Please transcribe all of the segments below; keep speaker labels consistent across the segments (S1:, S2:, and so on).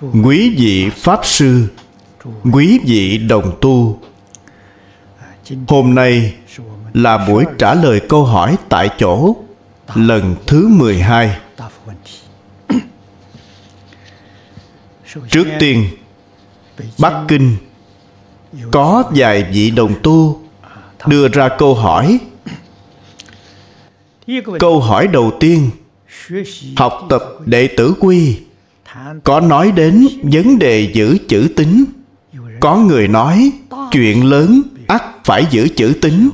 S1: quý vị pháp sư, quý vị đồng tu, hôm nay là buổi trả lời câu hỏi tại chỗ, lần thứ 12 trước tiên, bắc kinh có vài vị đồng tu đưa ra câu hỏi. Câu hỏi đầu tiên, học tập đệ tử quy có nói đến vấn đề giữ chữ tín. Có người nói, chuyện lớn, ắt phải giữ chữ tín.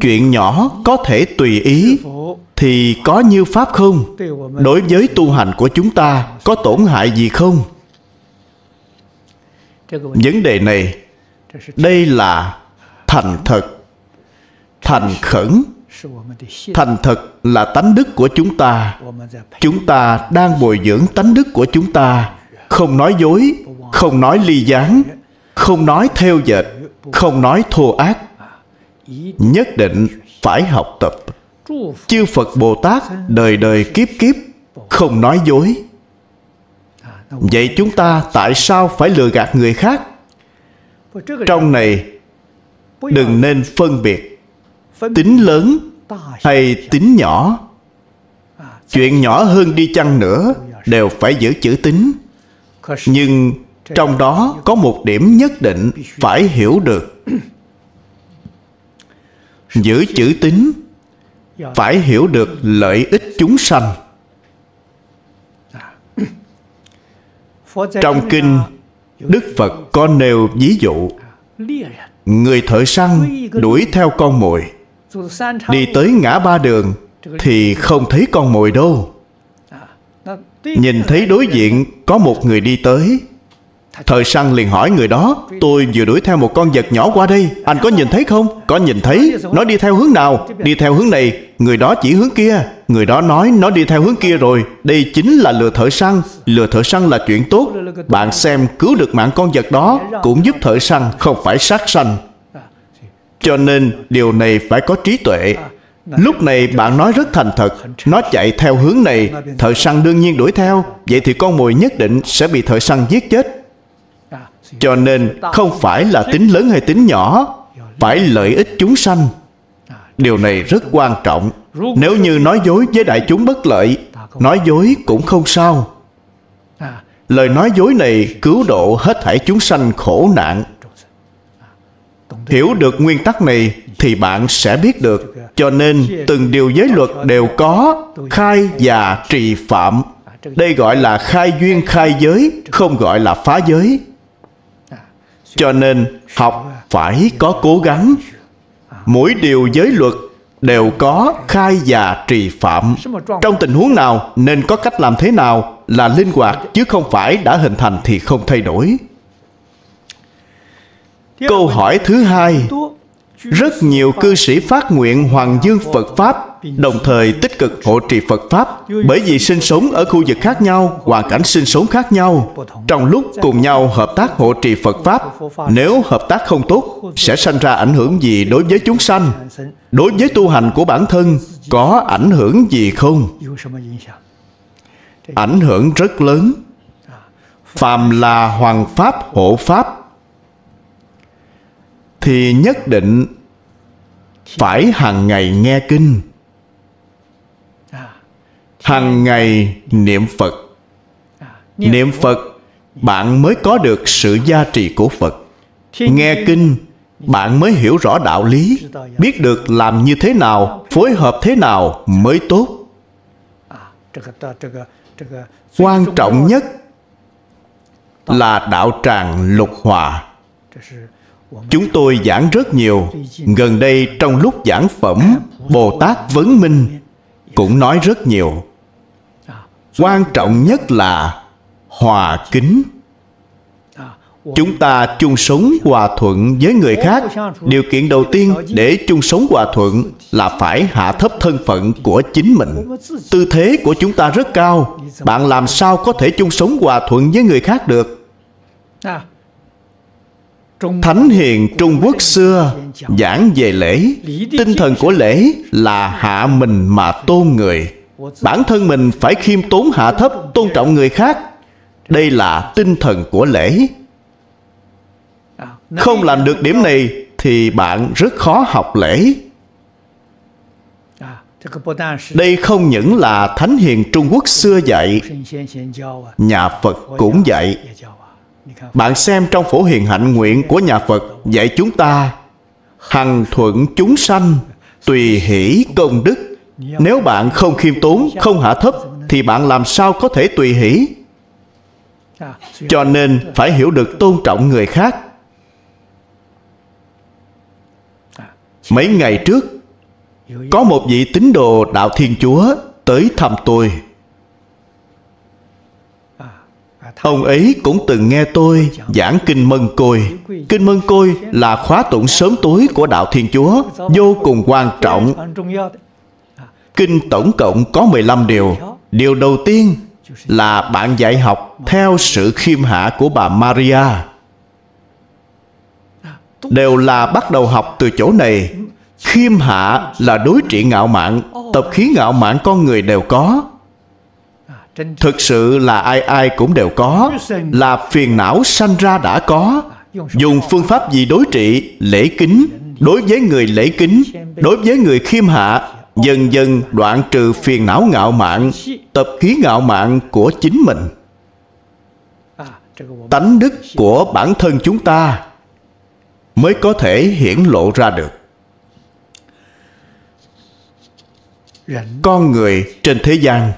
S1: Chuyện nhỏ có thể tùy ý, thì có như pháp không? Đối với tu hành của chúng ta, có tổn hại gì không? Vấn đề này, đây là thành thật, thành khẩn thành thật là tánh đức của chúng ta. chúng ta đang bồi dưỡng tánh đức của chúng ta. Không nói dối không nói ly gián không nói theo dệt không nói thô ác. Nhất định phải học tập. Chư phật bồ tát đời đời kiếp kiếp không nói dối. Vậy chúng ta tại sao phải lừa gạt người khác? Trong này đừng nên phân biệt tính lớn hay tính nhỏ? Chuyện nhỏ hơn đi chăng nữa đều phải giữ chữ tính. Nhưng trong đó có một điểm nhất định phải hiểu được. Giữ chữ tính phải hiểu được lợi ích chúng sanh. Trong kinh đức phật có nêu ví dụ. Người thợ săn đuổi theo con mồi đi tới ngã ba đường thì không thấy con mồi đâu. Nhìn thấy đối diện có một người đi tới. Thời săn liền hỏi người đó, Tôi vừa đuổi theo một con vật nhỏ qua đây, Anh có nhìn thấy không? Có nhìn thấy. Nó đi theo hướng nào? Đi theo hướng này. Người đó chỉ hướng kia. Người đó nói, nó đi theo hướng kia rồi. Đây chính là lừa thợ săn. Lừa thợ săn là chuyện tốt. Bạn xem cứu được mạng con vật đó Cũng giúp thợ săn không phải sát sanh. Cho nên điều này phải có trí tuệ. Lúc này bạn nói rất thành thật. Nó chạy theo hướng này. Thợ săn đương nhiên đuổi theo. Vậy thì con mồi nhất định sẽ bị thợ săn giết chết. Cho nên không phải là tính lớn hay tính nhỏ. Phải lợi ích chúng sanh. Điều này rất quan trọng. Nếu như nói dối với đại chúng bất lợi, nói dối cũng không sao. Lời nói dối này cứu độ hết thảy chúng sanh khổ nạn hiểu được nguyên tắc này thì bạn sẽ biết được. Cho nên từng điều giới luật đều có khai và trì phạm. Đây gọi là khai duyên, khai giới, không gọi là phá giới. Cho nên học phải có cố gắng. Mỗi điều giới luật đều có khai và trì phạm. Trong tình huống nào, nên có cách làm thế nào là linh hoạt, chứ không phải đã hình thành thì không thay đổi câu hỏi thứ hai. Rất nhiều cư sĩ phát nguyện hoàng dương phật pháp, đồng thời tích cực hộ trì phật pháp, bởi vì sinh sống ở khu vực khác nhau, hoàn cảnh sinh sống khác nhau. Trong lúc cùng nhau hợp tác hộ trì phật pháp, nếu hợp tác không tốt, sẽ sanh ra ảnh hưởng gì đối với chúng sanh? Đối với tu hành của bản thân, có ảnh hưởng gì không? Ảnh hưởng rất lớn. Phàm là hoàng pháp, hộ pháp thì nhất định phải hàng ngày nghe kinh. Hàng ngày niệm phật. Niệm phật, bạn mới có được sự gia trì của phật. Nghe kinh, bạn mới hiểu rõ đạo lý. Biết được làm như thế nào, phối hợp thế nào mới tốt. Quan trọng nhất là đạo tràng lục hòa chúng tôi giảng rất nhiều. Gần đây, trong lúc giảng phẩm bồ tát vấn minh cũng nói rất nhiều. Quan trọng nhất là hòa kính. Chúng ta chung sống hòa thuận với người khác. Điều kiện đầu tiên để chung sống hòa thuận là phải hạ thấp thân phận của chính mình. Tư thế của chúng ta rất cao. Bạn làm sao có thể chung sống hòa thuận với người khác được? Thánh hiền trung quốc xưa giảng về lễ. Tinh thần của lễ là hạ mình mà tôn người. bản thân mình phải khiêm tốn hạ thấp tôn trọng người khác. Đây là tinh thần của lễ. Không làm được điểm này thì bạn rất khó học lễ. Đây không những là thánh hiền trung quốc xưa dạy nhà phật cũng dạy bạn xem trong phổ hiền hạnh nguyện của nhà phật, dạy chúng ta, hằng thuận chúng sanh, tùy hỷ công đức. Nếu bạn không khiêm tốn, không hạ thấp, thì bạn làm sao có thể tùy hỷ? Cho nên phải hiểu được tôn trọng người khác. Mấy ngày trước, có một vị tín đồ đạo thiên chúa tới thăm tôi ông ấy cũng từng nghe tôi giảng kinh mân côi. Kinh mân côi là khóa tụng sớm tối của đạo thiên chúa, vô cùng quan trọng. Kinh tổng cộng có 15 điều. Điều đầu tiên là bạn dạy học theo sự khiêm hạ của bà maria. Đều là bắt đầu học từ chỗ này. Khiêm hạ là đối trị ngạo mạn, tập khí ngạo mạn con người đều có thực sự là ai ai cũng đều có là phiền não sanh ra đã có. Dùng phương pháp gì đối trị lễ kính. Đối với người lễ kính đối với người khiêm hạ dần dần đoạn trừ phiền não ngạo mạn tập khí ngạo mạn của chính mình. Tánh đức của bản thân chúng ta mới có thể hiển lộ ra được. Con người trên thế gian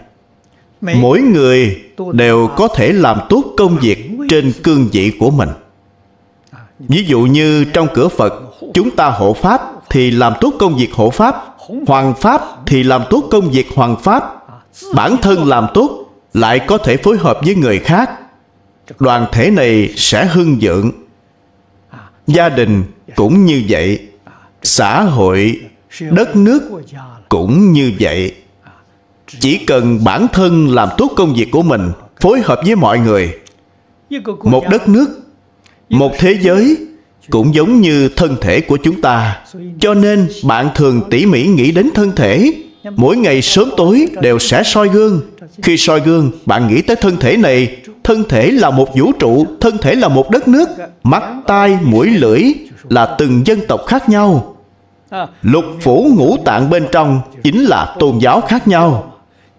S1: mỗi người đều có thể làm tốt công việc trên cương vị của mình. Ví dụ như trong cửa phật chúng ta hộ pháp thì làm tốt công việc hộ pháp hoàng pháp thì làm tốt công việc hoàng pháp. Bản thân làm tốt lại có thể phối hợp với người khác. Đoàn thể này sẽ hưng vượng gia đình cũng như vậy. Xã hội đất nước cũng như vậy chỉ cần bản thân làm tốt công việc của mình, phối hợp với mọi người. Một đất nước, một thế giới cũng giống như thân thể của chúng ta. Cho nên bạn thường tỉ mỉ nghĩ đến thân thể. Mỗi ngày sớm tối đều sẽ soi gương. Khi soi gương, bạn nghĩ tới thân thể này. Thân thể là một vũ trụ, thân thể là một đất nước. Mắt, tai, mũi, lưỡi là từng dân tộc khác nhau. Lục phủ ngũ tạng bên trong chính là tôn giáo khác nhau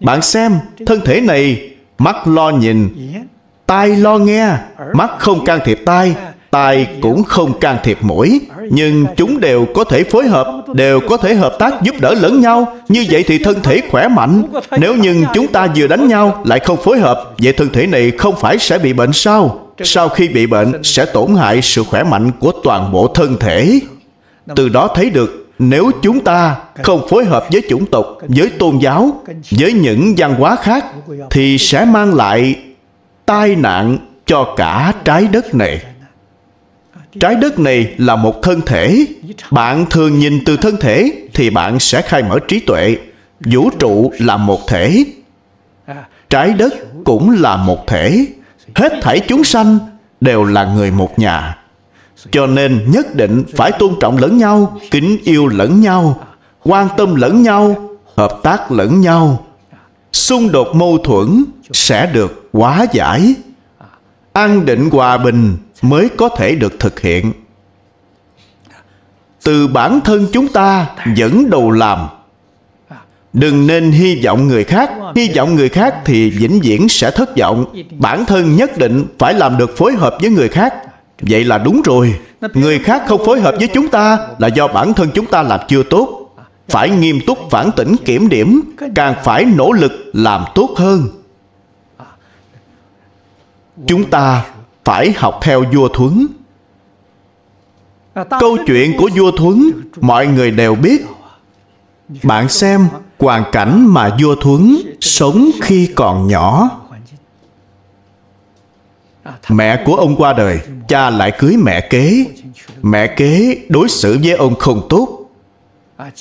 S1: bạn xem, thân thể này, mắt lo nhìn. Tai lo nghe, mắt không can thiệp tai tai cũng không can thiệp mũi. Nhưng chúng đều có thể phối hợp, đều có thể hợp tác giúp đỡ lẫn nhau. Như vậy thì thân thể khỏe mạnh. Nếu như chúng ta vừa đánh nhau, lại không phối hợp, vậy thân thể này không phải sẽ bị bệnh sao? Sau khi bị bệnh, sẽ tổn hại sự khỏe mạnh của toàn bộ thân thể. Từ đó thấy được nếu chúng ta không phối hợp với chủng tộc, với tôn giáo, với những văn hóa khác, thì sẽ mang lại tai nạn cho cả trái đất này. Trái đất này là một thân thể. Bạn thường nhìn từ thân thể thì bạn sẽ khai mở trí tuệ. Vũ trụ là một thể. Trái đất cũng là một thể. Hết thảy chúng sanh đều là người một nhà cho nên nhất định phải tôn trọng lẫn nhau, kính yêu lẫn nhau, quan tâm lẫn nhau, hợp tác lẫn nhau. Xung đột mâu thuẫn sẽ được hóa giải. An định hòa bình mới có thể được thực hiện. Từ bản thân chúng ta dẫn đầu làm. Đừng nên hy vọng người khác, hy vọng người khác thì vĩnh viễn sẽ thất vọng. Bản thân nhất định phải làm được phối hợp với người khác vậy là đúng rồi. Người khác không phối hợp với chúng ta là do bản thân chúng ta làm chưa tốt. Phải nghiêm túc phản tỉnh kiểm điểm. Càng phải nỗ lực làm tốt hơn. Chúng ta phải học theo vua thuấn. Câu chuyện của vua thuấn mọi người đều biết. Bạn xem hoàn cảnh mà vua thuấn sống khi còn nhỏ mẹ của ông qua đời, cha lại cưới mẹ kế. Mẹ kế đối xử với ông không tốt.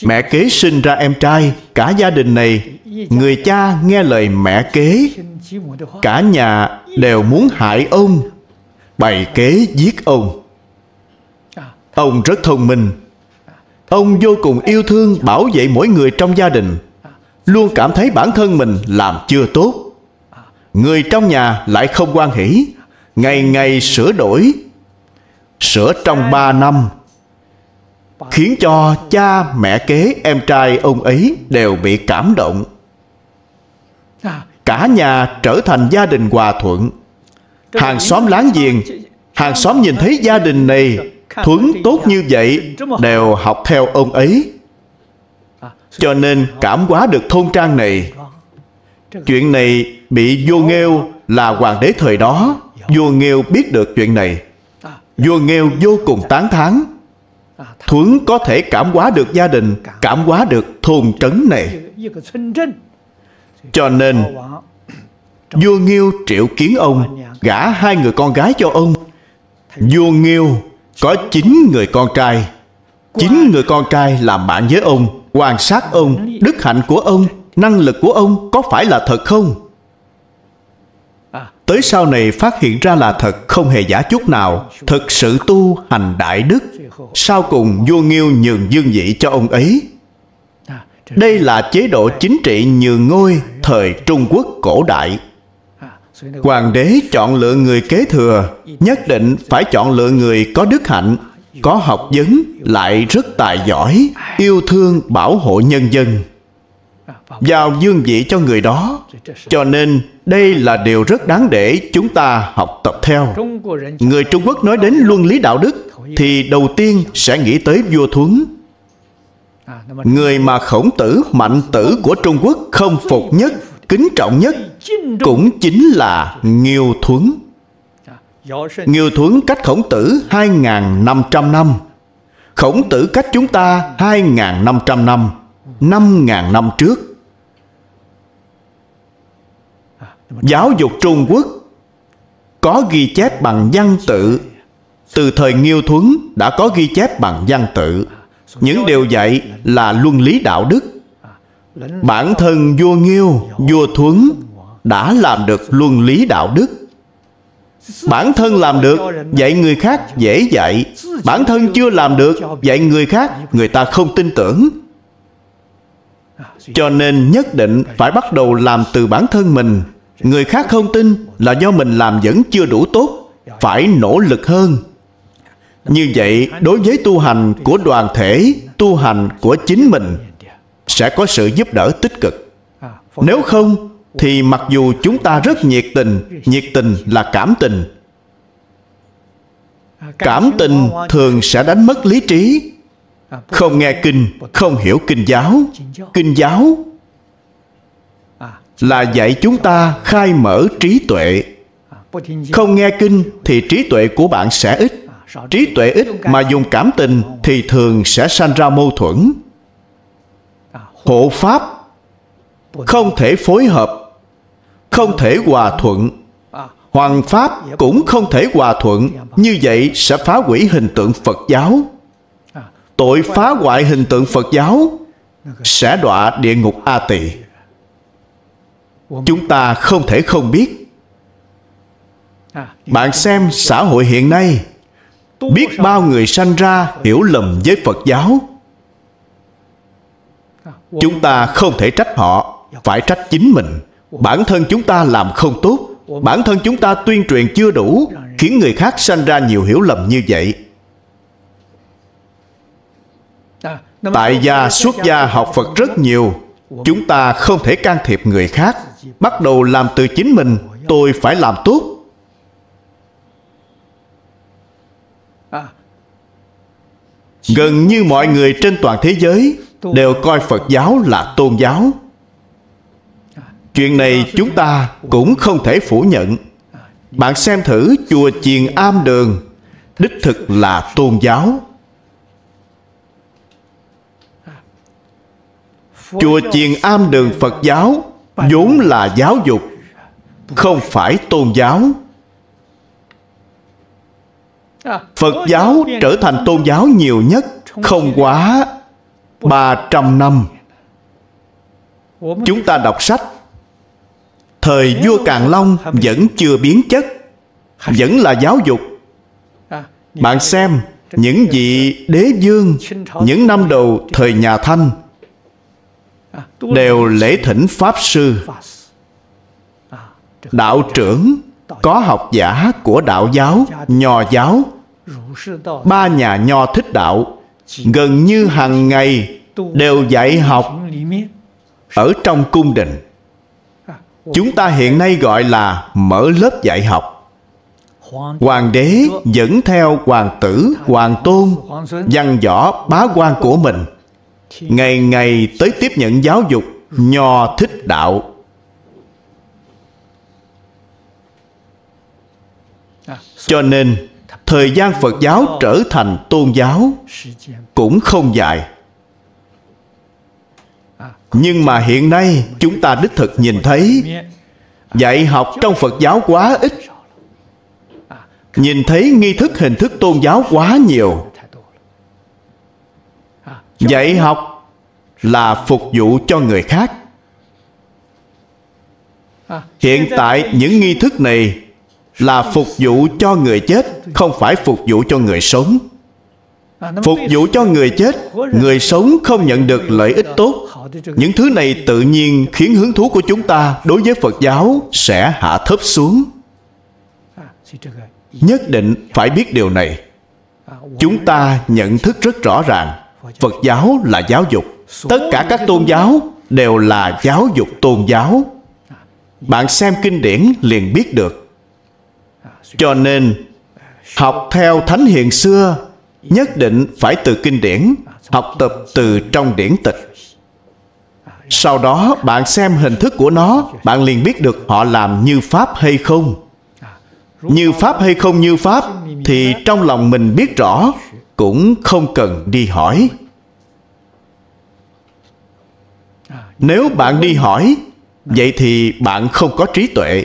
S1: Mẹ kế sinh ra em trai, cả gia đình này, người cha nghe lời mẹ kế. Cả nhà đều muốn hại ông, bày kế giết ông. Ông rất thông minh. Ông vô cùng yêu thương, bảo vệ mỗi người trong gia đình. Luôn cảm thấy bản thân mình làm chưa tốt. Người trong nhà lại không quan hỷ. Ngày ngày sửa đổi, Sửa trong ba năm, Khiến cho cha mẹ kế, em trai ông ấy Đều bị cảm động. Cả nhà trở thành gia đình hòa thuận. Hàng xóm láng giềng, Hàng xóm nhìn thấy gia đình này Thuấn tốt như vậy Đều học theo ông ấy. Cho nên cảm hóa được thôn trang này. Chuyện này bị vô nghêu là hoàng đế thời đó. Vua nghêu biết được chuyện này. Vua nghêu vô cùng tán thán. Thuấn có thể cảm hóa được gia đình Cảm hóa được thôn trấn này. Cho nên Vua Nghiêu triệu kiến ông Gả hai người con gái cho ông. Vua Nghiêu có chín người con trai. Chín người con trai làm bạn với ông Quan sát ông Đức hạnh của ông Năng lực của ông có phải là thật không Tới sau này phát hiện ra là thật Không hề giả chút nào. Thực sự tu hành đại đức, Sau cùng vua Nghiêu nhường dương vị cho ông ấy. Đây là chế độ chính trị nhường ngôi Thời Trung Quốc cổ đại. Hoàng đế chọn lựa người kế thừa, Nhất định phải chọn lựa người có đức hạnh, Có học vấn, Lại rất tài giỏi, Yêu thương, bảo hộ nhân dân. Giao dương vị cho người đó Cho nên đây là điều rất đáng để chúng ta học tập theo Người Trung Quốc nói đến luân lý đạo đức Thì đầu tiên sẽ nghĩ tới vua Thuấn Người mà khổng tử, mạnh tử của Trung Quốc không phục nhất kính trọng nhất cũng chính là Nghiêu Thuấn. Nghiêu Thuấn cách khổng tử 2.500 năm. Khổng tử cách chúng ta 2.500 năm. 5.000 năm trước. Giáo dục Trung Quốc có ghi chép bằng văn tự. Từ thời Nghiêu Thuấn đã có ghi chép bằng văn tự. Những điều dạy là luân lý đạo đức Bản thân vua Nghiêu, vua Thuấn đã làm được luân lý đạo đức. Bản thân làm được, dạy người khác dễ dạy. Bản thân chưa làm được, dạy người khác, người ta không tin tưởng. Cho nên nhất định phải bắt đầu làm từ bản thân mình. Người khác không tin là do mình làm vẫn chưa đủ tốt, phải nỗ lực hơn. Như vậy, đối với tu hành của đoàn thể, tu hành của chính mình sẽ có sự giúp đỡ tích cực. Nếu không thì mặc dù chúng ta rất nhiệt tình nhiệt tình là cảm tình. Cảm tình thường sẽ đánh mất lý trí. Không nghe kinh không hiểu kinh giáo. Kinh giáo là dạy chúng ta khai mở trí tuệ. Không nghe kinh thì trí tuệ của bạn sẽ ít. Trí tuệ ít mà dùng cảm tình thì thường sẽ sanh ra mâu thuẫn. Hộ pháp không thể phối hợp, không thể hòa thuận. Hoàng pháp cũng không thể hòa thuận. Như vậy sẽ phá hủy hình tượng phật giáo. Tội phá hoại hình tượng phật giáo sẽ đọa địa ngục a tỳ chúng ta không thể không biết. Bạn xem xã hội hiện nay. Biết bao người sanh ra hiểu lầm với phật giáo. Chúng ta không thể trách họ phải trách chính mình. Bản thân chúng ta làm không tốt. Bản thân chúng ta tuyên truyền chưa đủ khiến người khác sanh ra nhiều hiểu lầm như vậy. Tại gia xuất gia học phật rất nhiều. Chúng ta không thể can thiệp người khác bắt đầu làm từ chính mình, tôi phải làm tốt. Gần như mọi người trên toàn thế giới đều coi phật giáo là tôn giáo. Chuyện này chúng ta cũng không thể phủ nhận. Bạn xem thử chùa chiền am đường, đích thực là tôn giáo. Chùa chiền am đường phật giáo vốn là giáo dục không phải tôn giáo. Phật giáo trở thành tôn giáo nhiều nhất không quá 300 năm. Chúng ta đọc sách Thời vua Càn Long vẫn chưa biến chất Vẫn là giáo dục. Bạn xem Những vị đế dương Những năm đầu thời nhà Thanh Đều lễ thỉnh Pháp Sư. Đạo trưởng có học giả của đạo giáo, nho giáo. Ba nhà nho thích đạo, gần như hàng ngày đều dạy học ở trong cung đình. Chúng ta hiện nay gọi là mở lớp dạy học. Hoàng đế dẫn theo hoàng tử, hoàng tôn, văn võ, bá quan của mình ngày ngày tới tiếp nhận giáo dục, nho thích đạo. Cho nên, thời gian phật giáo trở thành tôn giáo cũng không dài. Nhưng mà hiện nay, chúng ta đích thực nhìn thấy, dạy học trong phật giáo quá ít. Nhìn thấy nghi thức, hình thức tôn giáo quá nhiều dạy học là phục vụ cho người khác. Hiện tại những nghi thức này là phục vụ cho người chết không phải phục vụ cho người sống. Phục vụ cho người chết người sống không nhận được lợi ích tốt. những thứ này tự nhiên khiến hứng thú của chúng ta đối với phật giáo sẽ hạ thấp xuống. Nhất định phải biết điều này. Chúng ta nhận thức rất rõ ràng phật giáo là giáo dục. Tất cả các tôn giáo đều là giáo dục tôn giáo. Bạn xem kinh điển liền biết được. Cho nên, học theo thánh hiền xưa, nhất định phải từ kinh điển học tập từ trong điển tịch. Sau đó, bạn xem hình thức của nó, bạn liền biết được họ làm như pháp hay không. Như pháp hay không như pháp, thì trong lòng mình biết rõ cũng không cần đi hỏi. Nếu bạn đi hỏi, vậy thì bạn không có trí tuệ.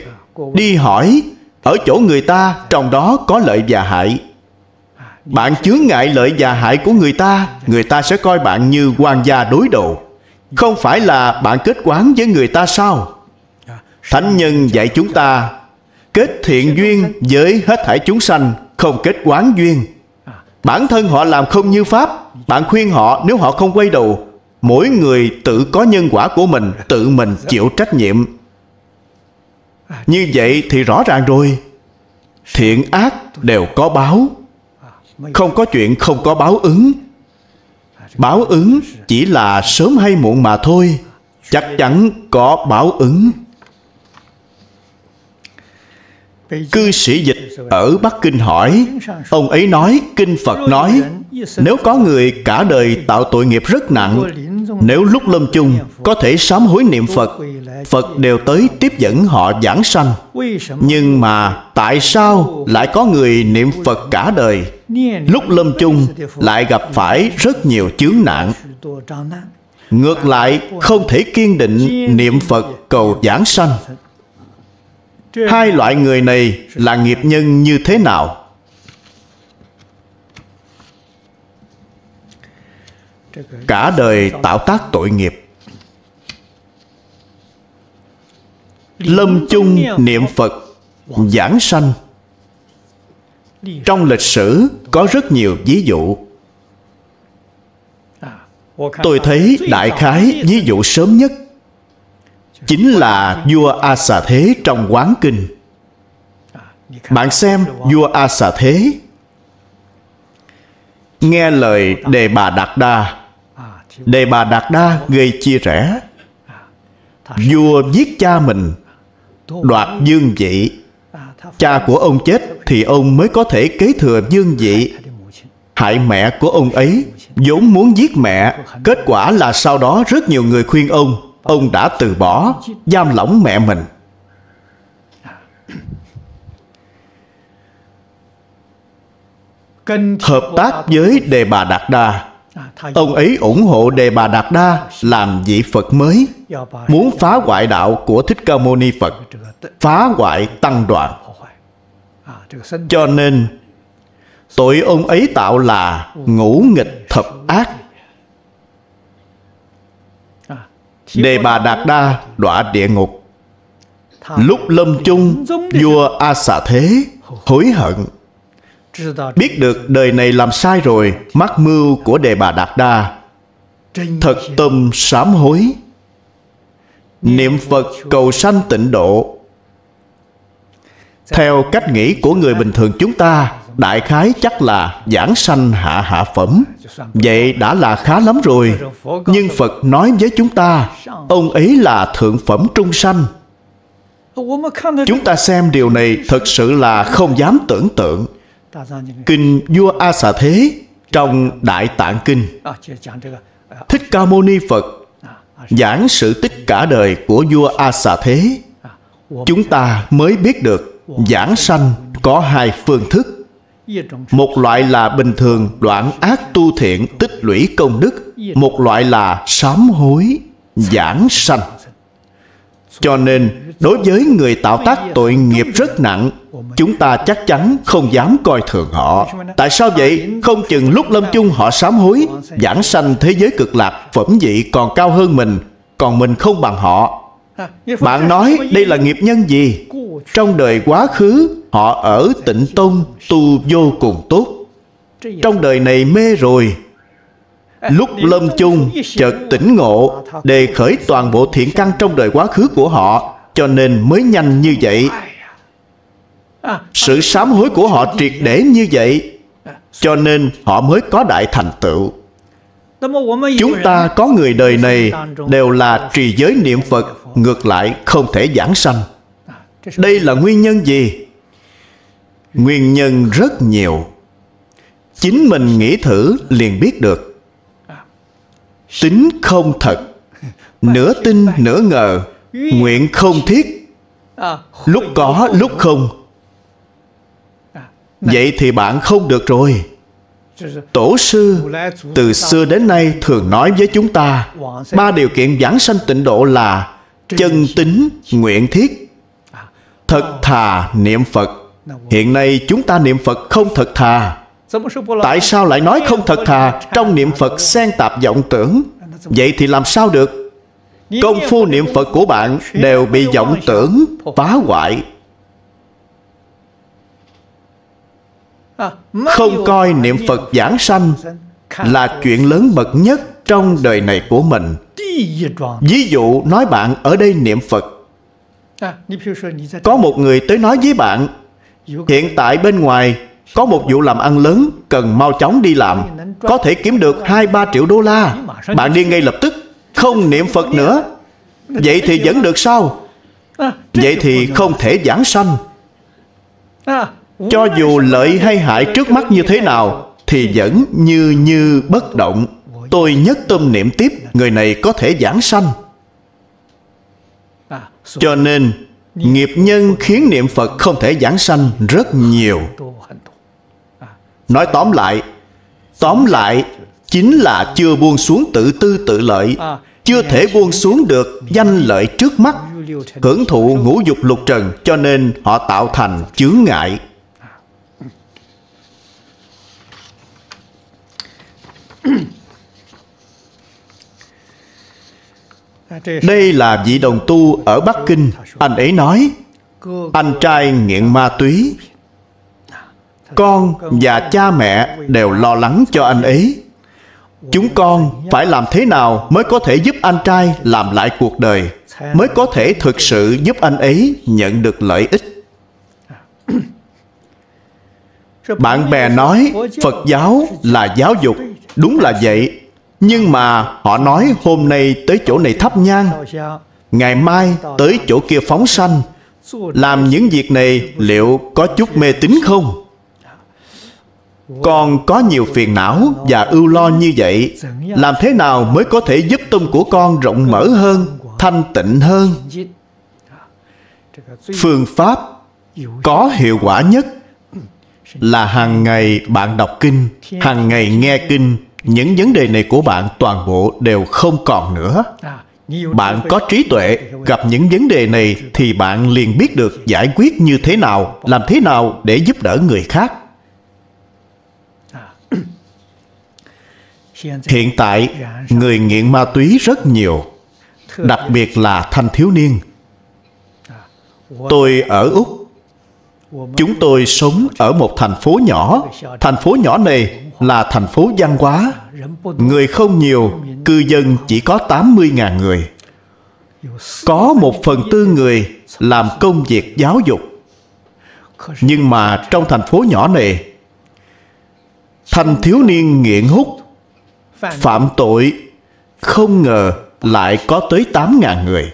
S1: Đi hỏi, ở chỗ người ta, trong đó có lợi và hại. Bạn chướng ngại lợi và hại của người ta người ta sẽ coi bạn như quan gia đối đầu. Không phải là bạn kết quán với người ta sao? Thánh nhân dạy chúng ta, kết thiện duyên với hết thảy chúng sanh, không kết quán duyên bản thân họ làm không như pháp. Bạn khuyên họ, nếu họ không quay đầu, mỗi người tự có nhân quả của mình, tự mình chịu trách nhiệm. Như vậy thì rõ ràng rồi. Thiện ác đều có báo. Không có chuyện không có báo ứng. Báo ứng chỉ là sớm hay muộn mà thôi. Chắc chắn có báo ứng cư sĩ dịch ở bắc kinh hỏi, ông ấy nói, kinh phật nói, nếu có người cả đời tạo tội nghiệp rất nặng, nếu lúc lâm chung có thể sám hối niệm phật phật đều tới tiếp dẫn họ giảng sanh. Nhưng mà tại sao lại có người niệm phật cả đời? Lúc lâm chung lại gặp phải rất nhiều chướng nạn. Ngược lại, không thể kiên định niệm phật cầu giảng sanh hai loại người này là nghiệp nhân như thế nào? Cả đời tạo tác tội nghiệp. Lâm chung niệm phật giảng sanh. Trong lịch sử có rất nhiều ví dụ. Tôi thấy đại khái ví dụ sớm nhất chính là vua a xà thế trong quán kinh. Bạn xem vua a xà thế. Nghe lời đề bà đạt đa. Đề bà đạt đa gây chia rẽ. Vua giết cha mình, đoạt dương vị. Cha của ông chết thì ông mới có thể kế thừa dương vị. Hại mẹ của ông ấy vốn muốn giết mẹ, kết quả là sau đó rất nhiều người khuyên ông ông đã từ bỏ giam lỏng mẹ mình. Hợp tác với đề bà đạt đa. Ông ấy ủng hộ đề bà đạt đa làm vị phật mới muốn phá hoại đạo của thích ca mâu ni phật phá hoại tăng đoàn. Cho nên tội ông ấy tạo là ngũ nghịch thập ác đề bà đạt đa đọa địa ngục. Lúc lâm chung vua a xà thế hối hận. Biết được đời này làm sai rồi mắc mưu của đề bà đạt đa. Thật tâm sám hối. Niệm phật cầu sanh tịnh độ. Theo cách nghĩ của người bình thường chúng ta đại khái chắc là giảng sanh hạ hạ phẩm. Vậy đã là khá lắm rồi. Nhưng phật nói với chúng ta, ông ấy là thượng phẩm trung sanh. Chúng ta xem điều này thật sự là không dám tưởng tượng. Kinh vua a xà thế trong đại tạng kinh. Thích ca mâu ni phật giảng sự tích cả đời của vua a xà thế. Chúng ta mới biết được giảng sanh có hai phương thức một loại là bình thường, đoạn ác tu thiện, tích lũy công đức. Một loại là sám hối, giảng sanh. Cho nên, đối với người tạo tác tội nghiệp rất nặng, chúng ta chắc chắn không dám coi thường họ. Tại sao vậy? Không chừng lúc lâm chung họ sám hối, giảng sanh thế giới cực lạc, phẩm vị còn cao hơn mình, còn mình không bằng họ bạn nói đây là nghiệp nhân gì? trong đời quá khứ họ ở tịnh tông tu vô cùng tốt. Trong đời này mê rồi. Lúc lâm chung chợt tỉnh ngộ đề khởi toàn bộ thiện căn trong đời quá khứ của họ cho nên mới nhanh như vậy. Sự sám hối của họ triệt để như vậy cho nên họ mới có đại thành tựu chúng ta có người đời này đều là trì giới niệm phật, ngược lại không thể giảng sanh. Đây là nguyên nhân gì? Nguyên nhân rất nhiều. Chính mình nghĩ thử liền biết được. Tính không thật, nửa tin nửa ngờ, nguyện không thiết. Lúc có, lúc không. Vậy thì bạn không được rồi tổ sư từ xưa đến nay thường nói với chúng ta, ba điều kiện giảng sanh tịnh độ là chân tính, nguyện thiết, thật thà, niệm phật. Hiện nay chúng ta niệm phật không thật thà. Tại sao lại nói không thật thà trong niệm phật xen tạp vọng tưởng? Vậy thì làm sao được? Công phu niệm phật của bạn đều bị vọng tưởng phá hoại. Không coi niệm phật giảng sanh là chuyện lớn bậc nhất trong đời này của mình. Ví dụ, nói bạn ở đây niệm phật. Có một người tới nói với bạn, hiện tại bên ngoài có một vụ làm ăn lớn, cần mau chóng đi làm, có thể kiếm được hai, ba triệu đô la. Bạn đi ngay lập tức, không niệm phật nữa. Vậy thì vẫn được sao? Vậy thì không thể giảng sanh cho dù lợi hay hại trước mắt như thế nào, thì vẫn như như bất động. Tôi nhất tâm niệm tiếp, người này có thể giảng sanh. Cho nên, nghiệp nhân khiến niệm phật không thể giảng sanh rất nhiều. Nói tóm lại tóm lại, chính là chưa buông xuống tự tư tự lợi, chưa thể buông xuống được danh lợi trước mắt, hưởng thụ ngũ dục lục trần, cho nên họ tạo thành chướng ngại. Đây là vị đồng tu ở bắc kinh. Anh ấy nói, anh trai nghiện ma túy. Con và cha mẹ đều lo lắng cho anh ấy. Chúng con phải làm thế nào mới có thể giúp anh trai làm lại cuộc đời, mới có thể thực sự giúp anh ấy nhận được lợi ích? Bạn bè nói, phật giáo là giáo dục. Đúng là vậy nhưng mà họ nói hôm nay tới chỗ này thắp nhang, ngày mai tới chỗ kia phóng sanh. Làm những việc này liệu có chút mê tín không? Con có nhiều phiền não và ưu lo như vậy, làm thế nào mới có thể giúp tâm của con rộng mở hơn, thanh tịnh hơn? Phương pháp có hiệu quả nhất là hàng ngày bạn đọc kinh, hàng ngày nghe kinh những vấn đề này của bạn toàn bộ đều không còn nữa. Bạn có trí tuệ gặp những vấn đề này thì bạn liền biết được giải quyết như thế nào làm thế nào để giúp đỡ người khác. Hiện tại người nghiện ma túy rất nhiều đặc biệt là thanh thiếu niên. Tôi ở úc. Chúng tôi sống ở một thành phố nhỏ. Thành phố nhỏ này là thành phố văn hóa. Người không nhiều, cư dân chỉ có 80.000 người. Có một phần tư người làm công việc giáo dục. Nhưng mà trong thành phố nhỏ này, Thanh thiếu niên nghiện hút, Phạm tội, Không ngờ lại có tới 8.000 người.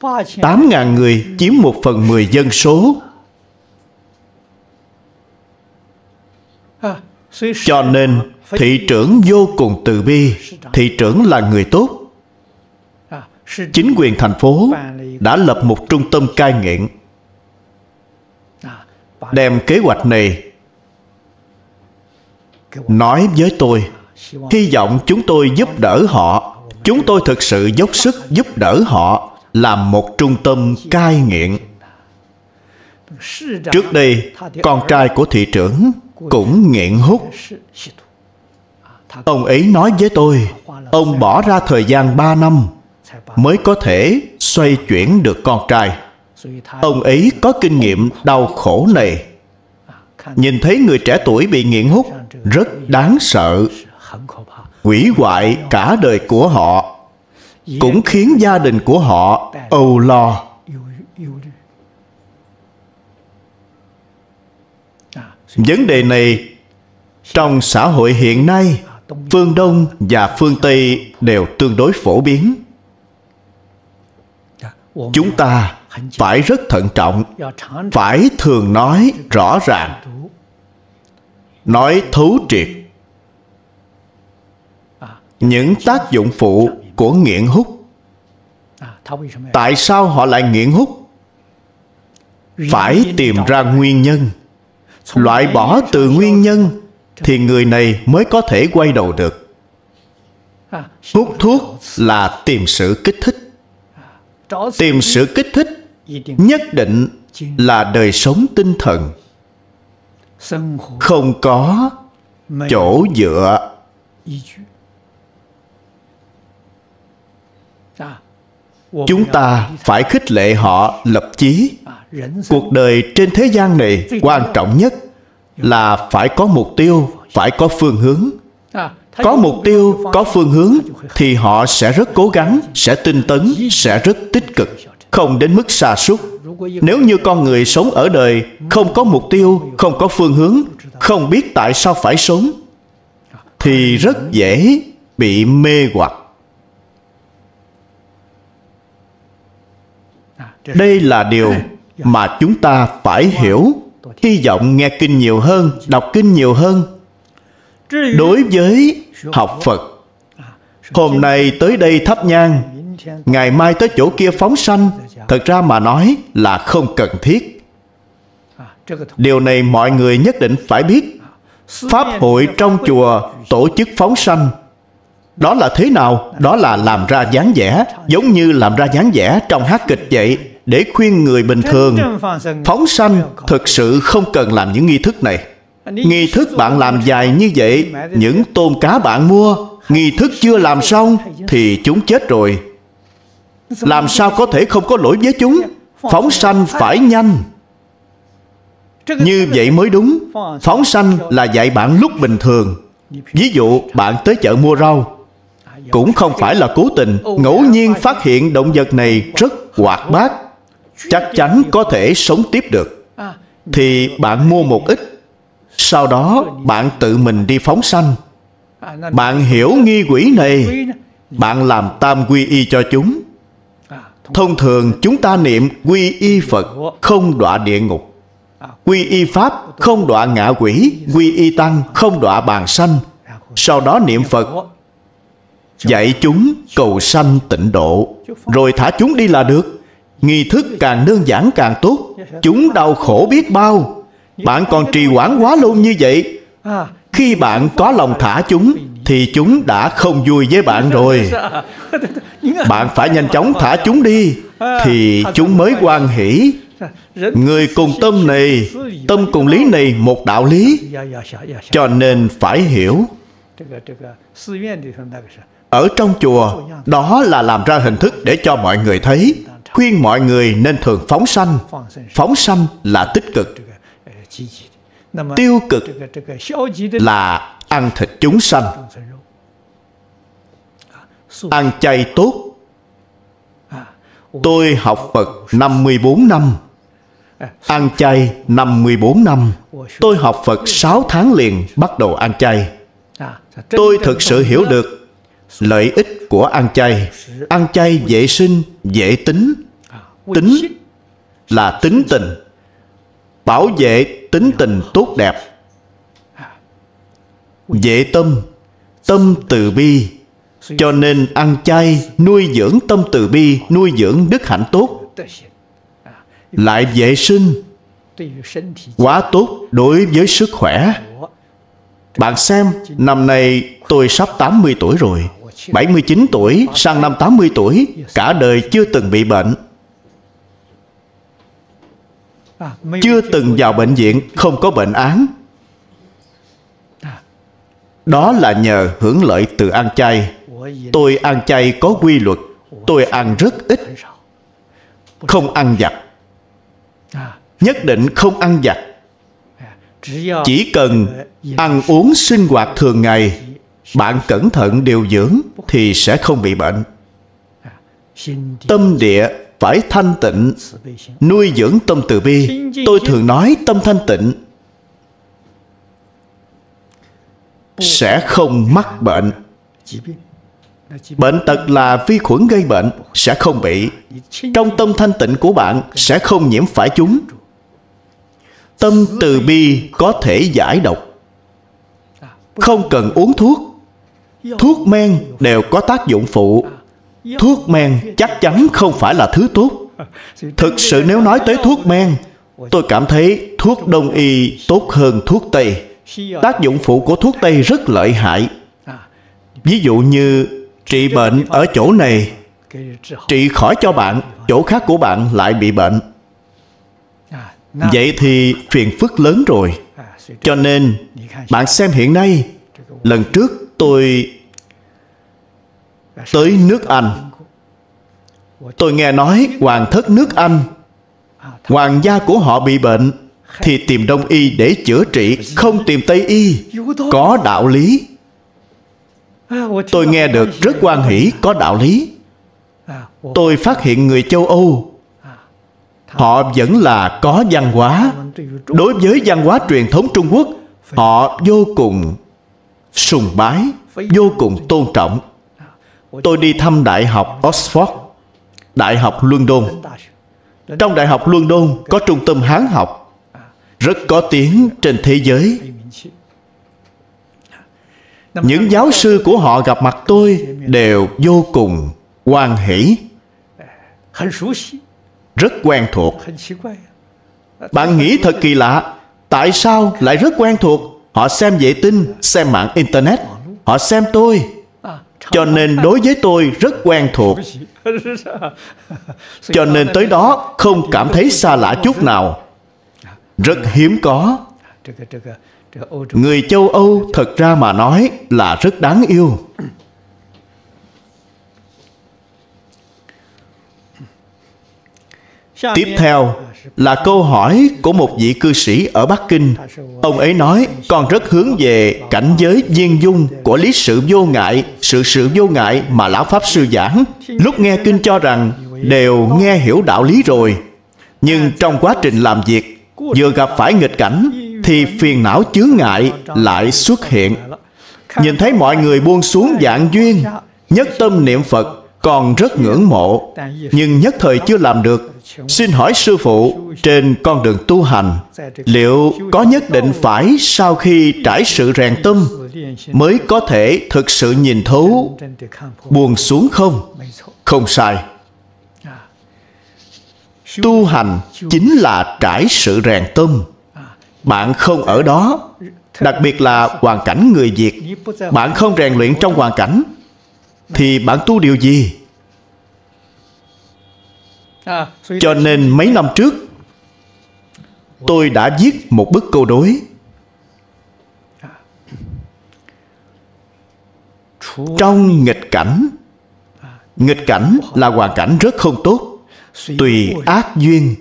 S1: 8.000 người chiếm một phần 10 dân số. Cho nên, thị trưởng vô cùng từ bi. Thị trưởng là người tốt. Chính quyền thành phố đã lập một trung tâm cai nghiện. Đem kế hoạch này Nói với tôi. Hy vọng chúng tôi giúp đỡ họ. Chúng tôi thực sự dốc sức giúp đỡ họ Làm một trung tâm cai nghiện. Trước đây, Con trai của thị trưởng cũng nghiện hút. Ông ấy nói với tôi Ông bỏ ra thời gian 3 năm Mới có thể xoay chuyển được con trai. Ông ấy có kinh nghiệm đau khổ này. Nhìn thấy người trẻ tuổi bị nghiện hút Rất đáng sợ. Quỷ hoại cả đời của họ Cũng khiến gia đình của họ âu lo Vấn đề này Trong xã hội hiện nay, Phương Đông và phương Tây đều tương đối phổ biến. Chúng ta phải rất thận trọng, Phải thường nói rõ ràng, Nói thấu triệt Những tác dụng phụ của nghiện hút. Tại sao họ lại nghiện hút? Phải tìm ra nguyên nhân. Loại bỏ từ nguyên nhân Thì người này mới có thể quay đầu được. Hút thuốc là tìm sự kích thích. Tìm sự kích thích nhất định là đời sống tinh thần. Không có chỗ dựa chúng ta phải khích lệ họ lập chí. Cuộc đời trên thế gian này quan trọng nhất là phải có mục tiêu, phải có phương hướng. Có mục tiêu, có phương hướng thì họ sẽ rất cố gắng, sẽ tinh tấn, sẽ rất tích cực, không đến mức xa sút. Nếu như con người sống ở đời không có mục tiêu, không có phương hướng, không biết tại sao phải sống, thì rất dễ bị mê hoặc. Đây là điều mà chúng ta phải hiểu. Hy vọng nghe kinh nhiều hơn, đọc kinh nhiều hơn. Đối với học phật, hôm nay tới đây thắp nhang, ngày mai tới chỗ kia phóng sanh, thật ra mà nói là không cần thiết. Điều này mọi người nhất định phải biết. Pháp hội trong chùa tổ chức phóng sanh. Đó là thế nào? Đó là làm ra dáng vẻ, giống như làm ra dáng vẻ trong hát kịch vậy để khuyên người bình thường. Phóng sanh thực sự không cần làm những nghi thức này. Nghi thức bạn làm dài như vậy những tôm cá bạn mua nghi thức chưa làm xong thì chúng chết rồi. Làm sao có thể không có lỗi với chúng? Phóng sanh phải nhanh. Như vậy mới đúng. phóng sanh là dạy bạn lúc bình thường. Ví dụ bạn tới chợ mua rau. Cũng không phải là cố tình. Ngẫu nhiên phát hiện động vật này rất hoạt bát chắc chắn có thể sống tiếp được. Thì bạn mua một ít. Sau đó bạn tự mình đi phóng sanh. Bạn hiểu nghi quỷ này. Bạn làm tam quy y cho chúng. Thông thường chúng ta niệm quy y phật không đọa địa ngục. Quy y pháp không đọa ngạ quỷ. Quy y tăng không đọa bàn sanh. Sau đó niệm phật. Dạy chúng cầu sanh tịnh độ. Rồi thả chúng đi là được nghi thức càng đơn giản càng tốt, chúng đau khổ biết bao. Bạn còn trì hoãn quá lâu như vậy, khi bạn có lòng thả chúng, thì chúng đã không vui với bạn rồi. Bạn phải nhanh chóng thả chúng đi, thì chúng mới quan hỷ. Người cùng tâm này, tâm cùng lý này một đạo lý, cho nên phải hiểu. Ở trong chùa, đó là làm ra hình thức để cho mọi người thấy khuyên mọi người nên thường phóng sanh. Phóng sanh là tích cực. Tiêu cực là ăn thịt chúng sanh. Ăn chay tốt. Tôi học Phật 54 năm. Ăn chay 54 năm. Tôi học Phật 6 tháng liền bắt đầu ăn chay. Tôi thực sự hiểu được lợi ích của ăn chay. Ăn chay dễ sinh, dễ tính. Tính là tính tình. Bảo vệ tính tình tốt đẹp. Dễ tâm Tâm từ bi. Cho nên ăn chay Nuôi dưỡng tâm từ bi Nuôi dưỡng đức hạnh tốt. Lại vệ sinh Quá tốt đối với sức khỏe. Bạn xem Năm nay tôi sắp 80 tuổi rồi. 79 tuổi sang năm 80 tuổi, Cả đời chưa từng bị bệnh. Chưa từng vào bệnh viện, Không có bệnh án. Đó là nhờ hưởng lợi từ ăn chay. Tôi ăn chay có quy luật, Tôi ăn rất ít. Không ăn giặt Nhất định không ăn giặt Chỉ cần ăn uống sinh hoạt thường ngày bạn cẩn thận điều dưỡng Thì sẽ không bị bệnh. Tâm địa phải thanh tịnh, Nuôi dưỡng tâm từ bi. Tôi thường nói tâm thanh tịnh Sẽ không mắc bệnh. Bệnh tật là vi khuẩn gây bệnh, Sẽ không bị. Trong tâm thanh tịnh của bạn Sẽ không nhiễm phải chúng. Tâm từ bi có thể giải độc. Không cần uống thuốc Thuốc men đều có tác dụng phụ. Thuốc men chắc chắn không phải là thứ tốt. Thực sự nếu nói tới thuốc men, Tôi cảm thấy thuốc đông y tốt hơn thuốc tây. Tác dụng phụ của thuốc tây rất lợi hại. Ví dụ như trị bệnh ở chỗ này, Trị khỏi cho bạn, Chỗ khác của bạn lại bị bệnh. Vậy thì phiền phức lớn rồi. Cho nên, Bạn xem hiện nay, Lần trước tôi Tới nước Anh. Tôi nghe nói hoàng thất nước Anh, Hoàng gia của họ bị bệnh, Thì tìm Đông Y để chữa trị, Không tìm Tây Y. Có đạo lý. Tôi nghe được rất quan hỷ, Có đạo lý. Tôi phát hiện người châu Âu, Họ vẫn là có văn hóa. Đối với văn hóa truyền thống Trung Quốc, Họ vô cùng sùng bái, Vô cùng tôn trọng. Tôi đi thăm Đại học Oxford, Đại học London. Trong Đại học London có trung tâm Hán học, Rất có tiếng trên thế giới. Những giáo sư của họ gặp mặt tôi Đều vô cùng hoan hỷ, Rất quen thuộc. Bạn nghĩ thật kỳ lạ, Tại sao lại rất quen thuộc? Họ xem vệ tinh, xem mạng Internet. Họ xem tôi. Cho nên đối với tôi rất quen thuộc. Cho nên tới đó không cảm thấy xa lạ chút nào. Rất hiếm có. Người châu âu thật ra mà nói là rất đáng yêu. Tiếp theo là câu hỏi của một vị cư sĩ ở Bắc Kinh. Ông ấy nói, con rất hướng về cảnh giới viên dung của lý sự vô ngại, sự sự vô ngại mà Lão Pháp Sư giảng. Lúc nghe kinh cho rằng đều nghe hiểu đạo lý rồi. Nhưng trong quá trình làm việc, vừa gặp phải nghịch cảnh, thì phiền não chướng ngại lại xuất hiện. Nhìn thấy mọi người buông xuống dạng duyên, nhất tâm niệm Phật còn rất ngưỡng mộ nhưng nhất thời chưa làm được xin hỏi sư phụ, trên con đường tu hành, liệu có nhất định phải sau khi trải sự rèn tâm mới có thể thực sự nhìn thấu buồn xuống không? Không sai. Tu hành chính là trải sự rèn tâm. Bạn không ở đó, đặc biệt là hoàn cảnh người việt, bạn không rèn luyện trong hoàn cảnh, thì bạn tu điều gì? À. cho nên mấy năm trước, tôi đã viết một bức câu đối. Trong nghịch cảnh nghịch cảnh là hoàn cảnh rất không tốt, tùy ác duyên.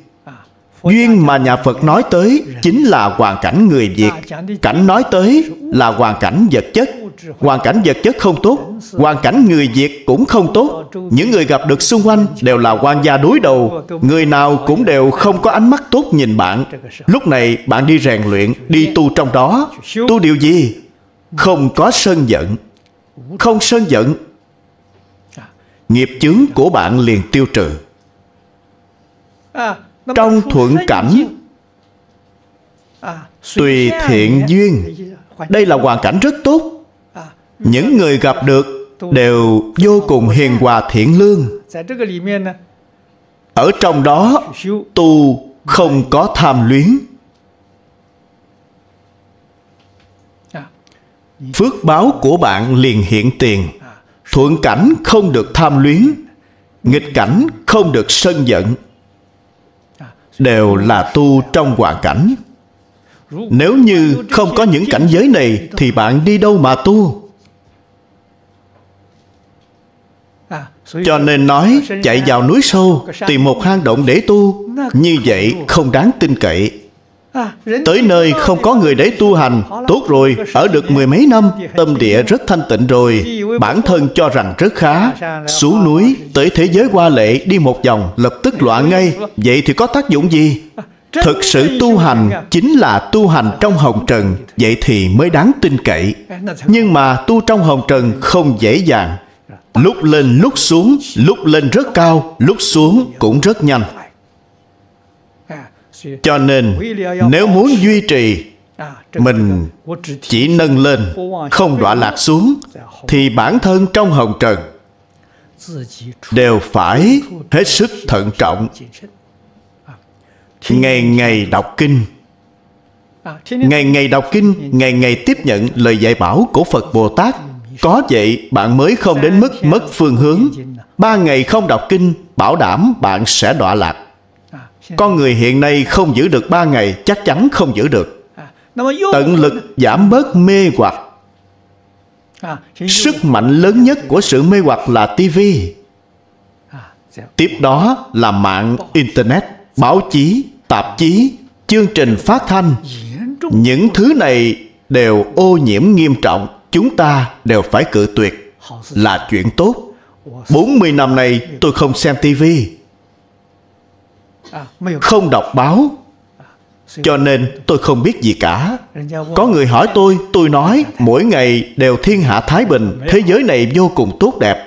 S1: Duyên mà nhà phật nói tới chính là hoàn cảnh người việt. Cảnh nói tới là hoàn cảnh vật chất hoàn cảnh vật chất không tốt, hoàn cảnh người việt cũng không tốt. Những người gặp được xung quanh đều là quan gia đối đầu. Người nào cũng đều không có ánh mắt tốt nhìn bạn. Lúc này bạn đi rèn luyện, đi tu trong đó. Tu điều gì? Không có sân giận. Không sân giận. Nghiệp chướng của bạn liền tiêu trừ. Trong thuận cảnh, tùy thiện duyên. Đây là hoàn cảnh rất tốt những người gặp được đều vô cùng hiền hòa thiện lương. Ở trong đó, tu không có tham luyến. Phước báo của bạn liền hiện tiền. Thuận cảnh không được tham luyến, nghịch cảnh không được sân giận. Đều là tu trong hoàn cảnh. Nếu như không có những cảnh giới này thì bạn đi đâu mà tu? Cho nên nói chạy vào núi sâu tìm một hang động để tu. Như vậy không đáng tin cậy. Tới nơi không có người để tu hành tốt rồi ở được mười mấy năm tâm địa rất thanh tịnh rồi. Bản thân cho rằng rất khá. Xuống núi tới thế giới qua lệ đi một vòng lập tức loạn ngay. vậy thì có tác dụng gì? Thực sự tu hành chính là tu hành trong hồng trần. Vậy thì mới đáng tin cậy. Nhưng mà tu trong hồng trần không dễ dàng lúc lên lúc xuống. Lúc lên rất cao, lúc xuống cũng rất nhanh. Cho nên, nếu muốn duy trì, mình chỉ nâng lên, không đọa lạc xuống, thì bản thân trong hồng trần đều phải hết sức thận trọng. Ngày ngày đọc kinh. Ngày ngày đọc kinh, ngày ngày tiếp nhận lời dạy bảo của phật bồ tát có vậy, bạn mới không đến mức mất phương hướng. Ba ngày không đọc kinh, bảo đảm bạn sẽ đọa lạc. Con người hiện nay không giữ được ba ngày, chắc chắn không giữ được. Tận lực giảm bớt mê hoặc. Sức mạnh lớn nhất của sự mê hoặc là tivi tiếp đó là mạng internet, báo chí, tạp chí, chương trình phát thanh. Những thứ này đều ô nhiễm nghiêm trọng chúng ta đều phải cự tuyệt. Là chuyện tốt. 40 năm nay tôi không xem tivi không đọc báo. Cho nên tôi không biết gì cả. Có người hỏi tôi tôi nói, mỗi ngày đều thiên hạ thái bình, thế giới này vô cùng tốt đẹp.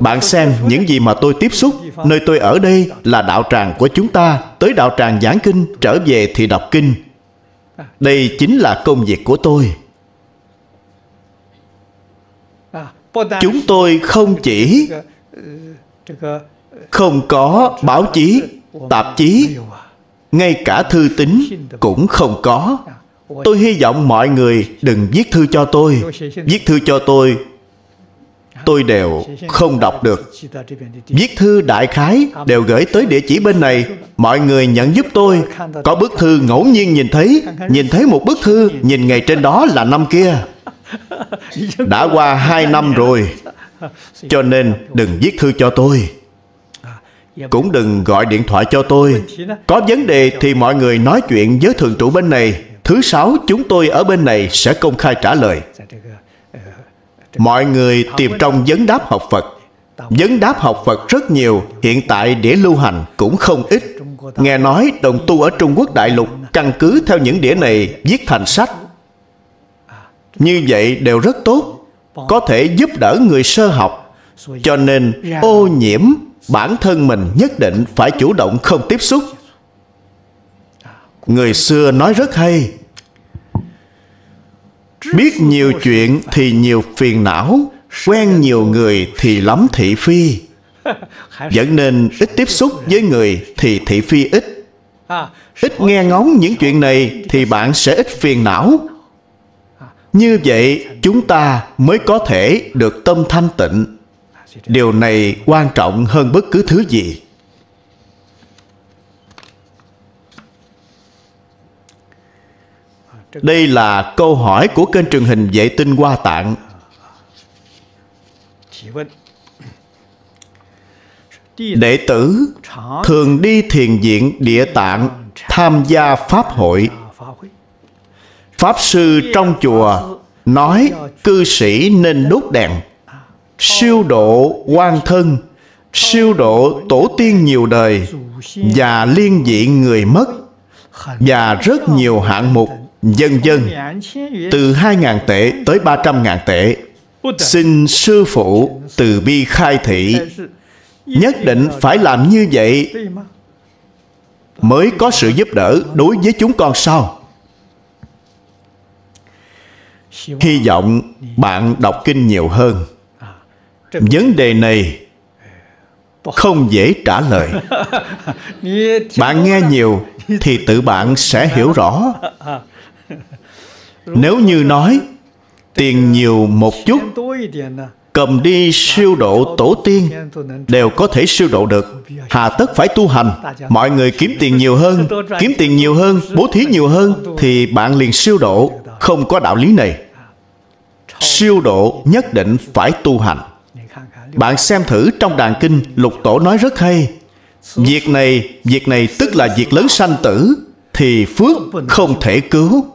S1: Bạn xem những gì mà tôi tiếp xúc, nơi tôi ở đây là đạo tràng của chúng ta. Tới đạo tràng giảng kinh, trở về thì đọc kinh đây chính là công việc của tôi. Chúng tôi không chỉ không có báo chí, tạp chí, ngay cả thư tín cũng không có. Tôi hy vọng mọi người đừng viết thư cho tôi. Viết thư cho tôi tôi đều không đọc được. Viết thư đại khái đều gửi tới địa chỉ bên này. Mọi người nhận giúp tôi. Có bức thư ngẫu nhiên nhìn thấy. Nhìn thấy một bức thư, nhìn ngày trên đó là năm kia. Đã qua hai năm rồi. Cho nên đừng viết thư cho tôi. Cũng đừng gọi điện thoại cho tôi. Có vấn đề thì mọi người nói chuyện với thường trụ bên này. Thứ sáu, chúng tôi ở bên này sẽ công khai trả lời mọi người tìm trong vấn đáp học phật. Vấn đáp học phật rất nhiều, hiện tại đĩa lưu hành cũng không ít. Nghe nói đồng tu ở trung quốc đại lục căn cứ theo những đĩa này viết thành sách. Như vậy đều rất tốt, có thể giúp đỡ người sơ học. Cho nên ô nhiễm bản thân mình nhất định phải chủ động không tiếp xúc. Người xưa nói rất hay biết nhiều chuyện thì nhiều phiền não quen nhiều người thì lắm thị phi. Vẫn nên ít tiếp xúc với người thì thị phi ít. Ít nghe ngóng những chuyện này thì bạn sẽ ít phiền não. Như vậy chúng ta mới có thể được tâm thanh tịnh. Điều này quan trọng hơn bất cứ thứ gì đây là câu hỏi của kênh truyền hình vệ tinh hoa tạng. Đệ tử thường đi thiền viện địa tạng tham gia pháp hội. Pháp sư trong chùa nói cư sĩ nên đốt đèn siêu độ quan thân siêu độ tổ tiên nhiều đời và liên dị người mất và rất nhiều hạng mục dân dân, từ 2.000 tệ tới 300.000 tệ xin sư phụ từ bi khai thị. Nhất định phải làm như vậy mới có sự giúp đỡ đối với chúng con sau hy vọng bạn đọc kinh nhiều hơn. Vấn đề này không dễ trả lời. Bạn nghe nhiều thì tự bạn sẽ hiểu rõ. nếu như nói, tiền nhiều một chút, cầm đi siêu độ tổ tiên, đều có thể siêu độ được. Hà tất phải tu hành, mọi người kiếm tiền nhiều hơn, kiếm tiền nhiều hơn, bố thí nhiều hơn, thì bạn liền siêu độ. Không có đạo lý này. Siêu độ nhất định phải tu hành. Bạn xem thử trong đàn kinh lục tổ nói rất hay. Việc này việc này tức là việc lớn sanh tử, thì phước không thể cứu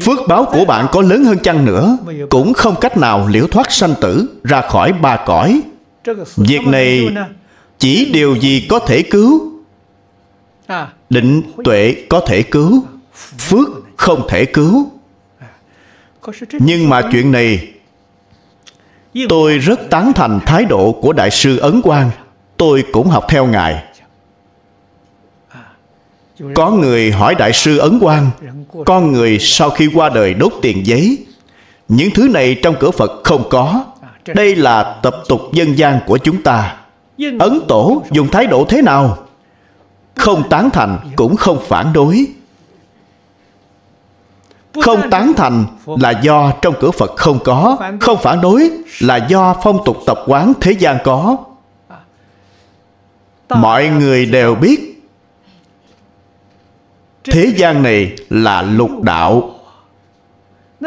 S1: phước báo của bạn có lớn hơn chăng nữa? Cũng không cách nào liễu thoát sanh tử, ra khỏi ba cõi. Việc này chỉ điều gì có thể cứu? Định tuệ có thể cứu, phước không thể cứu. Nhưng mà chuyện này, tôi rất tán thành thái độ của đại sư ấn quang. Tôi cũng học theo ngài có người hỏi đại sư ấn quang con người sau khi qua đời đốt tiền giấy. Những thứ này trong cửa phật không có. Đây là tập tục dân gian của chúng ta. Ấn tổ dùng thái độ thế nào? Không tán thành cũng không phản đối. Không tán thành là do trong cửa phật không có, không phản đối là do phong tục tập quán thế gian có. Mọi người đều biết thế gian này là lục đạo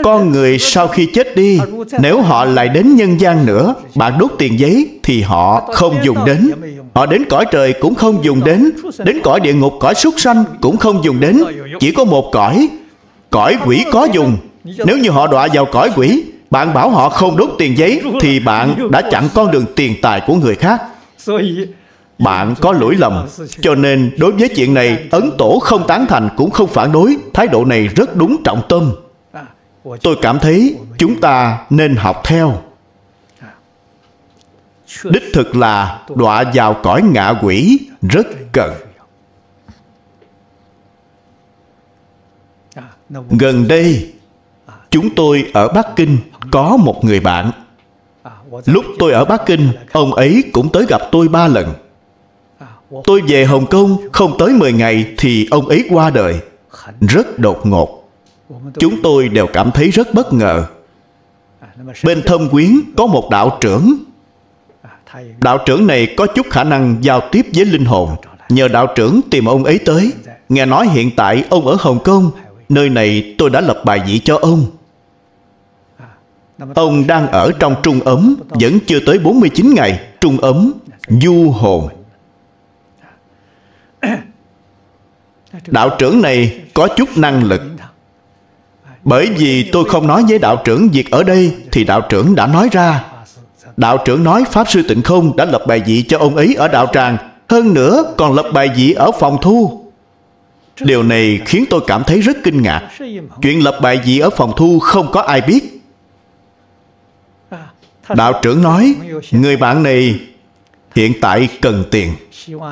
S1: con người sau khi chết đi nếu họ lại đến nhân gian nữa bạn đốt tiền giấy thì họ không dùng đến. Họ đến cõi trời cũng không dùng đến. đến cõi địa ngục cõi súc sanh cũng không dùng đến. Chỉ có một cõi cõi quỷ có dùng. nếu như họ đọa vào cõi quỷ bạn bảo họ không đốt tiền giấy thì bạn đã chặn con đường tiền tài của người khác bạn có lỗi lầm. Cho nên đối với chuyện này, ấn tổ không tán thành, cũng không phản đối. Thái độ này rất đúng trọng tâm. Tôi cảm thấy chúng ta nên học theo. Đích thực là đọa vào cõi ngạ quỷ rất cần. Gần đây, chúng tôi ở bắc kinh có một người bạn. Lúc tôi ở bắc kinh, ông ấy cũng tới gặp tôi ba lần tôi về hồng kông, không tới 10 ngày thì ông ấy qua đời. Rất đột ngột. Chúng tôi đều cảm thấy rất bất ngờ. Bên thâm quyến có một đạo trưởng. Đạo trưởng này có chút khả năng giao tiếp với linh hồn. Nhờ đạo trưởng tìm ông ấy tới. Nghe nói hiện tại ông ở hồng kông. Nơi này tôi đã lập bài vị cho ông. Ông đang ở trong trung ấm. Vẫn chưa tới 49 ngày. Trung ấm, Du hồn. Đạo trưởng này có chút năng lực. Bởi vì tôi không nói với đạo trưởng việc ở đây, Thì đạo trưởng đã nói ra. Đạo trưởng nói Pháp Sư Tịnh Không đã lập bài vị cho ông ấy ở đạo tràng, Hơn nữa còn lập bài vị ở phòng thu. Điều này khiến tôi cảm thấy rất kinh ngạc. Chuyện lập bài vị ở phòng thu không có ai biết. Đạo trưởng nói, Người bạn này hiện tại cần tiền.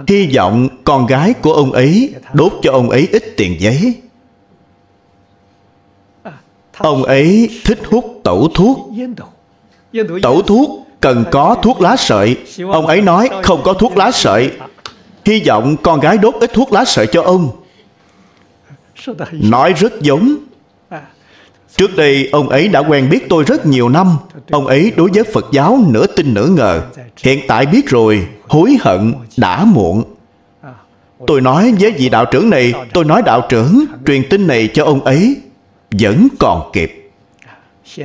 S1: Hy vọng con gái của ông ấy Đốt cho ông ấy ít tiền giấy. Ông ấy thích hút tẩu thuốc. Tẩu thuốc cần có thuốc lá sợi. Ông ấy nói không có thuốc lá sợi. Hy vọng con gái đốt ít thuốc lá sợi cho ông. Nói rất giống. Trước đây, ông ấy đã quen biết tôi rất nhiều năm. Ông ấy đối với Phật giáo nửa tin nửa ngờ. Hiện tại biết rồi, Hối hận, đã muộn. Tôi nói với vị đạo trưởng này, Tôi nói đạo trưởng, Truyền tin này cho ông ấy, Vẫn còn kịp.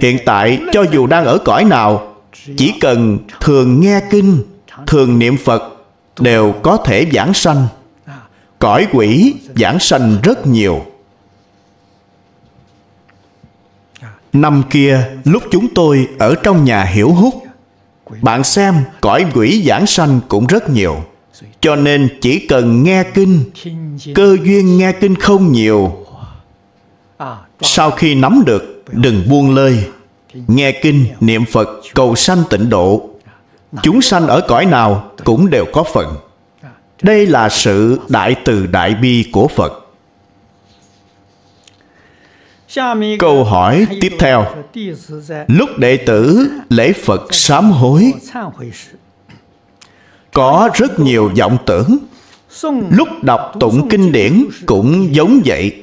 S1: Hiện tại, cho dù đang ở cõi nào, Chỉ cần thường nghe kinh, Thường niệm Phật, Đều có thể giảng sanh. Cõi quỷ giảng sanh rất nhiều. Năm kia lúc chúng tôi ở trong nhà hiểu hút Bạn xem cõi quỷ giảng sanh cũng rất nhiều. Cho nên chỉ cần nghe kinh Cơ duyên nghe kinh không nhiều. Sau khi nắm được Đừng buông lơi. Nghe kinh, niệm Phật, cầu sanh tịnh độ. Chúng sanh ở cõi nào cũng đều có phận Đây là sự đại từ đại bi của Phật. Câu hỏi tiếp theo. Lúc đệ tử lễ Phật sám hối Có rất nhiều vọng tưởng. Lúc đọc tụng kinh điển cũng giống vậy.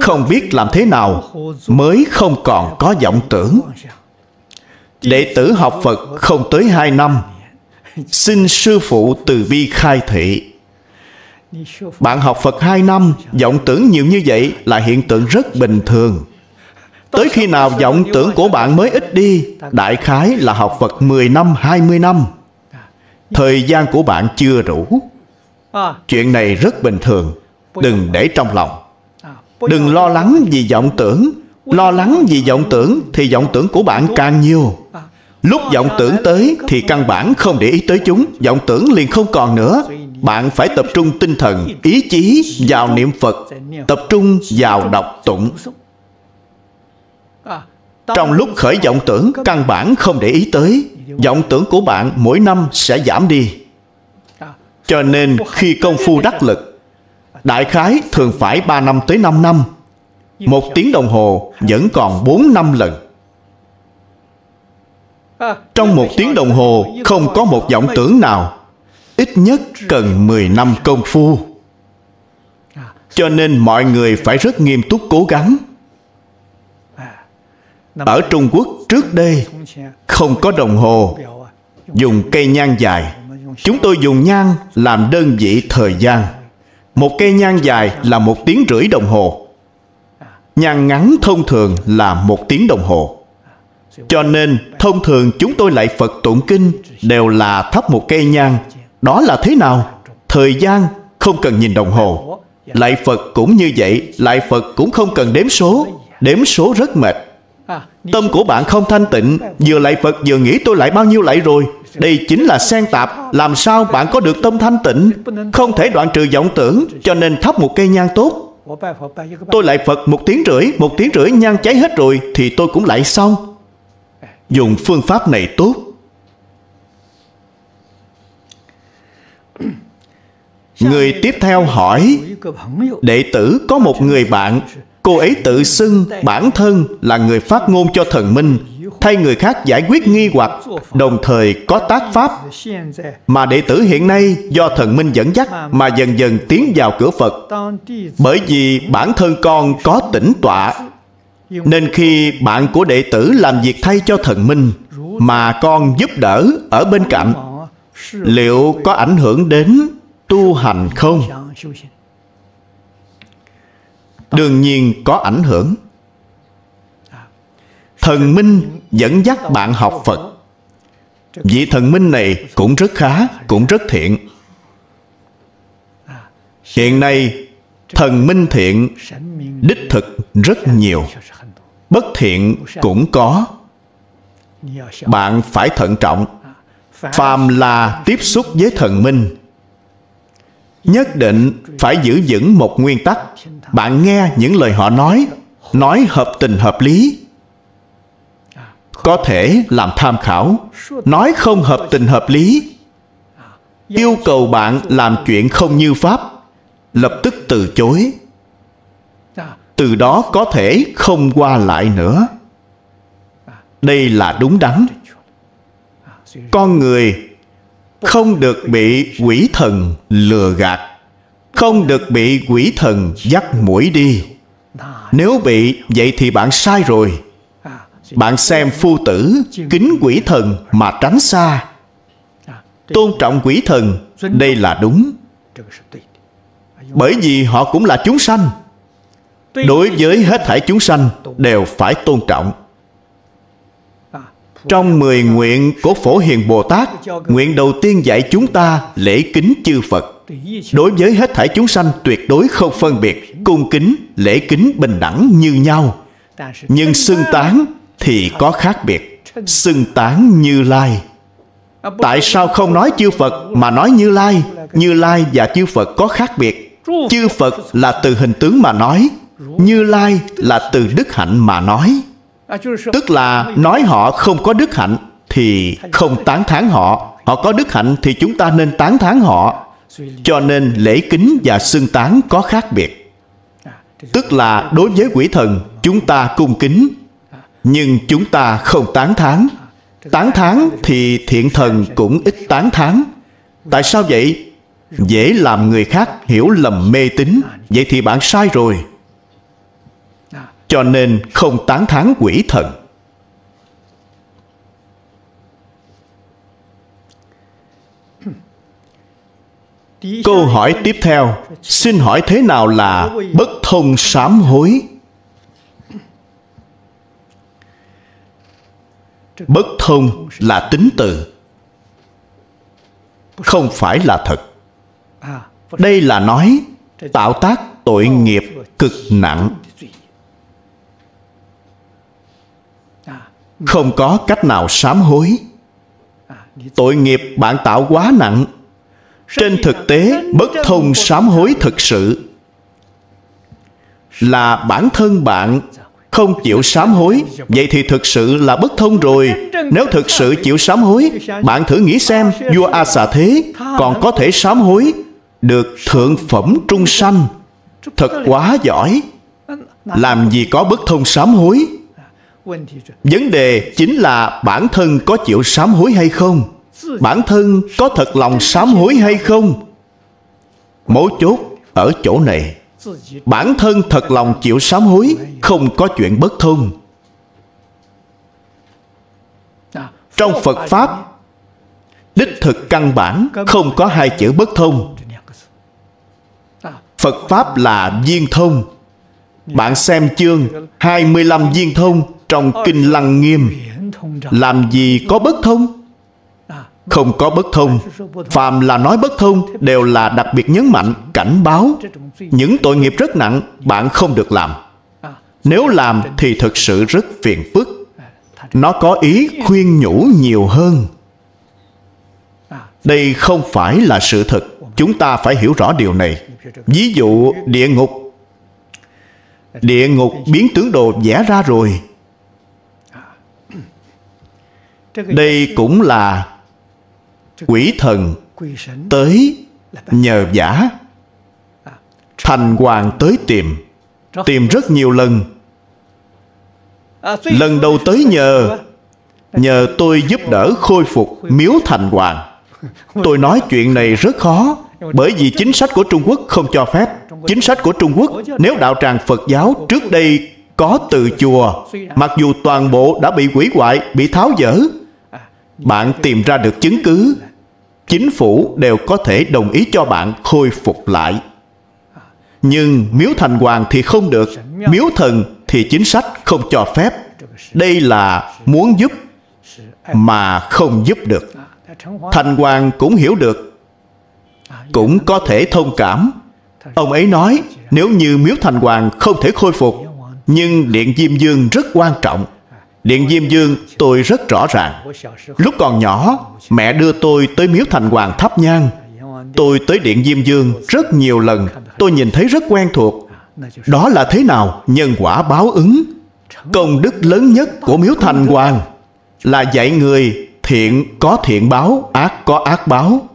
S1: Không biết làm thế nào Mới không còn có vọng tưởng. Đệ tử học Phật không tới hai năm. Xin sư phụ từ bi khai thị bạn học Phật 2 năm vọng tưởng nhiều như vậy là hiện tượng rất bình thường. Tới khi nào vọng tưởng của bạn mới ít đi Đại khái là học Phật 10 năm, 20 năm. Thời gian của bạn chưa đủ. Chuyện này rất bình thường. Đừng để trong lòng. Đừng lo lắng vì vọng tưởng. Lo lắng vì vọng tưởng Thì vọng tưởng của bạn càng nhiều. Lúc vọng tưởng tới Thì căn bản không để ý tới chúng. Vọng tưởng liền không còn nữa bạn phải tập trung tinh thần, ý chí vào niệm phật, tập trung vào đọc tụng. Trong lúc khởi vọng tưởng, căn bản không để ý tới. Vọng tưởng của bạn mỗi năm sẽ giảm đi. Cho nên khi công phu đắc lực, đại khái thường phải 3 năm tới 5 năm. Một tiếng đồng hồ vẫn còn 4 năm lần. Trong một tiếng đồng hồ, không có một vọng tưởng nào ít nhất cần 10 năm công phu. Cho nên mọi người phải rất nghiêm túc cố gắng. Ở trung quốc trước đây, không có đồng hồ, dùng cây nhang dài. Chúng tôi dùng nhang làm đơn vị thời gian. Một cây nhang dài là một tiếng rưỡi đồng hồ. Nhang ngắn thông thường là một tiếng đồng hồ. Cho nên thông thường chúng tôi lại phật tụng kinh đều là thắp một cây nhang đó là thế nào? Thời gian không cần nhìn đồng hồ. Lại phật cũng như vậy. Lại phật cũng không cần đếm số. Đếm số rất mệt. Tâm của bạn không thanh tịnh. Vừa lại phật vừa nghĩ tôi lại bao nhiêu lại rồi. Đây chính là xen tạp. Làm sao bạn có được tâm thanh tịnh? Không thể đoạn trừ vọng tưởng, cho nên thắp một cây nhang tốt. Tôi lại phật một tiếng rưỡi, một tiếng rưỡi nhang cháy hết rồi, thì tôi cũng lại xong. Dùng phương pháp này tốt. Người tiếp theo hỏi, Đệ tử có một người bạn, Cô ấy tự xưng bản thân là người phát ngôn cho thần minh, Thay người khác giải quyết nghi hoặc, Đồng thời có tác pháp. Mà đệ tử hiện nay do thần minh dẫn dắt Mà dần dần tiến vào cửa Phật. Bởi vì bản thân con có tỉnh tọa, Nên khi bạn của đệ tử làm việc thay cho thần minh Mà con giúp đỡ ở bên cạnh, Liệu có ảnh hưởng đến tu hành không? Đương nhiên có ảnh hưởng. Thần minh dẫn dắt bạn học phật. Vị thần minh này cũng rất khá, cũng rất thiện. Hiện nay, thần minh thiện, đích thực rất nhiều. Bất thiện cũng có. Bạn phải thận trọng. Phàm là tiếp xúc với thần minh nhất định phải giữ vững một nguyên tắc. Bạn nghe những lời họ nói nói hợp tình hợp lý. Có thể làm tham khảo, nói không hợp tình hợp lý. Yêu cầu bạn làm chuyện không như pháp, lập tức từ chối. Từ đó có thể không qua lại nữa. Đây là đúng đắn. Con người không được bị quỷ thần lừa gạt. Không được bị quỷ thần dắt mũi đi. Nếu bị, vậy thì bạn sai rồi. Bạn xem phu tử, kính quỷ thần mà tránh xa. Tôn trọng quỷ thần, đây là đúng. Bởi vì họ cũng là chúng sanh. Đối với hết thảy chúng sanh đều phải tôn trọng trong mười nguyện của Phổ Hiền Bồ Tát Nguyện đầu tiên dạy chúng ta lễ kính chư Phật. Đối với hết thảy chúng sanh tuyệt đối không phân biệt Cung kính, lễ kính bình đẳng như nhau. Nhưng xưng tán thì có khác biệt. Xưng tán như lai. Tại sao không nói chư phật mà nói như lai? Như lai và chư phật có khác biệt. Chư phật là từ hình tướng mà nói như lai là từ đức hạnh mà nói tức là nói họ không có đức hạnh thì không tán thán họ. Họ có đức hạnh thì chúng ta nên tán thán họ. Cho nên lễ kính và xưng tán có khác biệt. Tức là đối với quỷ thần chúng ta cung kính nhưng chúng ta không tán thán. Tán thán thì thiện thần cũng ít tán thán. Tại sao vậy? Dễ làm người khác hiểu lầm mê tín. Vậy thì bạn sai rồi cho nên không tán thán quỷ thần. Câu hỏi tiếp theo, xin hỏi thế nào là bất thông sám hối? Bất thông là tính từ, không phải là thật. Đây là nói tạo tác tội nghiệp cực nặng. Không có cách nào sám hối. Tội nghiệp bạn tạo quá nặng. Trên thực tế, bất thông sám hối thực sự. Là bản thân bạn không chịu sám hối, vậy thì thực sự là bất thông rồi. Nếu thực sự chịu sám hối, bạn thử nghĩ xem, vua a xà thế còn có thể sám hối được thượng phẩm trung sanh? Thật quá giỏi. Làm gì có bất thông sám hối? Vấn đề chính là bản thân có chịu sám hối hay không? Bản thân có thật lòng sám hối hay không? Mấu chốt ở chỗ này. Bản thân thật lòng chịu sám hối không có chuyện bất thông. Trong phật pháp đích thực căn bản không có hai chữ bất thông. phật pháp là viên thông. Bạn xem chương 25 viên thông trong kinh lăng nghiêm. Làm gì có bất thông? Không có bất thông. Phàm là nói bất thông đều là đặc biệt nhấn mạnh cảnh báo. Những tội nghiệp rất nặng bạn không được làm. Nếu làm thì thực sự rất phiền phức. Nó có ý khuyên nhủ nhiều hơn. Đây không phải là sự thật. Chúng ta phải hiểu rõ điều này. Ví dụ, địa ngục. Địa ngục biến tướng đồ vẽ ra rồi. Đây cũng là quỷ thần tới nhờ giả. Thành hoàng tới tìm tìm rất nhiều lần. Lần đầu tới nhờ nhờ tôi giúp đỡ khôi phục miếu thành hoàng. Tôi nói chuyện này rất khó, bởi vì chính sách của trung quốc không cho phép. Chính sách của trung quốc, nếu đạo tràng phật giáo trước đây có từ chùa, mặc dù toàn bộ đã bị hủy hoại, bị tháo dỡ bạn tìm ra được chứng cứ. Chính phủ đều có thể đồng ý cho bạn khôi phục lại. Nhưng miếu thành hoàng thì không được. Miếu thần thì chính sách không cho phép. Đây là muốn giúp mà không giúp được. Thành hoàng cũng hiểu được. Cũng có thể thông cảm. Ông ấy nói, nếu như miếu thành hoàng không thể khôi phục, nhưng điện diêm dương rất quan trọng. Điện Diêm Dương, tôi rất rõ ràng. Lúc còn nhỏ, Mẹ đưa tôi tới miếu thành hoàng thắp nhang. Tôi tới Điện Diêm Dương rất nhiều lần. Tôi nhìn thấy rất quen thuộc. Đó là thế nào? Nhân quả báo ứng. Công đức lớn nhất của miếu thành hoàng Là dạy người thiện có thiện báo, Ác có ác báo.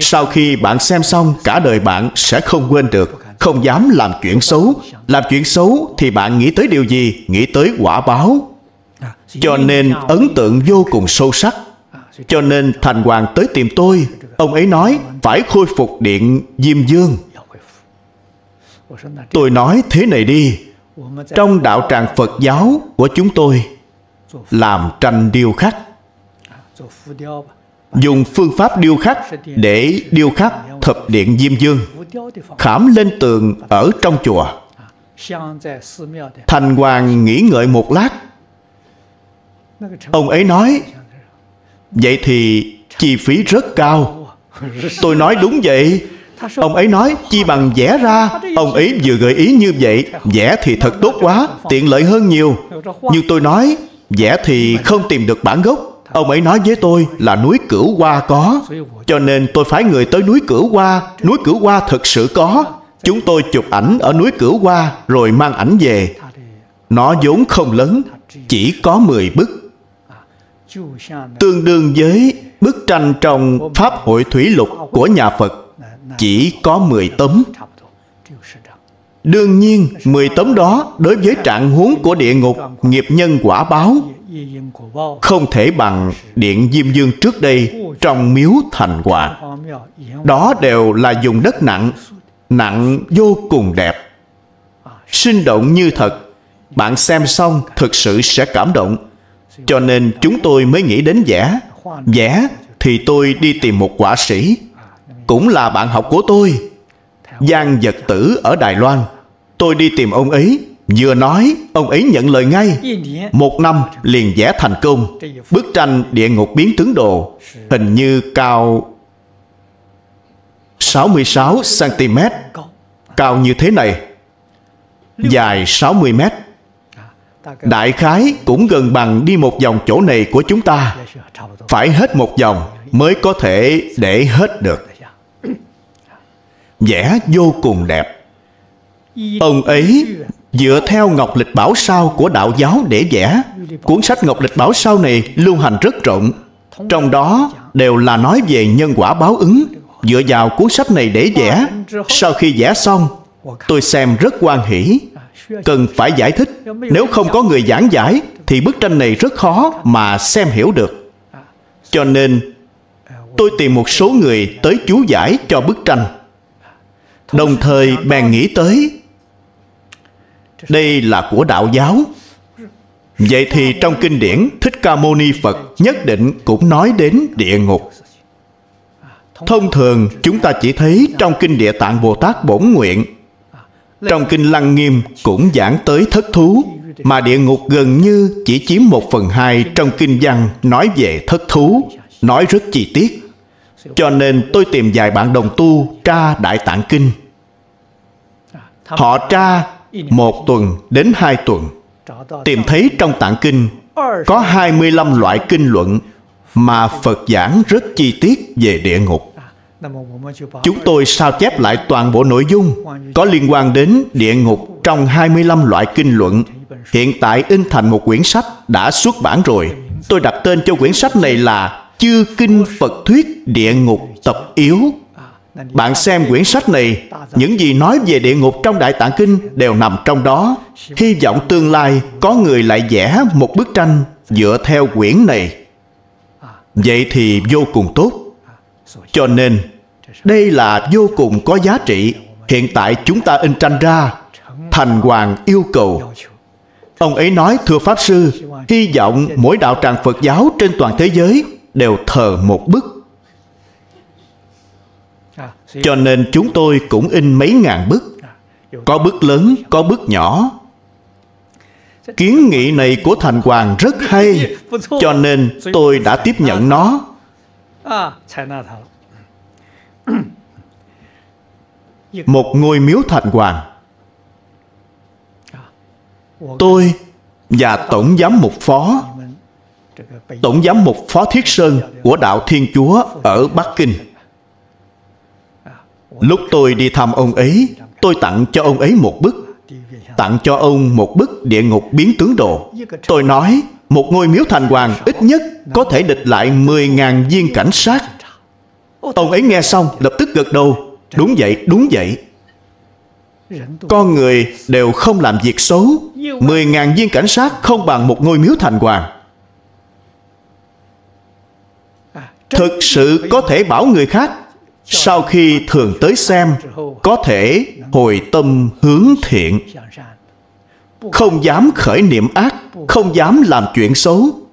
S1: Sau khi bạn xem xong, Cả đời bạn sẽ không quên được. Không dám làm chuyện xấu. Làm chuyện xấu thì bạn nghĩ tới điều gì? Nghĩ tới quả báo cho nên ấn tượng vô cùng sâu sắc. Cho nên thành hoàng tới tìm tôi, ông ấy nói phải khôi phục điện diêm dương. Tôi nói thế này đi, trong đạo tràng phật giáo của chúng tôi, làm tranh điêu khắc. Dùng phương pháp điêu khắc để điêu khắc thập điện diêm dương, khảm lên tường ở trong chùa. Thành hoàng nghĩ ngợi một lát ông ấy nói, vậy thì chi phí rất cao. Tôi nói, đúng vậy. Ông ấy nói, chi bằng vẽ ra. Ông ấy vừa gợi ý như vậy, Vẽ thì thật tốt quá, Tiện lợi hơn nhiều. Nhưng tôi nói, Vẽ thì không tìm được bản gốc. Ông ấy nói với tôi là núi Cửu Hoa có, Cho nên tôi phái người tới núi Cửu Hoa. Núi Cửu Hoa thật sự có. Chúng tôi chụp ảnh ở núi Cửu Hoa Rồi mang ảnh về. Nó vốn không lớn, Chỉ có 10 bức. Tương đương với bức tranh trong Pháp hội Thủy Lục của nhà Phật Chỉ có 10 tấm. Đương nhiên 10 tấm đó Đối với trạng huống của địa ngục Nghiệp nhân quả báo Không thể bằng Điện Diêm Dương trước đây Trong miếu thành hoàng Đó đều là dùng đất nặng Nặng vô cùng đẹp. Sinh động như thật. Bạn xem xong thực sự sẽ cảm động cho nên chúng tôi mới nghĩ đến vẽ. Vẽ thì tôi đi tìm một quả sĩ. Cũng là bạn học của tôi. Giang Vật Tử ở Đài Loan. Tôi đi tìm ông ấy. Vừa nói, ông ấy nhận lời ngay. Một năm liền vẽ thành công. Bức tranh địa ngục biến tướng đồ. Hình như cao 66cm Cao như thế này. Dài 60 mét. Đại khái cũng gần bằng đi một vòng chỗ này của chúng ta. Phải hết một vòng Mới có thể để hết được. Vẽ vô cùng đẹp. Ông ấy dựa theo Ngọc Lịch Bảo Sao của đạo giáo để vẽ. Cuốn sách Ngọc Lịch Bảo Sao này lưu hành rất rộng. Trong đó đều là nói về nhân quả báo ứng. Dựa vào cuốn sách này để vẽ, Sau khi vẽ xong, Tôi xem rất quan hỷ. Cần phải giải thích. Nếu không có người giảng giải, Thì bức tranh này rất khó mà xem hiểu được. Cho nên, Tôi tìm một số người tới chú giải cho bức tranh. Đồng thời, bèn nghĩ tới, Đây là của đạo giáo. Vậy thì trong kinh điển, Thích Ca Mâu Ni Phật nhất định cũng nói đến địa ngục. Thông thường, chúng ta chỉ thấy trong kinh Địa Tạng Bồ Tát Bổn Nguyện trong kinh Lăng Nghiêm cũng giảng tới thất thú, Mà địa ngục gần như chỉ chiếm một phần hai trong kinh văn nói về thất thú, Nói rất chi tiết. Cho nên tôi tìm vài bạn đồng tu tra Đại Tạng Kinh. Họ tra một tuần đến hai tuần. Tìm thấy trong Tạng Kinh Có 25 loại kinh luận Mà Phật giảng rất chi tiết về địa ngục. Chúng tôi sao chép lại toàn bộ nội dung có liên quan đến địa ngục trong 25 loại kinh luận. Hiện tại in thành một quyển sách đã xuất bản rồi. Tôi đặt tên cho quyển sách này là Chư Kinh Phật Thuyết Địa Ngục Tập Yếu. Bạn xem quyển sách này, những gì nói về địa ngục trong Đại Tạng Kinh đều nằm trong đó. Hy vọng tương lai có người lại vẽ một bức tranh dựa theo quyển này. Vậy thì vô cùng tốt. Cho nên đây là vô cùng có giá trị. Hiện tại chúng ta in tranh ra, thành hoàng yêu cầu. Ông ấy nói, thưa pháp sư, hy vọng mỗi đạo tràng phật giáo trên toàn thế giới đều thờ một bức. Cho nên chúng tôi cũng in mấy ngàn bức. Có bức lớn, có bức nhỏ. Kiến nghị này của thành hoàng rất hay. Cho nên tôi đã tiếp nhận nó. À, một ngôi miếu thành hoàng. Tôi và tổng giám mục phó tổng giám mục phó thiết sơn của đạo thiên chúa ở bắc kinh. Lúc tôi đi thăm ông ấy tôi tặng cho ông ấy một bức tặng cho ông một bức địa ngục biến tướng đồ. Tôi nói một ngôi miếu thành hoàng ít nhất có thể địch lại 10.000 viên cảnh sát Ông ấy nghe xong lập tức gật đầu. Đúng vậy, đúng vậy. Con người đều không làm việc xấu. Mười ngàn viên cảnh sát không bằng một ngôi miếu thành hoàng. Thực sự có thể bảo người khác Sau khi thường tới xem Có thể hồi tâm hướng thiện. Không dám khởi niệm ác Không dám làm chuyện xấu.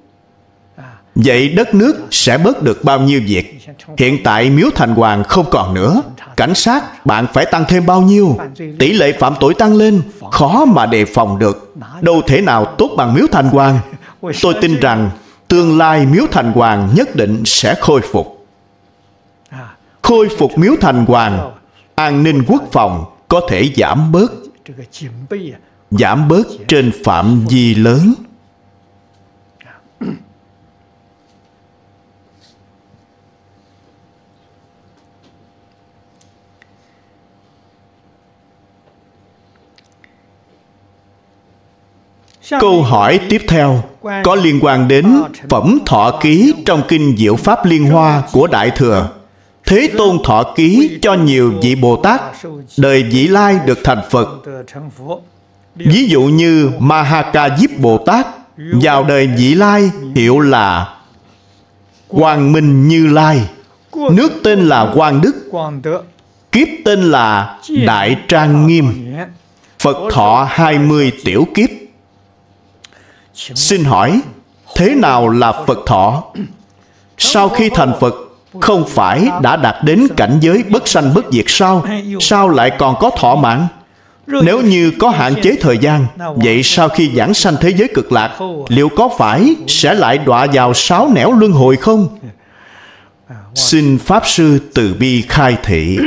S1: Vậy đất nước sẽ bớt được bao nhiêu việc? Hiện tại miếu thành hoàng không còn nữa. Cảnh sát, bạn phải tăng thêm bao nhiêu? Tỷ lệ phạm tội tăng lên, Khó mà đề phòng được. Đâu thể nào tốt bằng miếu thành hoàng. Tôi tin rằng Tương lai miếu thành hoàng nhất định sẽ khôi phục. Khôi phục miếu thành hoàng, an ninh quốc phòng có thể giảm bớt. Giảm bớt trên phạm vi lớn. Câu hỏi tiếp theo có liên quan đến phẩm thọ ký trong kinh Diệu Pháp Liên Hoa của Đại Thừa. Thế Tôn thọ ký cho nhiều vị Bồ Tát, đời vị lai được thành Phật. Ví dụ như Mahaka Diếp Bồ Tát, vào đời vị lai hiệu là Quang Minh Như Lai. Nước tên là Quang Đức, kiếp tên là Đại Trang Nghiêm. Phật thọ 20 tiểu kiếp Xin hỏi, Thế nào là Phật thọ? Sau khi thành Phật, Không phải đã đạt đến cảnh giới bất sanh bất diệt sao? Sao lại còn có thọ mạng? Nếu như có hạn chế thời gian, Vậy sau khi giảng sanh thế giới cực lạc, Liệu có phải sẽ lại đọa vào sáu nẻo luân hồi không? Xin Pháp Sư từ bi khai thị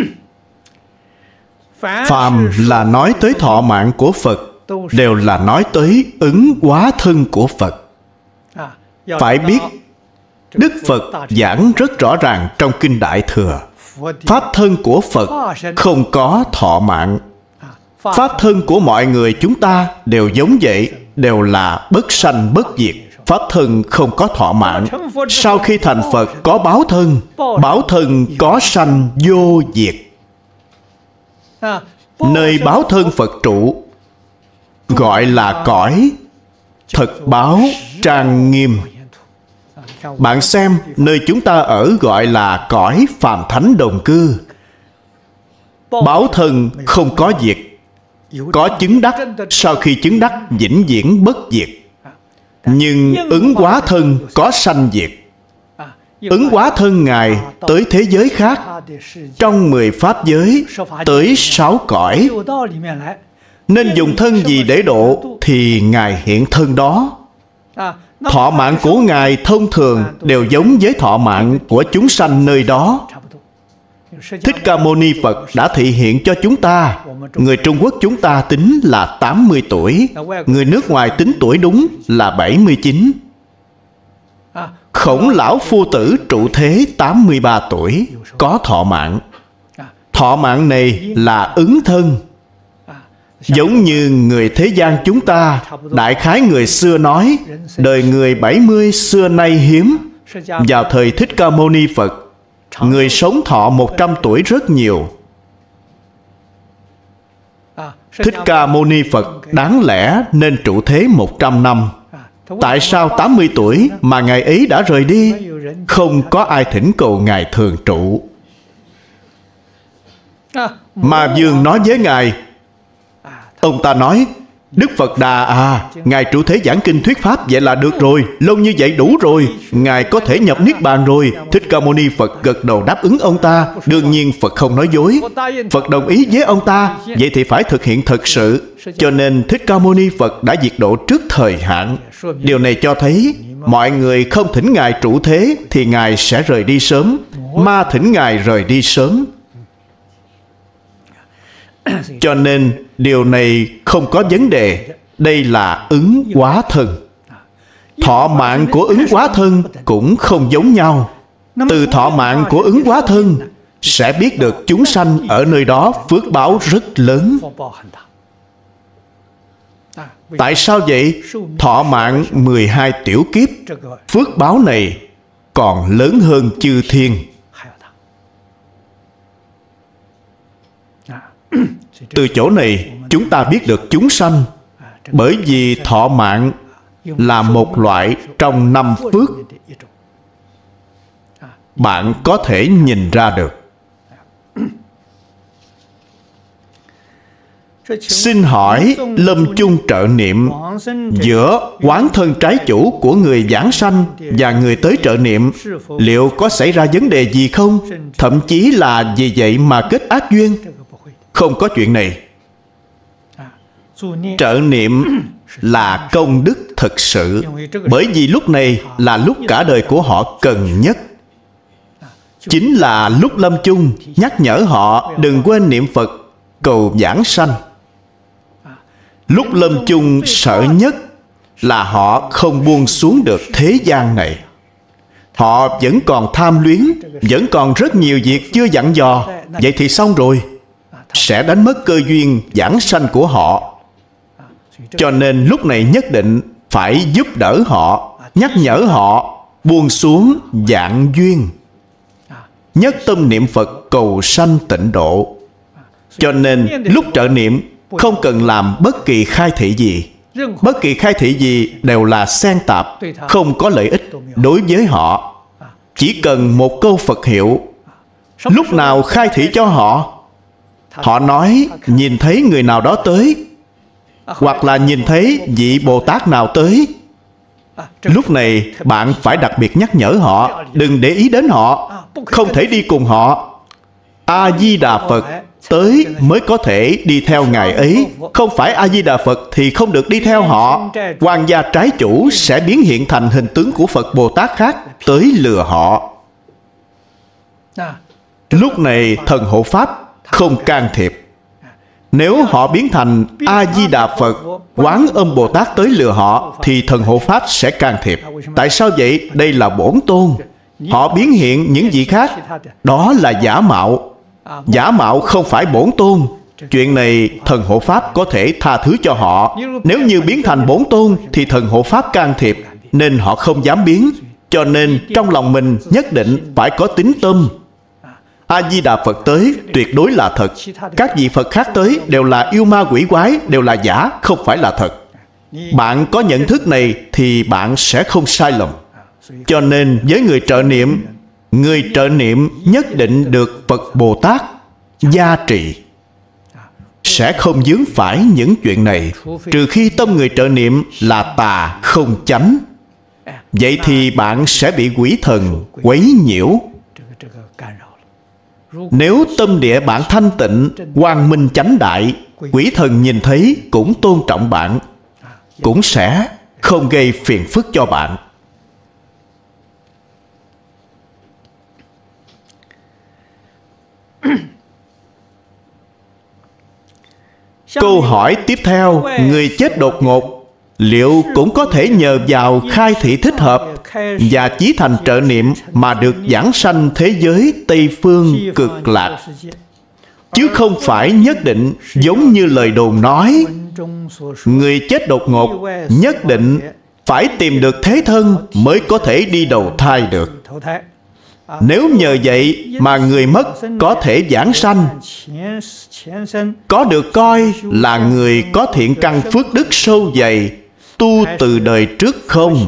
S1: Phàm là nói tới thọ mạng của Phật đều là nói tới ứng hóa thân của phật. Phải biết đức phật giảng rất rõ ràng trong kinh đại thừa. Pháp thân của phật không có thọ mạng. Pháp thân của mọi người chúng ta đều giống vậy đều là bất sanh bất diệt. Pháp thân không có thọ mạng. Sau khi thành phật có báo thân báo thân có sanh vô diệt. Nơi báo thân phật trụ gọi là cõi. Thật báo trang nghiêm. Bạn xem, nơi chúng ta ở gọi là cõi phàm thánh đồng cư. Báo thân không có diệt. Có chứng đắc, sau khi chứng đắc, vĩnh viễn bất diệt. Nhưng ứng quá thân có sanh diệt. Ứng quá thân ngài tới thế giới khác. Trong mười pháp giới, tới sáu cõi nên dùng thân gì để độ thì ngài hiện thân đó. Thọ mạng của ngài thông thường đều giống với thọ mạng của chúng sanh nơi đó. Thích Ca Mâu Ni Phật đã thị hiện cho chúng ta. Người Trung Quốc chúng ta tính là 80 tuổi. Người nước ngoài tính tuổi đúng là 79 Khổng lão phu tử trụ thế 83 tuổi, Có thọ mạng. Thọ mạng này là ứng thân. Giống như người thế gian chúng ta Đại khái người xưa nói Đời người 70 xưa nay hiếm. Vào thời Thích Ca Mâu Ni Phật Người sống thọ 100 tuổi rất nhiều. Thích Ca Mâu Ni Phật đáng lẽ nên trụ thế 100 năm. Tại sao 80 tuổi mà Ngài ấy đã rời đi? Không có ai thỉnh cầu Ngài thường trụ. Mà Dương nói với Ngài Ông ta nói, Đức Phật Đà à Ngài trụ thế giảng kinh thuyết pháp Vậy là được rồi, Lâu như vậy đủ rồi, Ngài có thể nhập Niết Bàn rồi. Thích Ca Mâu Ni Phật gật đầu đáp ứng ông ta, Đương nhiên Phật không nói dối. Phật đồng ý với ông ta, Vậy thì phải thực hiện thật sự. Cho nên Thích Ca Mâu Ni Phật đã diệt độ trước thời hạn. Điều này cho thấy, Mọi người không thỉnh Ngài trụ thế Thì Ngài sẽ rời đi sớm, Ma thỉnh Ngài rời đi sớm cho nên điều này không có vấn đề. Đây là ứng quá thân. Thọ mạng của ứng quá thân cũng không giống nhau. Từ thọ mạng của ứng quá thân sẽ biết được chúng sanh ở nơi đó phước báo rất lớn. Tại sao vậy? Thọ mạng 12 tiểu kiếp. Phước báo này còn lớn hơn chư thiên từ chỗ này, chúng ta biết được chúng sanh, bởi vì thọ mạng là một loại trong năm phước. Bạn có thể nhìn ra được. Xin hỏi, lâm chung trợ niệm giữa quán thân trái chủ của người giảng sanh và người tới trợ niệm, liệu có xảy ra vấn đề gì không? Thậm chí là vì vậy mà kết ác duyên? Không có chuyện này. Trợ niệm là công đức thực sự. Bởi vì lúc này là lúc cả đời của họ cần nhất. Chính là lúc lâm chung nhắc nhở họ đừng quên niệm phật cầu giảng sanh. Lúc lâm chung sợ nhất là họ không buông xuống được thế gian này. Họ vẫn còn tham luyến vẫn còn rất nhiều việc chưa dặn dò. Vậy thì xong rồi sẽ đánh mất cơ duyên giảng sanh của họ. Cho nên lúc này nhất định phải giúp đỡ họ, nhắc nhở họ, buông xuống dạng duyên. Nhất tâm niệm phật cầu sanh tịnh độ. Cho nên lúc trợ niệm, không cần làm bất kỳ khai thị gì. Bất kỳ khai thị gì đều là xen tạp, không có lợi ích đối với họ. Chỉ cần một câu phật hiệu, lúc nào khai thị cho họ họ nói, nhìn thấy người nào đó tới, hoặc là nhìn thấy vị bồ tát nào tới, lúc này bạn phải đặc biệt nhắc nhở họ, đừng để ý đến họ, không thể đi cùng họ. A di đà phật tới mới có thể đi theo ngài ấy. Không phải a di đà phật thì không được đi theo họ. Quan gia trái chủ sẽ biến hiện thành hình tướng của phật bồ tát khác, tới lừa họ. Lúc này thần hộ pháp không can thiệp. Nếu họ biến thành A-di-đà Phật, Quán âm Bồ Tát tới lừa họ, Thì thần hộ Pháp sẽ can thiệp. Tại sao vậy? Đây là bổn tôn. Họ biến hiện những gì khác. Đó là giả mạo. Giả mạo không phải bổn tôn. Chuyện này thần hộ Pháp có thể tha thứ cho họ. Nếu như biến thành bổn tôn, Thì thần hộ Pháp can thiệp, Nên họ không dám biến. Cho nên trong lòng mình nhất định phải có tính tâm a di đà phật tới tuyệt đối là thật. Các vị phật khác tới đều là yêu ma quỷ quái, đều là giả, không phải là thật. Bạn có nhận thức này thì bạn sẽ không sai lầm. Cho nên với người trợ niệm, người trợ niệm nhất định được phật bồ tát gia trị sẽ không dướng phải những chuyện này, trừ khi tâm người trợ niệm là tà không chánh. Vậy thì bạn sẽ bị quỷ thần quấy nhiễu nếu tâm địa bạn thanh tịnh quang minh chánh đại quỷ thần nhìn thấy cũng tôn trọng bạn cũng sẽ không gây phiền phức cho bạn. Câu hỏi tiếp theo người chết đột ngột liệu cũng có thể nhờ vào khai thị thích hợp và chí thành trợ niệm mà được giảng sanh thế giới tây phương cực lạc? Chứ không phải nhất định giống như lời đồn nói, người chết đột ngột nhất định phải tìm được thế thân mới có thể đi đầu thai được. Nếu nhờ vậy mà người mất có thể giảng sanh, có được coi là người có thiện căn phước đức sâu dày tu từ đời trước không?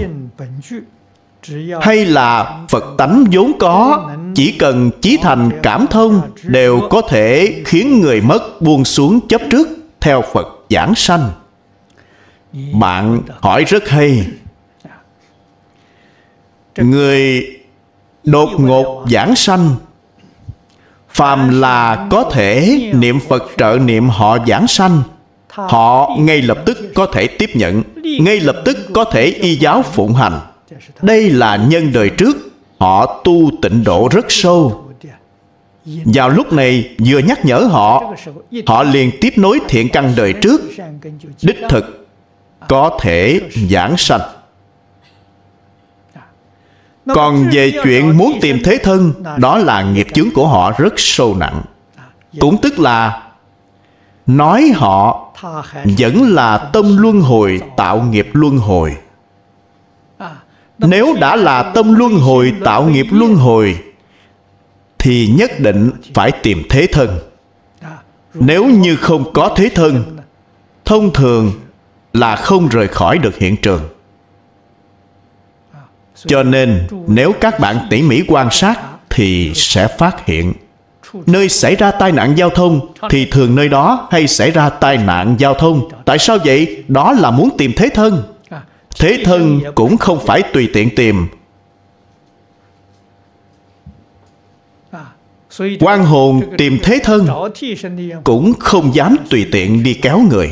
S1: hay là phật tánh vốn có chỉ cần chí thành cảm thông đều có thể khiến người mất buông xuống chấp trước theo phật giảng sanh? Bạn hỏi rất hay. Người đột ngột giảng sanh phàm là có thể niệm phật trợ niệm họ giảng sanh họ ngay lập tức có thể tiếp nhận ngay lập tức có thể y giáo phụng hành. Đây là nhân đời trước họ tu tịnh độ rất sâu. Vào lúc này vừa nhắc nhở họ họ liền tiếp nối thiện căn đời trước. Đích thực có thể giảng sanh. Còn về chuyện muốn tìm thế thân đó là nghiệp chướng của họ rất sâu nặng. Cũng tức là nói họ vẫn là tâm luân hồi tạo nghiệp luân hồi. Nếu đã là tâm luân hồi tạo nghiệp luân hồi thì nhất định phải tìm thế thân. Nếu như không có thế thân thông thường là không rời khỏi được hiện trường. Cho nên nếu các bạn tỉ mỉ quan sát thì sẽ phát hiện nơi xảy ra tai nạn giao thông, thì thường nơi đó hay xảy ra tai nạn giao thông. Tại sao vậy? Đó là muốn tìm thế thân. Thế thân cũng không phải tùy tiện tìm. Quan hồn tìm thế thân cũng không dám tùy tiện đi kéo người.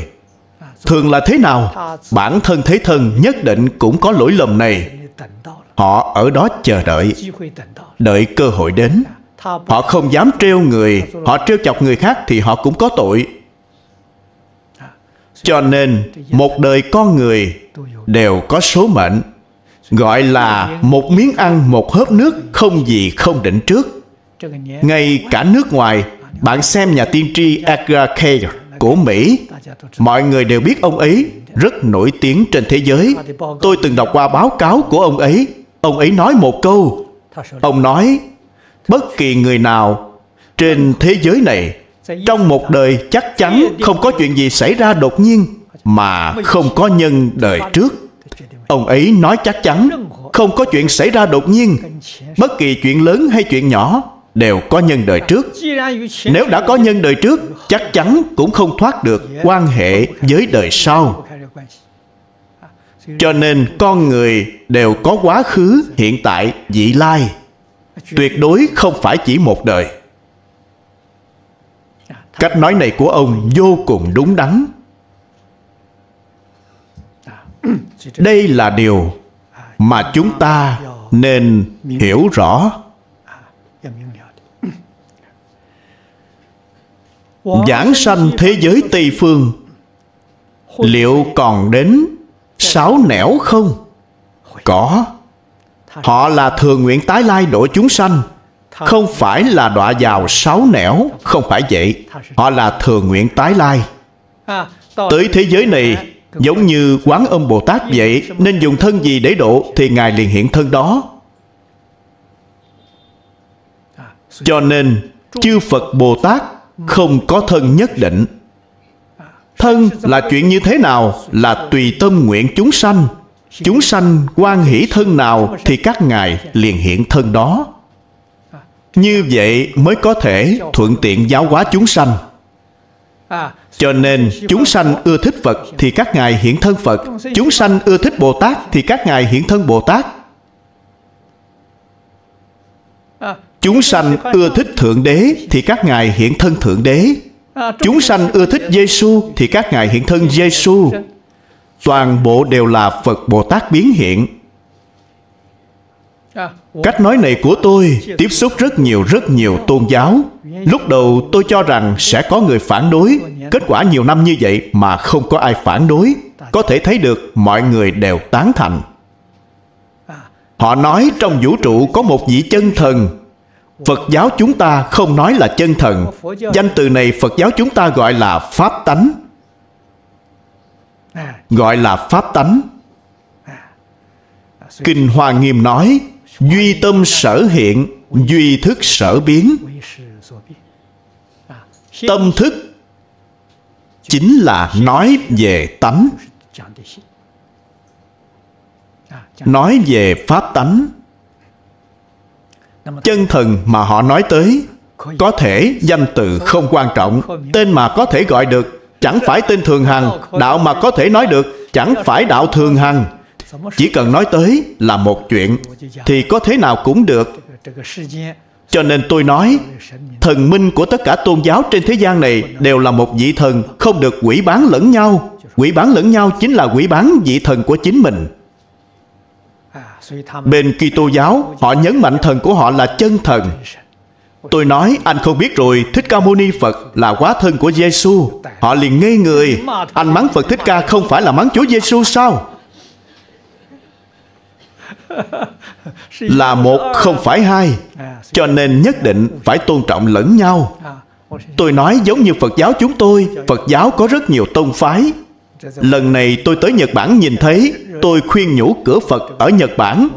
S1: Thường là thế nào? Bản thân thế thân nhất định cũng có lỗi lầm này. Họ ở đó chờ đợi. Đợi cơ hội đến. Họ không dám trêu người. Họ trêu chọc người khác thì họ cũng có tội. Cho nên, Một đời con người Đều có số mệnh. Gọi là một miếng ăn, một hớp nước Không gì không định trước. Ngay cả nước ngoài, Bạn xem nhà tiên tri Edgar Cayce của Mỹ, Mọi người đều biết ông ấy Rất nổi tiếng trên thế giới. Tôi từng đọc qua báo cáo của ông ấy. Ông ấy nói một câu. Ông nói Bất kỳ người nào trên thế giới này Trong một đời chắc chắn không có chuyện gì xảy ra đột nhiên Mà không có nhân đời trước. Ông ấy nói chắc chắn Không có chuyện xảy ra đột nhiên. Bất kỳ chuyện lớn hay chuyện nhỏ Đều có nhân đời trước. Nếu đã có nhân đời trước Chắc chắn cũng không thoát được quan hệ với đời sau. Cho nên con người đều có quá khứ, hiện tại, vị lai. Tuyệt đối không phải chỉ một đời. Cách nói này của ông vô cùng đúng đắn. Đây là điều mà chúng ta nên hiểu rõ. Giảng sanh thế giới tây phương, liệu còn đến sáu nẻo không? Có họ là thường nguyện tái lai độ chúng sanh. Không phải là đọa vào sáu nẻo, không phải vậy. Họ là thường nguyện tái lai. Tới thế giới này, Giống như quán âm Bồ Tát vậy, Nên dùng thân gì để độ Thì Ngài liền hiện thân đó. Cho nên, Chư Phật Bồ Tát Không có thân nhất định. Thân là chuyện như thế nào Là tùy tâm nguyện chúng sanh. Chúng sanh quan hỷ thân nào Thì các ngài liền hiện thân đó. Như vậy mới có thể thuận tiện giáo hóa chúng sanh. Cho nên chúng sanh ưa thích Phật Thì các ngài hiện thân Phật. Chúng sanh ưa thích Bồ Tát Thì các ngài hiện thân Bồ Tát. Chúng sanh ưa thích Thượng Đế Thì các ngài hiện thân Thượng Đế. Chúng sanh ưa thích Giêsu Thì các ngài hiện thân Giêsu Toàn bộ đều là Phật Bồ Tát biến hiện Cách nói này của tôi tiếp xúc rất nhiều rất nhiều tôn giáo. Lúc đầu tôi cho rằng sẽ có người phản đối. Kết quả nhiều năm như vậy mà không có ai phản đối. Có thể thấy được mọi người đều tán thành. Họ nói trong vũ trụ có một vị chân thần. Phật giáo chúng ta không nói là chân thần. Danh từ này Phật giáo chúng ta gọi là Pháp tánh. Gọi là Pháp tánh. Kinh Hoa Nghiêm nói, duy tâm sở hiện, duy thức sở biến. Tâm thức chính là nói về tánh. Nói về pháp tánh. Chân thần mà họ nói tới, có thể danh từ không quan trọng, tên mà có thể gọi được chẳng phải tên thường hằng, đạo mà có thể nói được, chẳng phải đạo thường hằng. Chỉ cần nói tới là một chuyện, thì có thế nào cũng được. Cho nên tôi nói, thần minh của tất cả tôn giáo trên thế gian này đều là một vị thần không được quỷ bán lẫn nhau. Quỷ bán lẫn nhau chính là quỷ bán vị thần của chính mình. Bên Kitô giáo, họ nhấn mạnh thần của họ là chân thần tôi nói, anh không biết rồi, thích ca mâu ni phật là quá thân của giêsu họ liền ngây người. Anh mắng phật thích ca không phải là mắng chúa giêsu sao? Là một không phải hai. Cho nên nhất định phải tôn trọng lẫn nhau. Tôi nói giống như phật giáo chúng tôi, phật giáo có rất nhiều tông phái. Lần này tôi tới nhật bản nhìn thấy, tôi khuyên nhủ cửa phật ở nhật bản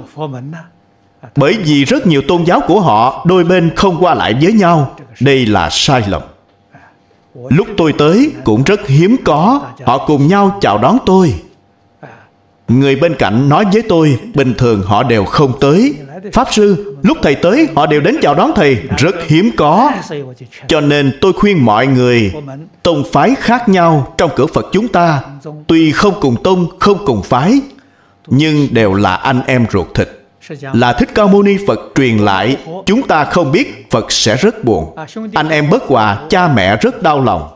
S1: bởi vì rất nhiều tôn giáo của họ đôi bên không qua lại với nhau. Đây là sai lầm. Lúc tôi tới cũng rất hiếm có. Họ cùng nhau chào đón tôi. Người bên cạnh nói với tôi, Bình thường họ đều không tới. Pháp sư, Lúc thầy tới, họ đều đến chào đón thầy. Rất hiếm có. Cho nên tôi khuyên mọi người, Tông phái khác nhau Trong cửa Phật chúng ta. Tuy không cùng tông, không cùng phái, Nhưng đều là anh em ruột thịt là Thích Ca Mâu Ni Phật truyền lại Chúng ta không biết Phật sẽ rất buồn. Anh em bất hòa Cha mẹ rất đau lòng.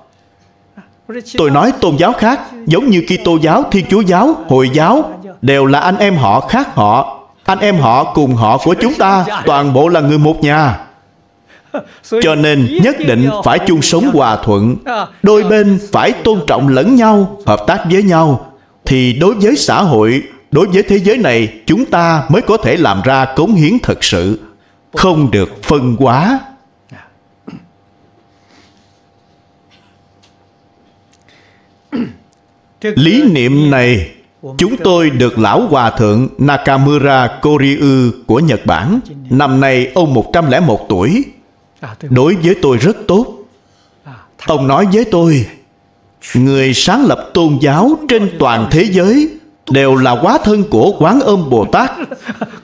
S1: Tôi nói tôn giáo khác Giống như Kitô giáo, Thiên Chúa giáo, Hồi giáo Đều là anh em họ khác họ. Anh em họ cùng họ của chúng ta Toàn bộ là người một nhà. Cho nên nhất định phải chung sống hòa thuận. Đôi bên phải tôn trọng lẫn nhau hợp tác với nhau. Thì đối với xã hội đối với thế giới này, chúng ta mới có thể làm ra cống hiến thật sự. Không được phân hóa. Lý niệm này, chúng tôi được lão hòa thượng Nakamura Koryu của Nhật Bản. Năm nay ông 101 tuổi. Đối với tôi rất tốt. Ông nói với tôi, người sáng lập tôn giáo trên toàn thế giới đều là quá thân của quán âm bồ tát.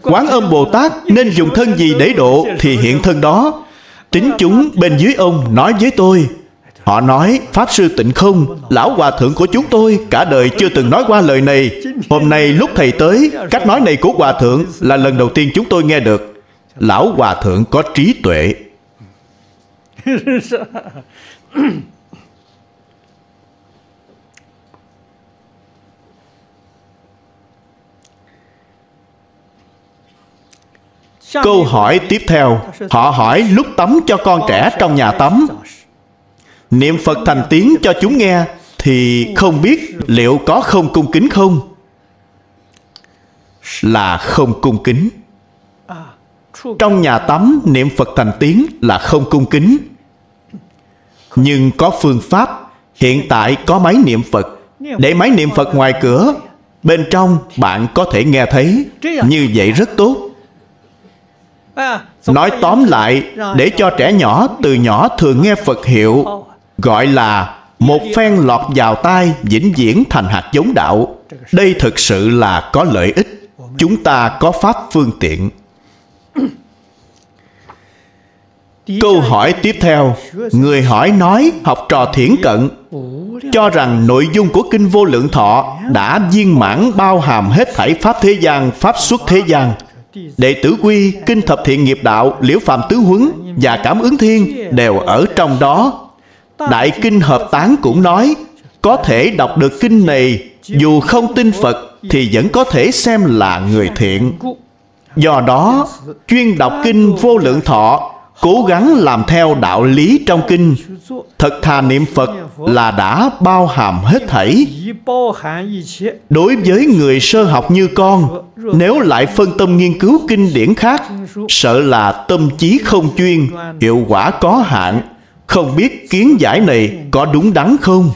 S1: Quán âm bồ tát nên dùng thân gì để độ thì hiện thân đó. Tính chúng bên dưới ông nói với tôi, họ nói, pháp sư tịnh không, lão hòa thượng của chúng tôi cả đời chưa từng nói qua lời này. Hôm nay lúc thầy tới, cách nói này của hòa thượng là lần đầu tiên chúng tôi nghe được. Lão hòa thượng có trí tuệ. câu hỏi tiếp theo họ hỏi lúc tắm cho con trẻ trong nhà tắm. niệm phật thành tiếng cho chúng nghe thì không biết liệu có không cung kính không? Là không cung kính. Trong nhà tắm niệm phật thành tiếng là không cung kính. Nhưng có phương pháp hiện tại có máy niệm phật. Để máy niệm phật ngoài cửa bên trong bạn có thể nghe thấy. Như vậy rất tốt nói tóm lại để cho trẻ nhỏ từ nhỏ thường nghe phật hiệu gọi là một phen lọt vào tai vĩnh viễn thành hạt giống đạo. Đây thực sự là có lợi ích. Chúng ta có pháp phương tiện. Câu hỏi tiếp theo người hỏi nói học trò thiển cận cho rằng nội dung của kinh vô lượng thọ đã viên mãn bao hàm hết thảy pháp thế gian pháp xuất thế gian đệ tử quy, kinh thập thiện nghiệp đạo, liễu phạm tứ huấn và cảm ứng thiên đều ở trong đó. Đại kinh hợp tán cũng nói, có thể đọc được kinh này, dù không tin phật thì vẫn có thể xem là người thiện. Do đó, chuyên đọc kinh vô lượng thọ cố gắng làm theo đạo lý trong kinh. Thật thà niệm phật là đã bao hàm hết thảy. Đối với người sơ học như con, nếu lại phân tâm nghiên cứu kinh điển khác, sợ là tâm trí không chuyên, hiệu quả có hạn. Không biết kiến giải này có đúng đắn không?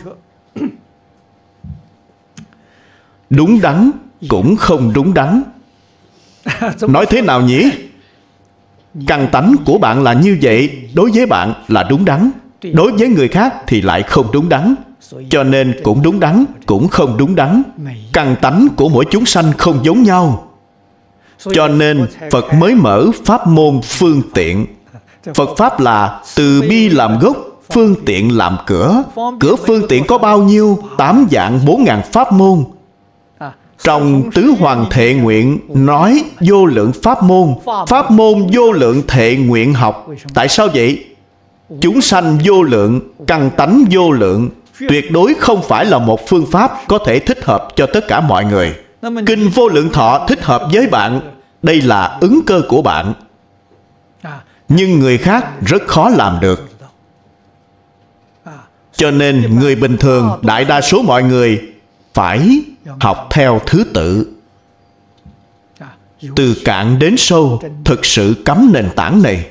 S1: Đúng đắn cũng không đúng đắn. Nói thế nào nhỉ? Căn tánh của bạn là như vậy, đối với bạn là đúng đắn. Đối với người khác thì lại không đúng đắn. Cho nên cũng đúng đắn, cũng không đúng đắn. Căn tánh của mỗi chúng sanh không giống nhau. Cho nên phật mới mở pháp môn phương tiện. Phật pháp là từ bi làm gốc, phương tiện làm cửa. Cửa phương tiện có bao nhiêu? Tám dạng bốn ngàn pháp môn trong tứ hoàng thệ nguyện, nói vô lượng pháp môn pháp môn vô lượng thệ nguyện học. Tại sao vậy? Chúng sanh vô lượng, căn tánh vô lượng, tuyệt đối không phải là một phương pháp có thể thích hợp cho tất cả mọi người. Kinh vô lượng thọ thích hợp với bạn, đây là ứng cơ của bạn. Nhưng người khác rất khó làm được. Cho nên người bình thường, đại đa số mọi người phải học theo thứ tự. Từ cạn đến sâu, thực sự cắm nền tảng này.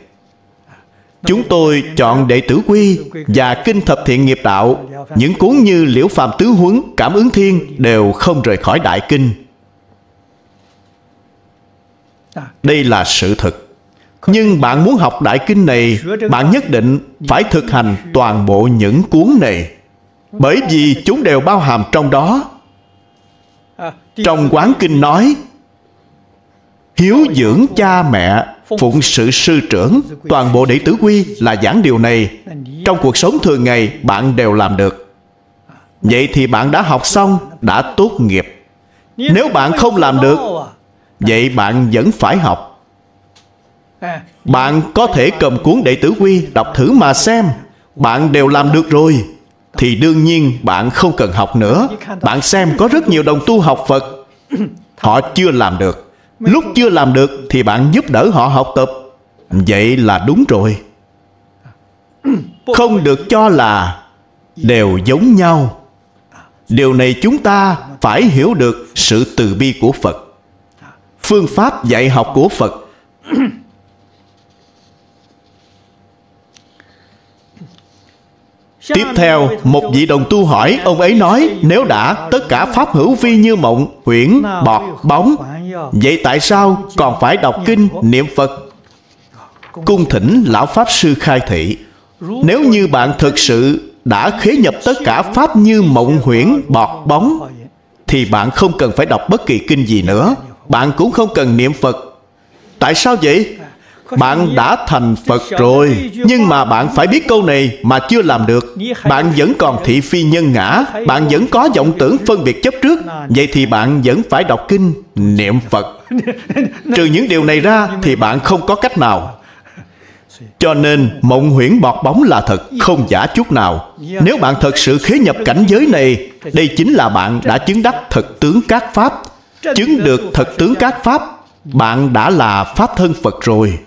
S1: Chúng tôi chọn đệ tử quy và kinh thập thiện nghiệp đạo. Những cuốn như liễu phàm tứ huấn, cảm ứng thiên đều không rời khỏi đại kinh. Đây là sự thực. Nhưng bạn muốn học đại kinh này, bạn nhất định phải thực hành toàn bộ những cuốn này. Bởi vì chúng đều bao hàm trong đó trong quán kinh nói, hiếu dưỡng cha mẹ, phụng sự sư trưởng, toàn bộ đệ tử quy là giảng điều này. Trong cuộc sống thường ngày, bạn đều làm được. Vậy thì bạn đã học xong, đã tốt nghiệp. Nếu bạn không làm được, vậy bạn vẫn phải học. Bạn có thể cầm cuốn đệ tử quy đọc thử mà xem. Bạn đều làm được rồi thì đương nhiên bạn không cần học nữa. Bạn xem có rất nhiều đồng tu học phật. Họ chưa làm được. Lúc chưa làm được thì bạn giúp đỡ họ học tập. Vậy là đúng rồi. Không được cho là đều giống nhau. Điều này chúng ta phải hiểu được sự từ bi của phật. Phương pháp dạy học của phật Tiếp theo, một vị đồng tu hỏi, ông ấy nói, nếu đã tất cả pháp hữu vi như mộng, huyễn, bọt, bóng, vậy tại sao còn phải đọc kinh, niệm Phật? Cung thỉnh Lão Pháp Sư khai thị, nếu như bạn thực sự đã khế nhập tất cả pháp như mộng huyễn, bọt, bóng, thì bạn không cần phải đọc bất kỳ kinh gì nữa. Bạn cũng không cần niệm Phật. Tại sao vậy? Bạn đã thành Phật rồi Nhưng mà bạn phải biết câu này mà chưa làm được. Bạn vẫn còn thị phi nhân ngã Bạn vẫn có vọng tưởng phân biệt chấp trước. Vậy thì bạn vẫn phải đọc kinh Niệm Phật. Trừ những điều này ra Thì bạn không có cách nào. Cho nên mộng huyễn bọt bóng là thật Không giả chút nào. Nếu bạn thật sự khế nhập cảnh giới này Đây chính là bạn đã chứng đắc thật tướng các pháp. Chứng được thật tướng các pháp Bạn đã là Pháp thân Phật rồi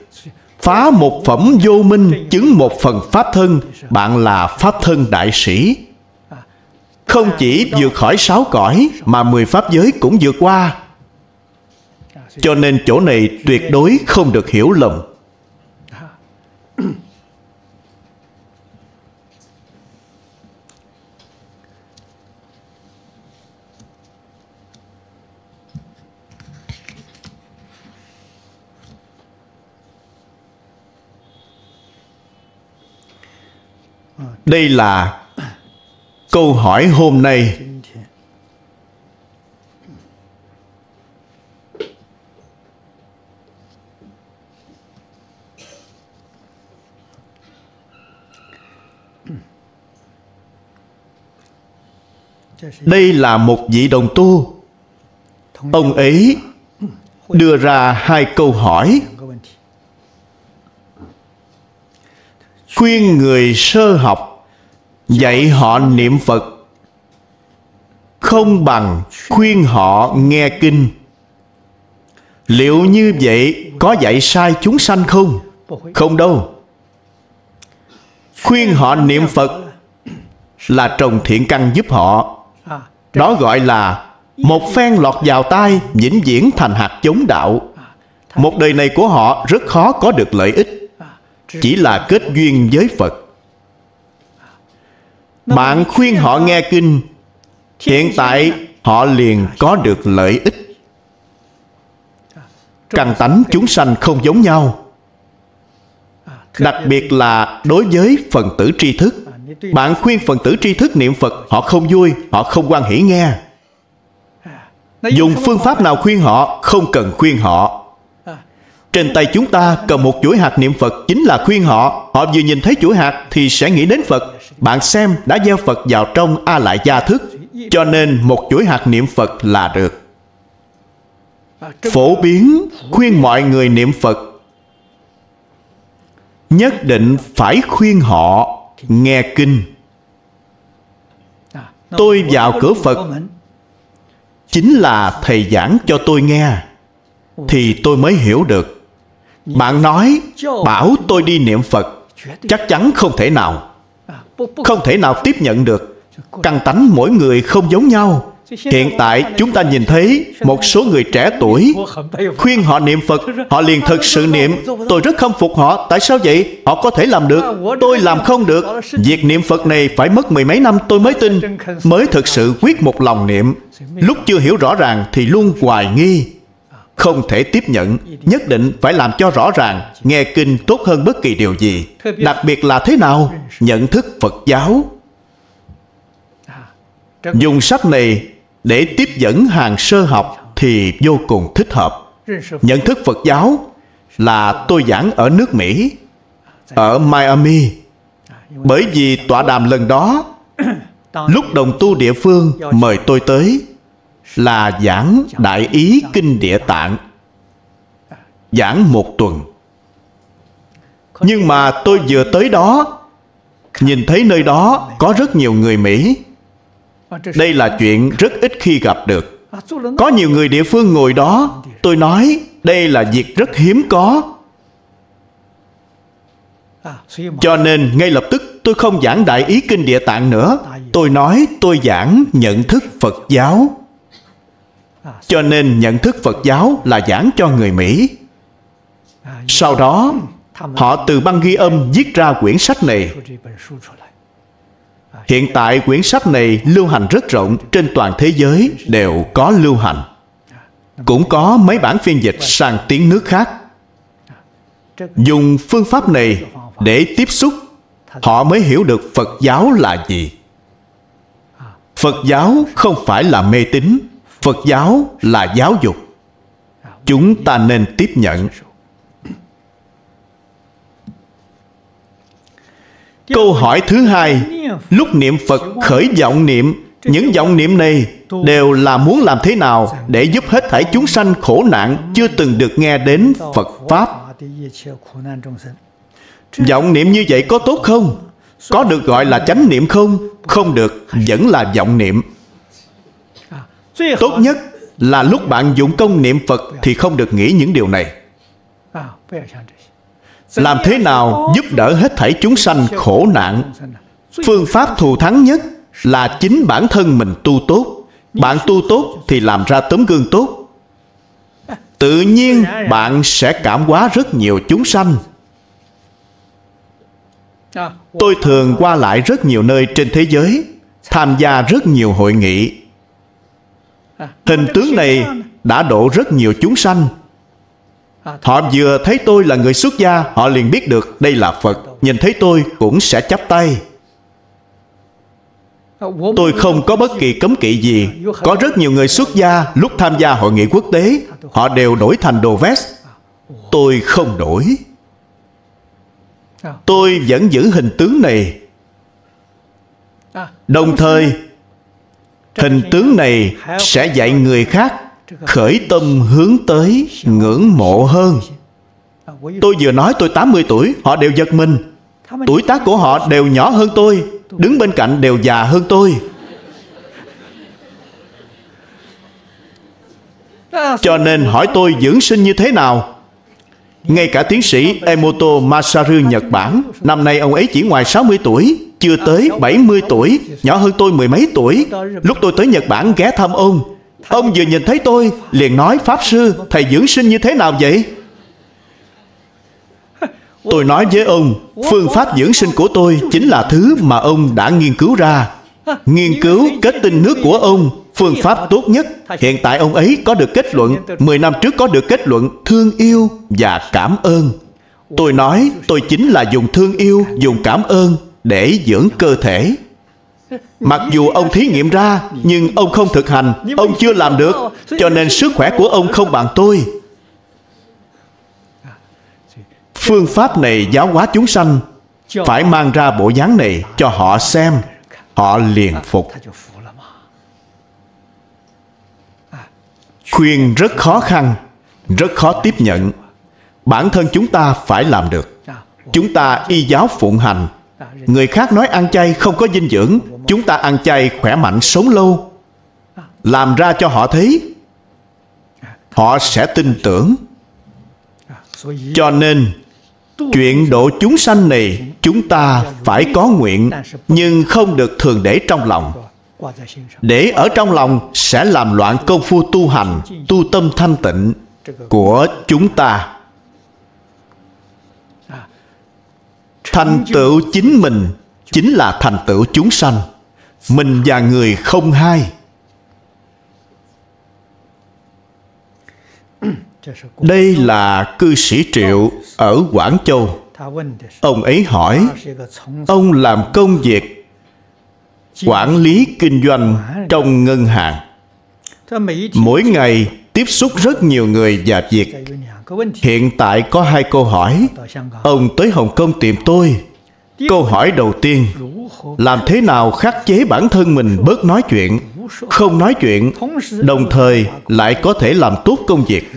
S1: Phá một phẩm vô minh, Chứng một phần Pháp thân. Bạn là Pháp thân đại sĩ. Không chỉ vượt khỏi sáu cõi, Mà mười Pháp giới cũng vượt qua. Cho nên chỗ này tuyệt đối không được hiểu lầm. Đây là câu hỏi hôm nay. Đây là một vị đồng tu. Ông ấy đưa ra hai câu hỏi. Khuyên người sơ học dạy họ niệm phật. Không bằng khuyên họ nghe kinh. Liệu như vậy có dạy sai chúng sanh không? Không đâu. Khuyên họ niệm phật là trồng thiện căn giúp họ. Đó gọi là một phen lọt vào tai vĩnh viễn thành hạt giống đạo. Một đời này của họ rất khó có được lợi ích. Chỉ là kết duyên với phật bạn khuyên họ nghe kinh, hiện tại họ liền có được lợi ích. Căn tánh chúng sanh không giống nhau. Đặc biệt là đối với phần tử tri thức. Bạn khuyên phần tử tri thức niệm phật, họ không vui, họ không quan hỷ nghe. Dùng phương pháp nào khuyên họ? Không cần khuyên họ trên tay chúng ta cầm một chuỗi hạt niệm Phật, chính là khuyên họ. Họ vừa nhìn thấy chuỗi hạt thì sẽ nghĩ đến Phật. Bạn xem, đã gieo Phật vào trong A Lại Gia Thức, Cho nên một chuỗi hạt niệm Phật là được. Phổ biến, khuyên mọi người niệm Phật. Nhất định phải khuyên họ nghe kinh. Tôi vào cửa Phật Chính là thầy giảng cho tôi nghe, Thì tôi mới hiểu được bạn nói, bảo tôi đi niệm phật, chắc chắn không thể nào. Không thể nào tiếp nhận được. Căn tánh mỗi người không giống nhau. Hiện tại chúng ta nhìn thấy một số người trẻ tuổi khuyên họ niệm phật, họ liền thực sự niệm. Tôi rất khâm phục họ. Tại sao vậy? Họ có thể làm được. Tôi làm không được. Việc niệm phật này phải mất mười mấy năm, tôi mới tin, mới thực sự quyết một lòng niệm. Lúc chưa hiểu rõ ràng thì luôn hoài nghi không thể tiếp nhận, nhất định phải làm cho rõ ràng, nghe kinh tốt hơn bất kỳ điều gì. Đặc biệt là thế nào? Nhận thức phật giáo. Dùng sách này để tiếp dẫn hàng sơ học thì vô cùng thích hợp. Nhận thức phật giáo là tôi giảng ở nước mỹ, ở miami. Bởi vì tọa đàm lần đó, lúc đồng tu địa phương mời tôi tới là giảng đại ý kinh địa tạng, giảng một tuần. Nhưng mà tôi vừa tới đó, nhìn thấy nơi đó có rất nhiều người mỹ. Đây là chuyện rất ít khi gặp được. Có nhiều người địa phương ngồi đó, tôi nói đây là việc rất hiếm có. Cho nên ngay lập tức tôi không giảng đại ý kinh địa tạng nữa. Tôi nói tôi giảng nhận thức Phật giáo. Cho nên nhận thức Phật giáo là giảng cho người Mỹ. Sau đó, Họ từ băng ghi âm viết ra quyển sách này. Hiện tại quyển sách này lưu hành rất rộng Trên toàn thế giới, đều có lưu hành. Cũng có mấy bản phiên dịch sang tiếng nước khác. Dùng phương pháp này để tiếp xúc, Họ mới hiểu được Phật giáo là gì. Phật giáo không phải là mê tín. Phật giáo là giáo dục Chúng ta nên tiếp nhận Câu hỏi thứ hai, Lúc niệm Phật khởi vọng niệm, Những vọng niệm này Đều là muốn làm thế nào Để giúp hết thảy chúng sanh khổ nạn Chưa từng được nghe đến Phật Pháp Vọng niệm như vậy có tốt không? Có được gọi là chánh niệm không? Không được, Vẫn là vọng niệm Tốt nhất là lúc bạn dụng công niệm Phật Thì không được nghĩ những điều này. Làm thế nào giúp đỡ hết thảy chúng sanh khổ nạn? phương pháp thù thắng nhất là chính bản thân mình tu tốt. Bạn tu tốt thì làm ra tấm gương tốt. Tự nhiên bạn sẽ cảm hóa rất nhiều chúng sanh. Tôi thường qua lại rất nhiều nơi trên thế giới tham gia rất nhiều hội nghị hình tướng này đã độ rất nhiều chúng sanh. Họ vừa thấy tôi là người xuất gia, Họ liền biết được đây là Phật. Nhìn thấy tôi cũng sẽ chắp tay. Tôi không có bất kỳ cấm kỵ gì. Có rất nhiều người xuất gia Lúc tham gia hội nghị quốc tế. Họ đều đổi thành đồ vest. Tôi không đổi. Tôi vẫn giữ hình tướng này. Đồng thời Hình tướng này sẽ dạy người khác khởi tâm hướng tới ngưỡng mộ hơn. Tôi vừa nói tôi 80 tuổi, họ đều giật mình. Tuổi tác của họ đều nhỏ hơn tôi, đứng bên cạnh đều già hơn tôi. Cho nên hỏi tôi, dưỡng sinh như thế nào? Ngay cả tiến sĩ Emoto Masaru Nhật Bản, Năm nay ông ấy chỉ ngoài 60 tuổi. Chưa tới 70 tuổi, Nhỏ hơn tôi mười mấy tuổi. Lúc tôi tới Nhật Bản ghé thăm ông Ông vừa nhìn thấy tôi, Liền nói, Pháp Sư, Thầy dưỡng sinh như thế nào vậy? Tôi nói với ông, Phương pháp dưỡng sinh của tôi Chính là thứ mà ông đã nghiên cứu ra. Nghiên cứu kết tinh nước của ông, Phương pháp tốt nhất. Hiện tại ông ấy có được kết luận 10 năm trước có được kết luận Thương yêu và cảm ơn. Tôi nói, tôi chính là dùng thương yêu, Dùng cảm ơn. Để dưỡng cơ thể. Mặc dù ông thí nghiệm ra, Nhưng ông không thực hành, Ông chưa làm được, Cho nên sức khỏe của ông không bằng tôi. Phương pháp này giáo hóa chúng sanh, Phải mang ra bộ dáng này Cho họ xem, Họ liền phục. Khuyên rất khó khăn, Rất khó tiếp nhận. Bản thân chúng ta phải làm được. Chúng ta y giáo phụng hành Người khác nói ăn chay không có dinh dưỡng, Chúng ta ăn chay khỏe mạnh sống lâu. Làm ra cho họ thấy, Họ sẽ tin tưởng. Cho nên, Chuyện độ chúng sanh này Chúng ta phải có nguyện, Nhưng không được thường để trong lòng. Để ở trong lòng Sẽ làm loạn công phu tu hành, Tu tâm thanh tịnh Của chúng ta. Thành tựu chính mình chính là thành tựu chúng sanh. Mình và người không hai. Đây là cư sĩ triệu ở quảng châu. Ông ấy hỏi, ông làm công việc quản lý kinh doanh trong ngân hàng. Mỗi ngày tiếp xúc rất nhiều người và việc hiện tại có hai câu hỏi. Ông tới hồng kông tìm tôi. Câu hỏi đầu tiên làm thế nào khắc chế bản thân mình bớt nói chuyện không nói chuyện đồng thời lại có thể làm tốt công việc?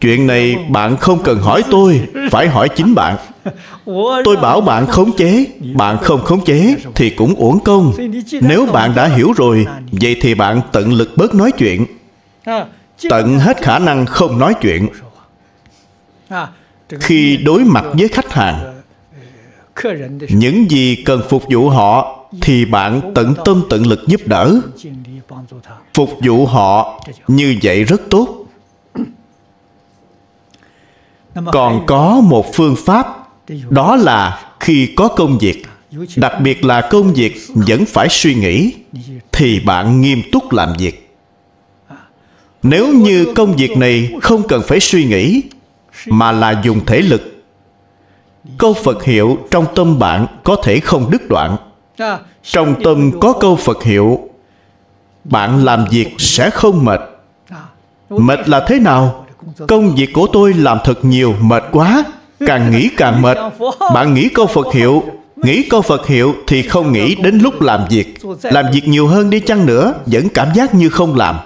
S1: Chuyện này bạn không cần hỏi tôi phải hỏi chính bạn. Tôi bảo bạn khống chế bạn không khống chế thì cũng uổng công. Nếu bạn đã hiểu rồi vậy thì bạn tận lực bớt nói chuyện tận hết khả năng không nói chuyện. Khi đối mặt với khách hàng, những gì cần phục vụ họ thì bạn tận tâm tận lực giúp đỡ. Phục vụ họ như vậy rất tốt. Còn có một phương pháp, đó là khi có công việc, đặc biệt là công việc vẫn phải suy nghĩ, thì bạn nghiêm túc làm việc nếu như công việc này không cần phải suy nghĩ, mà là dùng thể lực, câu phật hiệu trong tâm bạn có thể không đứt đoạn. Trong tâm có câu phật hiệu, bạn làm việc sẽ không mệt. Mệt là thế nào? Công việc của tôi làm thật nhiều, mệt quá. Càng nghĩ càng mệt. Bạn nghĩ câu phật hiệu, nghĩ câu phật hiệu thì không nghĩ đến lúc làm việc. Làm việc nhiều hơn đi chăng nữa, vẫn cảm giác như không làm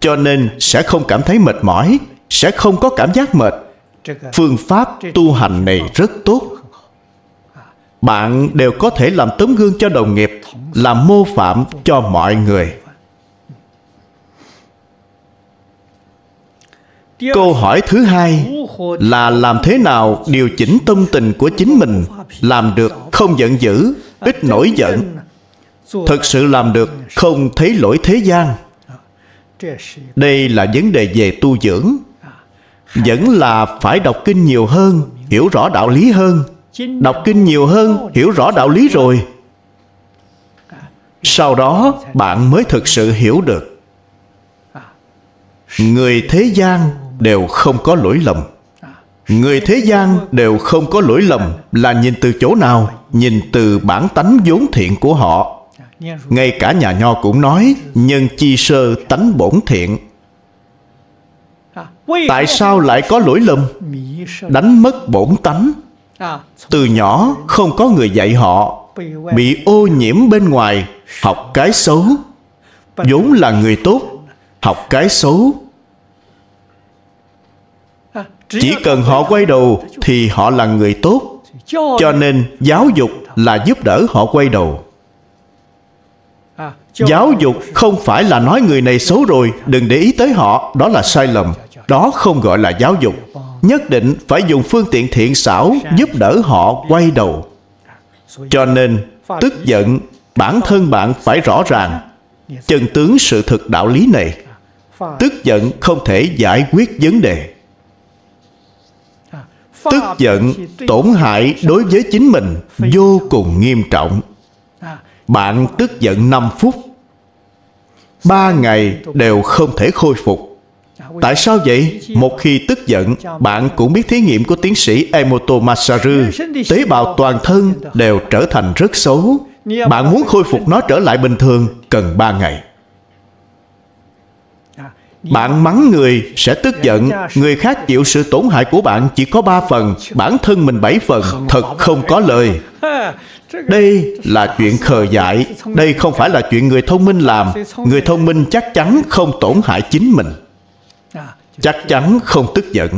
S1: cho nên sẽ không cảm thấy mệt mỏi, sẽ không có cảm giác mệt. Phương pháp tu hành này rất tốt. Bạn đều có thể làm tấm gương cho đồng nghiệp, làm mô phạm cho mọi người. Câu hỏi thứ hai là làm thế nào điều chỉnh tâm tình của chính mình làm được không giận dữ, ít nổi giận? Thực sự làm được không thấy lỗi thế gian đây là vấn đề về tu dưỡng. Vẫn là phải đọc kinh nhiều hơn, hiểu rõ đạo lý hơn. Đọc kinh nhiều hơn, hiểu rõ đạo lý rồi. Sau đó, bạn mới thực sự hiểu được. Người thế gian đều không có lỗi lầm. Người thế gian đều không có lỗi lầm là nhìn từ chỗ nào, nhìn từ bản tánh vốn thiện của họ ngay cả nhà nho cũng nói nhân chi sơ tánh bổn thiện. Tại sao lại có lỗi lầm? Đánh mất bổn tánh. Từ nhỏ không có người dạy họ, bị ô nhiễm bên ngoài, học cái xấu. Vốn là người tốt, học cái xấu. Chỉ cần họ quay đầu thì họ là người tốt. Cho nên giáo dục là giúp đỡ họ quay đầu giáo dục không phải là nói người này xấu rồi đừng để ý tới họ đó là sai lầm. Đó không gọi là giáo dục. Nhất định phải dùng phương tiện thiện xảo giúp đỡ họ quay đầu. Cho nên tức giận bản thân bạn phải rõ ràng chân tướng sự thực đạo lý này. Tức giận không thể giải quyết vấn đề. Tức giận tổn hại đối với chính mình vô cùng nghiêm trọng. Bạn tức giận 5 phút ba ngày đều không thể khôi phục. Tại sao vậy? Một khi tức giận, bạn cũng biết thí nghiệm của tiến sĩ emoto masaru, tế bào toàn thân đều trở thành rất xấu. Bạn muốn khôi phục nó trở lại bình thường, cần ba ngày. Bạn mắng người sẽ tức giận, người khác chịu sự tổn hại của bạn chỉ có ba phần, bản thân mình bảy phần, thật không có lời đây là chuyện khờ dại. Đây không phải là chuyện người thông minh làm. Người thông minh chắc chắn không tổn hại chính mình. Chắc chắn không tức giận.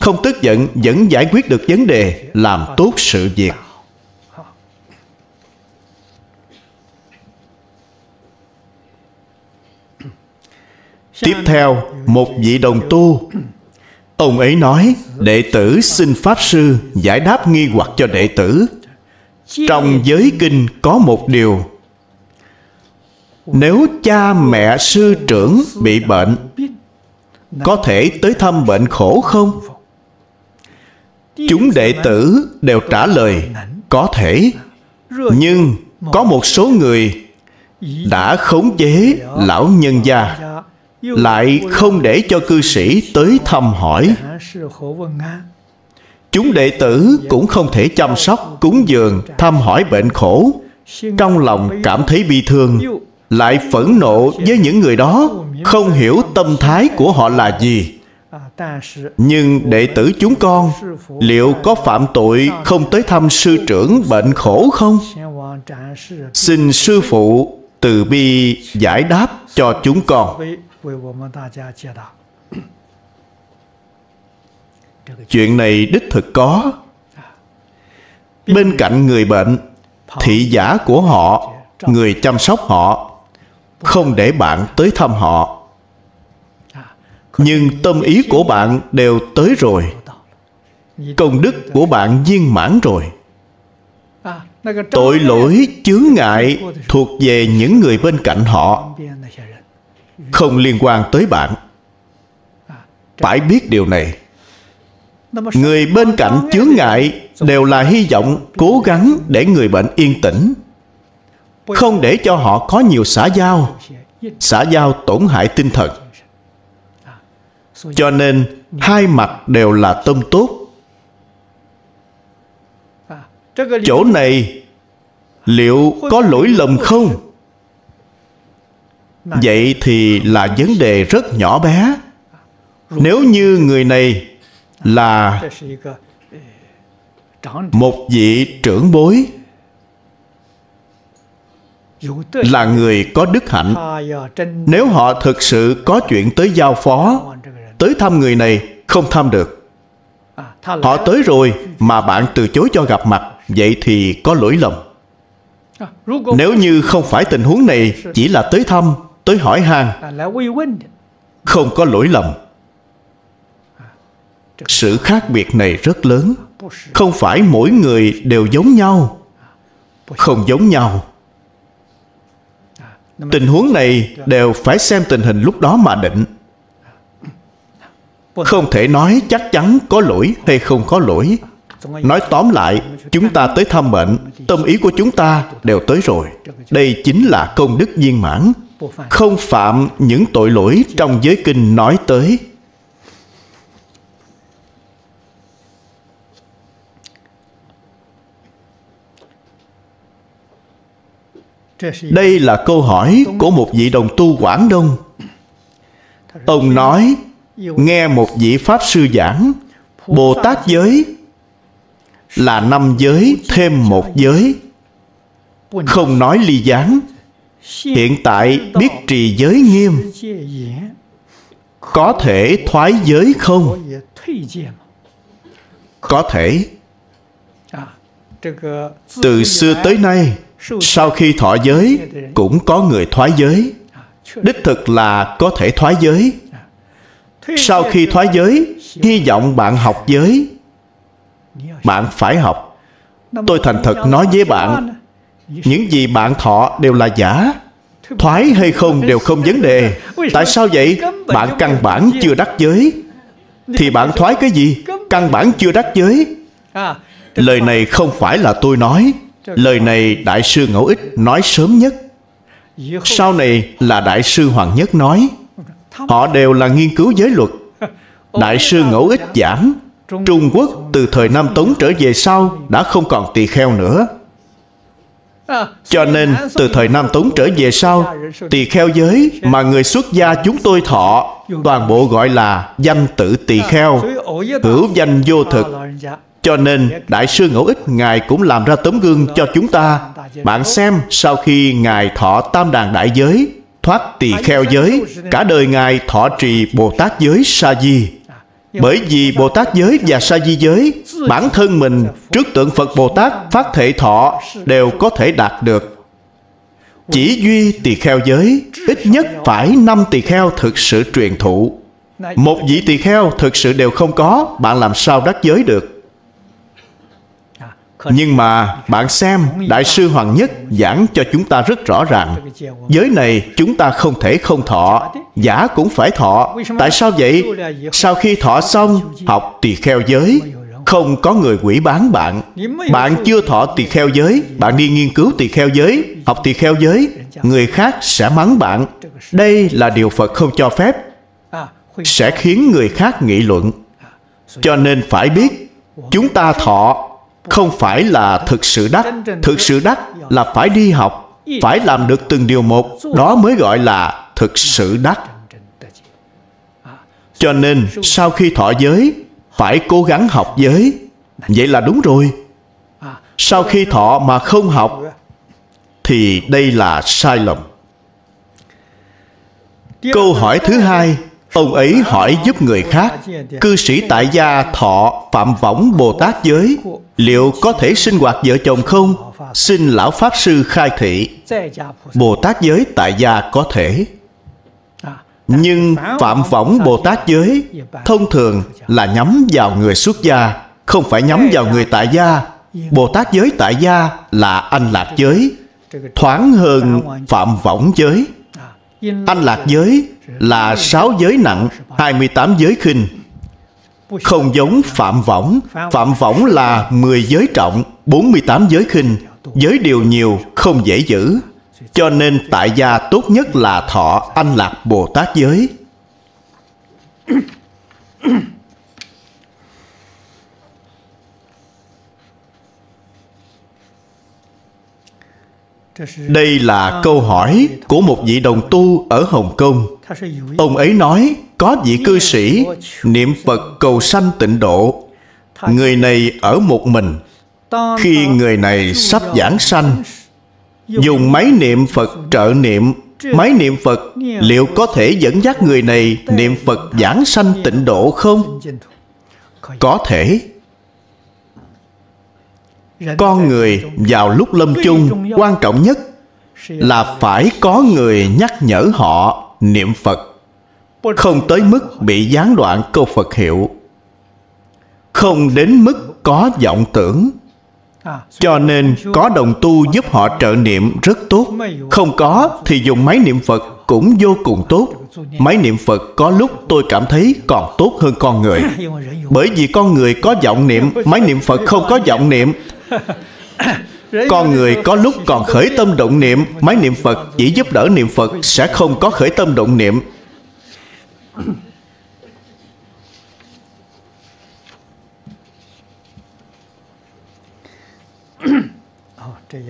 S1: Không tức giận vẫn giải quyết được vấn đề, làm tốt sự việc. Tiếp theo, một vị đồng tu. Ông ấy nói, đệ tử xin pháp sư giải đáp nghi hoặc cho đệ tử trong giới kinh có một điều. Nếu cha mẹ sư trưởng bị bệnh có thể tới thăm bệnh khổ không? Chúng đệ tử đều trả lời có thể. Nhưng có một số người đã khống chế lão nhân gia lại không để cho cư sĩ tới thăm hỏi chúng đệ tử cũng không thể chăm sóc cúng dường thăm hỏi bệnh khổ trong lòng cảm thấy bi thương lại phẫn nộ với những người đó không hiểu tâm thái của họ là gì nhưng đệ tử chúng con liệu có phạm tội không tới thăm sư trưởng bệnh khổ không xin sư phụ từ bi giải đáp cho chúng con chuyện này đích thực có. Bên cạnh người bệnh, thị giả của họ, người chăm sóc họ, không để bạn tới thăm họ. Nhưng tâm ý của bạn đều tới rồi. Công đức của bạn viên mãn rồi. Tội lỗi, chướng ngại thuộc về những người bên cạnh họ. Không liên quan tới bạn. Phải biết điều này người bên cạnh chướng ngại đều là hy vọng cố gắng để người bệnh yên tĩnh. Không để cho họ có nhiều xã giao xã giao tổn hại tinh thần. Cho nên, hai mặt đều là tâm tốt. Chỗ này, liệu có lỗi lầm không? Vậy thì là vấn đề rất nhỏ bé. Nếu như người này là một vị trưởng bối, là người có đức hạnh. Nếu họ thực sự có chuyện tới giao phó, tới thăm người này không thăm được. Họ tới rồi mà bạn từ chối cho gặp mặt, vậy thì có lỗi lầm. Nếu như không phải tình huống này chỉ là tới thăm, tới hỏi han, không có lỗi lầm sự khác biệt này rất lớn. Không phải mỗi người đều giống nhau. Không giống nhau. Tình huống này đều phải xem tình hình lúc đó mà định. Không thể nói chắc chắn có lỗi hay không có lỗi. Nói tóm lại, chúng ta tới thăm bệnh tâm ý của chúng ta đều tới rồi. Đây chính là công đức viên mãn. Không phạm những tội lỗi trong giới kinh nói tới. Đây là câu hỏi của một vị đồng tu quảng đông. Ông nói nghe một vị pháp sư giảng bồ tát giới là năm giới thêm một giới. Không nói ly gián hiện tại biết trì giới nghiêm. Có thể thoái giới không? Có thể. Từ xưa tới nay sau khi thọ giới, cũng có người thoái giới. Đích thực là có thể thoái giới. Sau khi thoái giới, hy vọng bạn học giới. Bạn phải học. Tôi thành thật nói với bạn, những gì bạn thọ đều là giả. Thoái hay không đều không vấn đề. Tại sao vậy? Bạn căn bản chưa đắc giới. Thì bạn thoái cái gì? Căn bản chưa đắc giới. Lời này không phải là tôi nói lời này đại sư ngẫu ích nói sớm nhất. Sau này là đại sư hoàng nhất nói họ đều là nghiên cứu giới luật. Đại sư ngẫu ích giảng trung quốc từ thời nam tống trở về sau đã không còn tỳ kheo nữa. Cho nên từ thời nam tống trở về sau tỳ kheo giới mà người xuất gia chúng tôi thọ toàn bộ gọi là danh tự tỳ kheo. Hữu danh vô thực cho nên, đại sư ngẫu ích, ngài cũng làm ra tấm gương cho chúng ta. Bạn xem, sau khi ngài thọ tam đàn đại giới, thoát tỳ kheo giới, cả đời ngài thọ trì bồ tát giới sa di. Bởi vì bồ tát giới và sa di giới, bản thân mình trước tượng phật bồ tát phát thể thọ đều có thể đạt được. Chỉ duy tỳ kheo giới, ít nhất phải năm tỳ kheo thực sự truyền thụ. Một vị tỳ kheo thực sự đều không có, bạn làm sao đắc giới được? Nhưng mà bạn xem, đại sư hoàng nhất giảng cho chúng ta rất rõ ràng. Giới này chúng ta không thể không thọ, giả cũng phải thọ. Tại sao vậy? Sau khi thọ xong, học tỳ kheo giới. Không có người quỷ bán bạn. Bạn chưa thọ tỳ kheo giới, bạn đi nghiên cứu tỳ kheo giới, học tỳ kheo giới. Người khác sẽ mắng bạn. Đây là điều phật không cho phép. Sẽ khiến người khác nghị luận. Cho nên phải biết, chúng ta thọ không phải là thực sự đắc. Thực sự đắc là phải đi học, phải làm được từng điều một. Đó mới gọi là thực sự đắc. Cho nên, sau khi thọ giới, phải cố gắng học giới. Vậy là đúng rồi. Sau khi thọ mà không học, thì đây là sai lầm. Câu hỏi thứ hai Ông ấy hỏi giúp người khác, Cư sĩ tại gia thọ phạm võng Bồ Tát giới, Liệu có thể sinh hoạt vợ chồng không? Xin Lão Pháp Sư khai thị Bồ Tát giới tại gia có thể. Nhưng phạm võng Bồ Tát giới Thông thường là nhắm vào người xuất gia, Không phải nhắm vào người tại gia. Bồ Tát giới tại gia là anh lạc giới, Thoáng hơn phạm võng giới. Anh lạc giới là sáu giới nặng 28 giới khinh. Không giống phạm võng. Phạm võng là 10 giới trọng 48 giới khinh. Giới điều nhiều, không dễ giữ. Cho nên tại gia tốt nhất là thọ anh lạc Bồ Tát giới. Đây là câu hỏi của một vị đồng tu ở hồng kông. Ông ấy nói, có vị cư sĩ, niệm phật cầu sanh tịnh độ. Người này ở một mình. Khi người này sắp giảng sanh, dùng máy niệm phật trợ niệm. Máy niệm phật, liệu có thể dẫn dắt người này niệm phật giảng sanh tịnh độ không? Có thể con người vào lúc lâm chung, quan trọng nhất là phải có người nhắc nhở họ niệm phật, không tới mức bị gián đoạn câu phật hiệu. Không đến mức có vọng tưởng. Cho nên có đồng tu giúp họ trợ niệm rất tốt. Không có thì dùng máy niệm phật cũng vô cùng tốt. Máy niệm phật có lúc tôi cảm thấy còn tốt hơn con người. Bởi vì con người có vọng niệm, máy niệm phật không có vọng niệm con người có lúc còn khởi tâm động niệm máy niệm phật chỉ giúp đỡ niệm phật sẽ không có khởi tâm động niệm.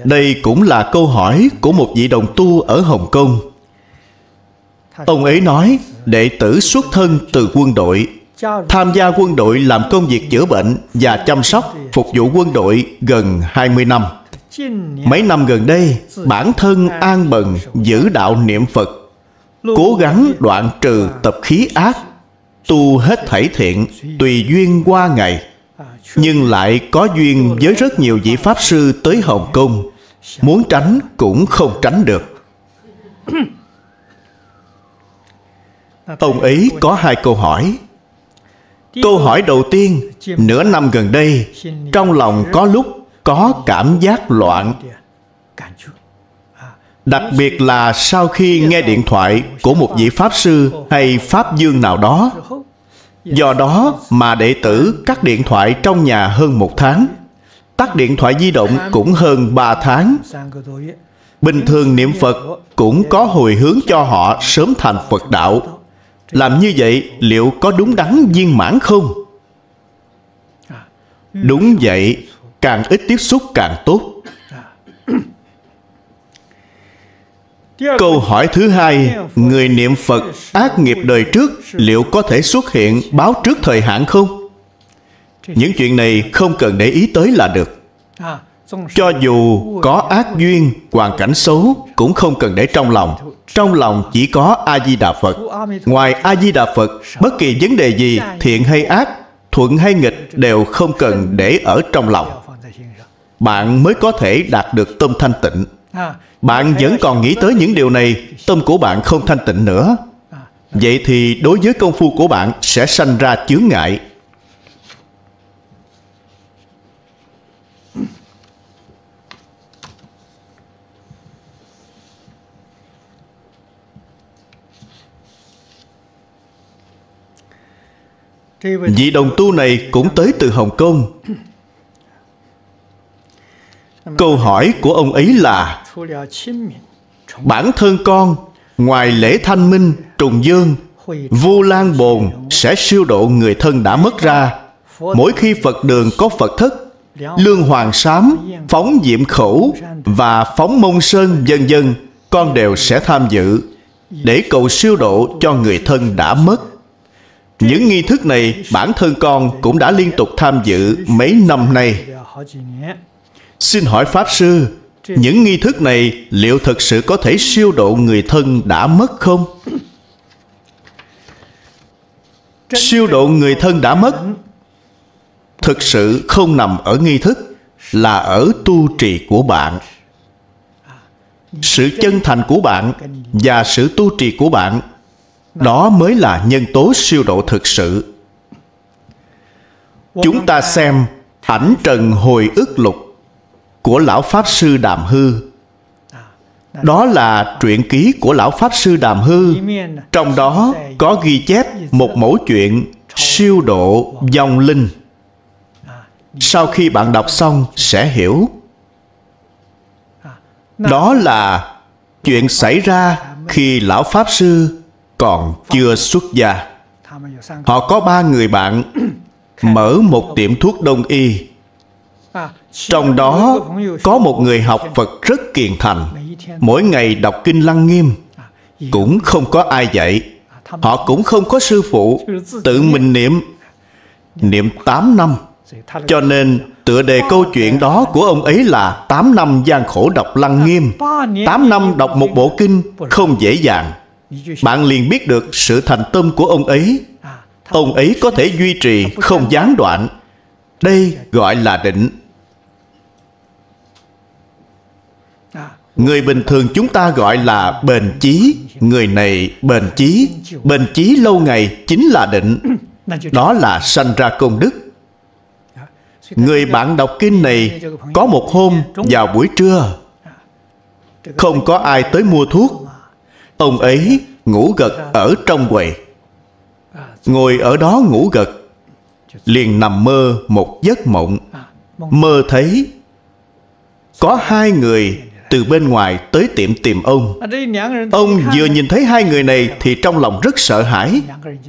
S1: Đây cũng là câu hỏi của một vị đồng tu ở hồng kông. Ông ấy nói đệ tử xuất thân từ quân đội tham gia quân đội làm công việc chữa bệnh và chăm sóc phục vụ quân đội gần 20 năm. Mấy năm gần đây, bản thân an bần giữ đạo niệm Phật, cố gắng đoạn trừ tập khí ác, tu hết thảy thiện, tùy duyên qua ngày. Nhưng lại có duyên với rất nhiều vị Pháp Sư tới Hồng Kông, muốn tránh cũng không tránh được. Ông ấy có hai câu hỏi câu hỏi đầu tiên, nửa năm gần đây, trong lòng có lúc có cảm giác loạn. Đặc biệt là sau khi nghe điện thoại của một vị pháp sư hay pháp dương nào đó. Do đó mà đệ tử cắt điện thoại trong nhà hơn một tháng. Tắt điện thoại di động cũng hơn ba tháng. Bình thường niệm phật cũng có hồi hướng cho họ sớm thành phật đạo làm như vậy liệu có đúng đắn viên mãn không? Đúng vậy, càng ít tiếp xúc càng tốt. Câu hỏi thứ hai, người niệm phật ác nghiệp đời trước liệu có thể xuất hiện báo trước thời hạn không? Những chuyện này không cần để ý tới là được cho dù có ác duyên hoàn cảnh xấu cũng không cần để trong lòng. Trong lòng chỉ có a di đà phật. Ngoài a di đà phật bất kỳ vấn đề gì thiện hay ác thuận hay nghịch đều không cần để ở trong lòng. bạn mới có thể đạt được tâm thanh tịnh. Bạn vẫn còn nghĩ tới những điều này tâm của bạn không thanh tịnh nữa. Vậy thì đối với công phu của bạn sẽ sanh ra chướng ngại Vị đồng tu này cũng tới từ Hồng Kông. Câu hỏi của ông ấy là Bản thân con Ngoài lễ thanh minh, trùng dương Vu Lan Bồn sẽ siêu độ người thân đã mất ra. Mỗi khi Phật đường có Phật thất Lương Hoàng Sám, Phóng Diệm Khẩu Và Phóng Mông Sơn vân dân Con đều sẽ tham dự Để cầu siêu độ cho người thân đã mất những nghi thức này bản thân con cũng đã liên tục tham dự mấy năm nay. Xin hỏi pháp sư, những nghi thức này liệu thực sự có thể siêu độ người thân đã mất không? Siêu độ người thân đã mất thực sự không nằm ở nghi thức, là ở tu trì của bạn. Sự chân thành của bạn và sự tu trì của bạn đó mới là nhân tố siêu độ thực sự. Chúng ta xem ảnh trần hồi ức lục của lão pháp sư đàm hư. Đó là truyện ký của lão pháp sư đàm hư. Trong đó có ghi chép một mẫu chuyện siêu độ dòng linh. Sau khi bạn đọc xong sẽ hiểu. Đó là chuyện xảy ra khi lão pháp sư còn chưa xuất gia. Họ có ba người bạn mở một tiệm thuốc đông y. Trong đó có một người học phật rất kiền thành. Mỗi ngày đọc kinh lăng nghiêm cũng không có ai dạy. Họ cũng không có sư phụ tự mình niệm. Niệm 8 năm. Cho nên tựa đề câu chuyện đó của ông ấy là 8 năm gian khổ đọc lăng nghiêm. 8 năm đọc một bộ kinh không dễ dàng bạn liền biết được sự thành tâm của ông ấy. Ông ấy có thể duy trì, không gián đoạn. Đây gọi là định. Người bình thường chúng ta gọi là bền chí. Người này bền chí. Bền chí lâu ngày chính là định. Đó là sanh ra công đức. Người bạn đọc kinh này có một hôm vào buổi trưa, không có ai tới mua thuốc ông ấy ngủ gật ở trong quầy. Ngồi ở đó ngủ gật, liền nằm mơ một giấc mộng. Mơ thấy có hai người từ bên ngoài tới tiệm tìm ông. Ông vừa nhìn thấy hai người này thì trong lòng rất sợ hãi.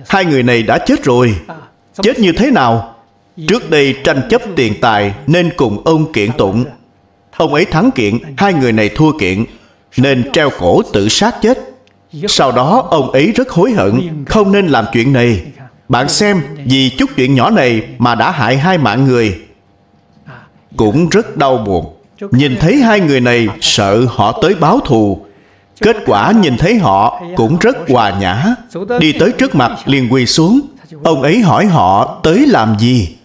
S1: Hai người này đã chết rồi. Chết như thế nào? Trước đây tranh chấp tiền tài nên cùng ông kiện tụng. Ông ấy thắng kiện, hai người này thua kiện, nên treo cổ tự sát chết sau đó ông ấy rất hối hận không nên làm chuyện này. bạn xem vì chút chuyện nhỏ này mà đã hại hai mạng người. Cũng rất đau buồn. Nhìn thấy hai người này sợ họ tới báo thù. Kết quả nhìn thấy họ cũng rất hòa nhã. đi tới trước mặt liền quỳ xuống. Ông ấy hỏi họ tới làm gì?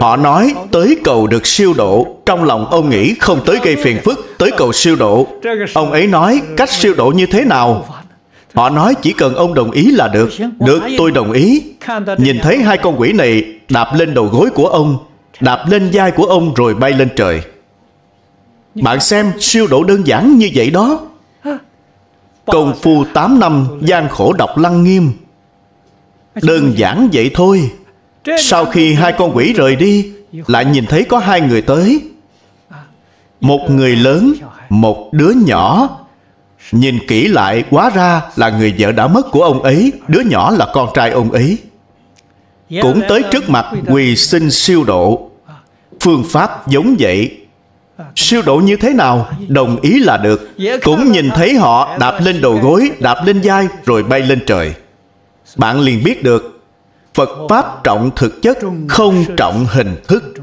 S1: Họ nói tới cầu được siêu độ. Trong lòng ông nghĩ không tới gây phiền phức tới cầu siêu độ. Ông ấy nói cách siêu độ như thế nào họ nói chỉ cần ông đồng ý là được. Được, tôi đồng ý. Nhìn thấy hai con quỷ này đạp lên đầu gối của ông, đạp lên vai của ông rồi bay lên trời. Bạn xem siêu độ đơn giản như vậy đó. Công phu 8 năm, gian khổ đọc lăng nghiêm. Đơn giản vậy thôi. Sau khi hai con quỷ rời đi, Lại nhìn thấy có hai người tới. Một người lớn, Một đứa nhỏ. Nhìn kỹ lại Quá ra là người vợ đã mất của ông ấy Đứa nhỏ là con trai ông ấy. Cũng tới trước mặt quỳ xin siêu độ. Phương pháp giống vậy. Siêu độ như thế nào? Đồng ý là được. Cũng nhìn thấy họ đạp lên đầu gối Đạp lên vai rồi bay lên trời. Bạn liền biết được Phật Pháp trọng thực chất Không trọng hình thức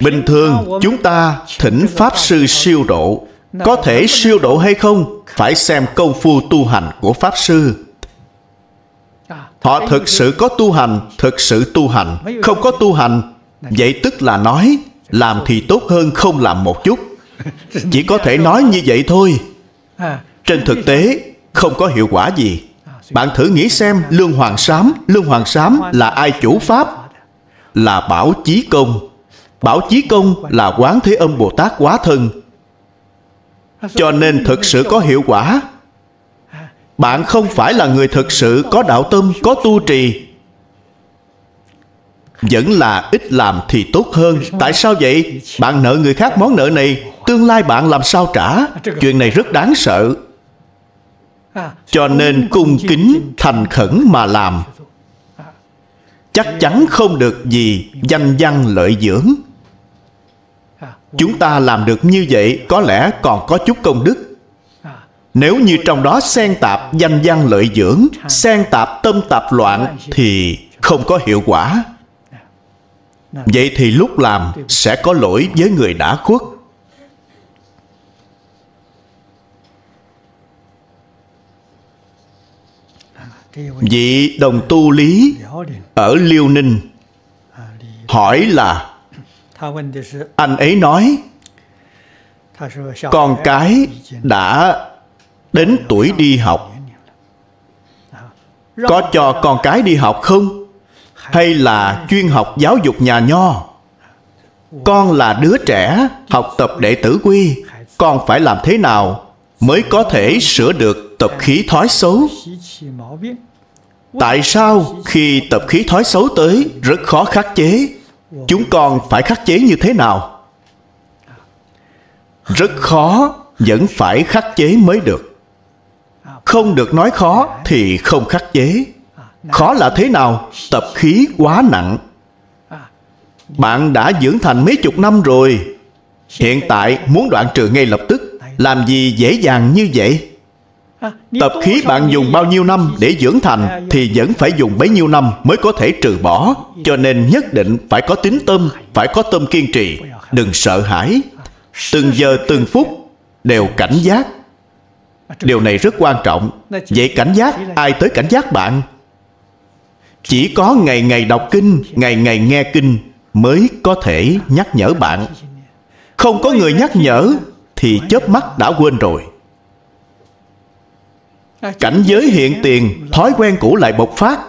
S1: Bình thường, chúng ta thỉnh Pháp Sư siêu độ. Có thể siêu độ hay không, Phải xem công phu tu hành của Pháp Sư. Họ thực sự có tu hành, Thực sự tu hành. Không có tu hành, vậy tức là nói, làm thì tốt hơn không làm một chút. Chỉ có thể nói như vậy thôi. Trên thực tế, không có hiệu quả gì. Bạn thử nghĩ xem, lương hoàng sám, lương hoàng sám là ai chủ pháp? Là bảo chí công bảo chí công là quán thế âm bồ tát quá thân. Cho nên thực sự có hiệu quả. Bạn không phải là người thực sự có đạo tâm, có tu trì. Vẫn là ít làm thì tốt hơn. Tại sao vậy? Bạn nợ người khác món nợ này, tương lai bạn làm sao trả? Chuyện này rất đáng sợ. Cho nên cung kính, thành khẩn mà làm. Chắc chắn không được gì danh văn lợi dưỡng chúng ta làm được như vậy, có lẽ còn có chút công đức. Nếu như trong đó xen tạp danh văn lợi dưỡng, xen tạp tâm tạp loạn thì không có hiệu quả. Vậy thì lúc làm sẽ có lỗi với người đã khuất. Vị đồng tu lý ở liêu ninh hỏi là anh ấy nói con cái đã đến tuổi đi học. có cho con cái đi học không? Hay là chuyên học giáo dục nhà nho? Con là đứa trẻ học tập đệ tử quy. Con phải làm thế nào mới có thể sửa được tập khí thói xấu? Tại sao khi tập khí thói xấu tới rất khó khắc chế chúng con phải khắc chế như thế nào? Rất khó, vẫn phải khắc chế mới được. Không được nói khó thì không khắc chế. Khó là thế nào? Tập khí quá nặng. Bạn đã dưỡng thành mấy chục năm rồi. Hiện tại muốn đoạn trừ ngay lập tức. Làm gì dễ dàng như vậy? Tập khí bạn dùng bao nhiêu năm để dưỡng thành thì vẫn phải dùng bấy nhiêu năm mới có thể trừ bỏ. Cho nên nhất định phải có tính tâm phải có tâm kiên trì đừng sợ hãi. Từng giờ từng phút đều cảnh giác. Điều này rất quan trọng. Vậy cảnh giác ai tới cảnh giác bạn? Chỉ có ngày ngày đọc kinh ngày ngày nghe kinh mới có thể nhắc nhở bạn. Không có người nhắc nhở thì chớp mắt đã quên rồi cảnh giới hiện tiền, thói quen cũ lại bộc phát.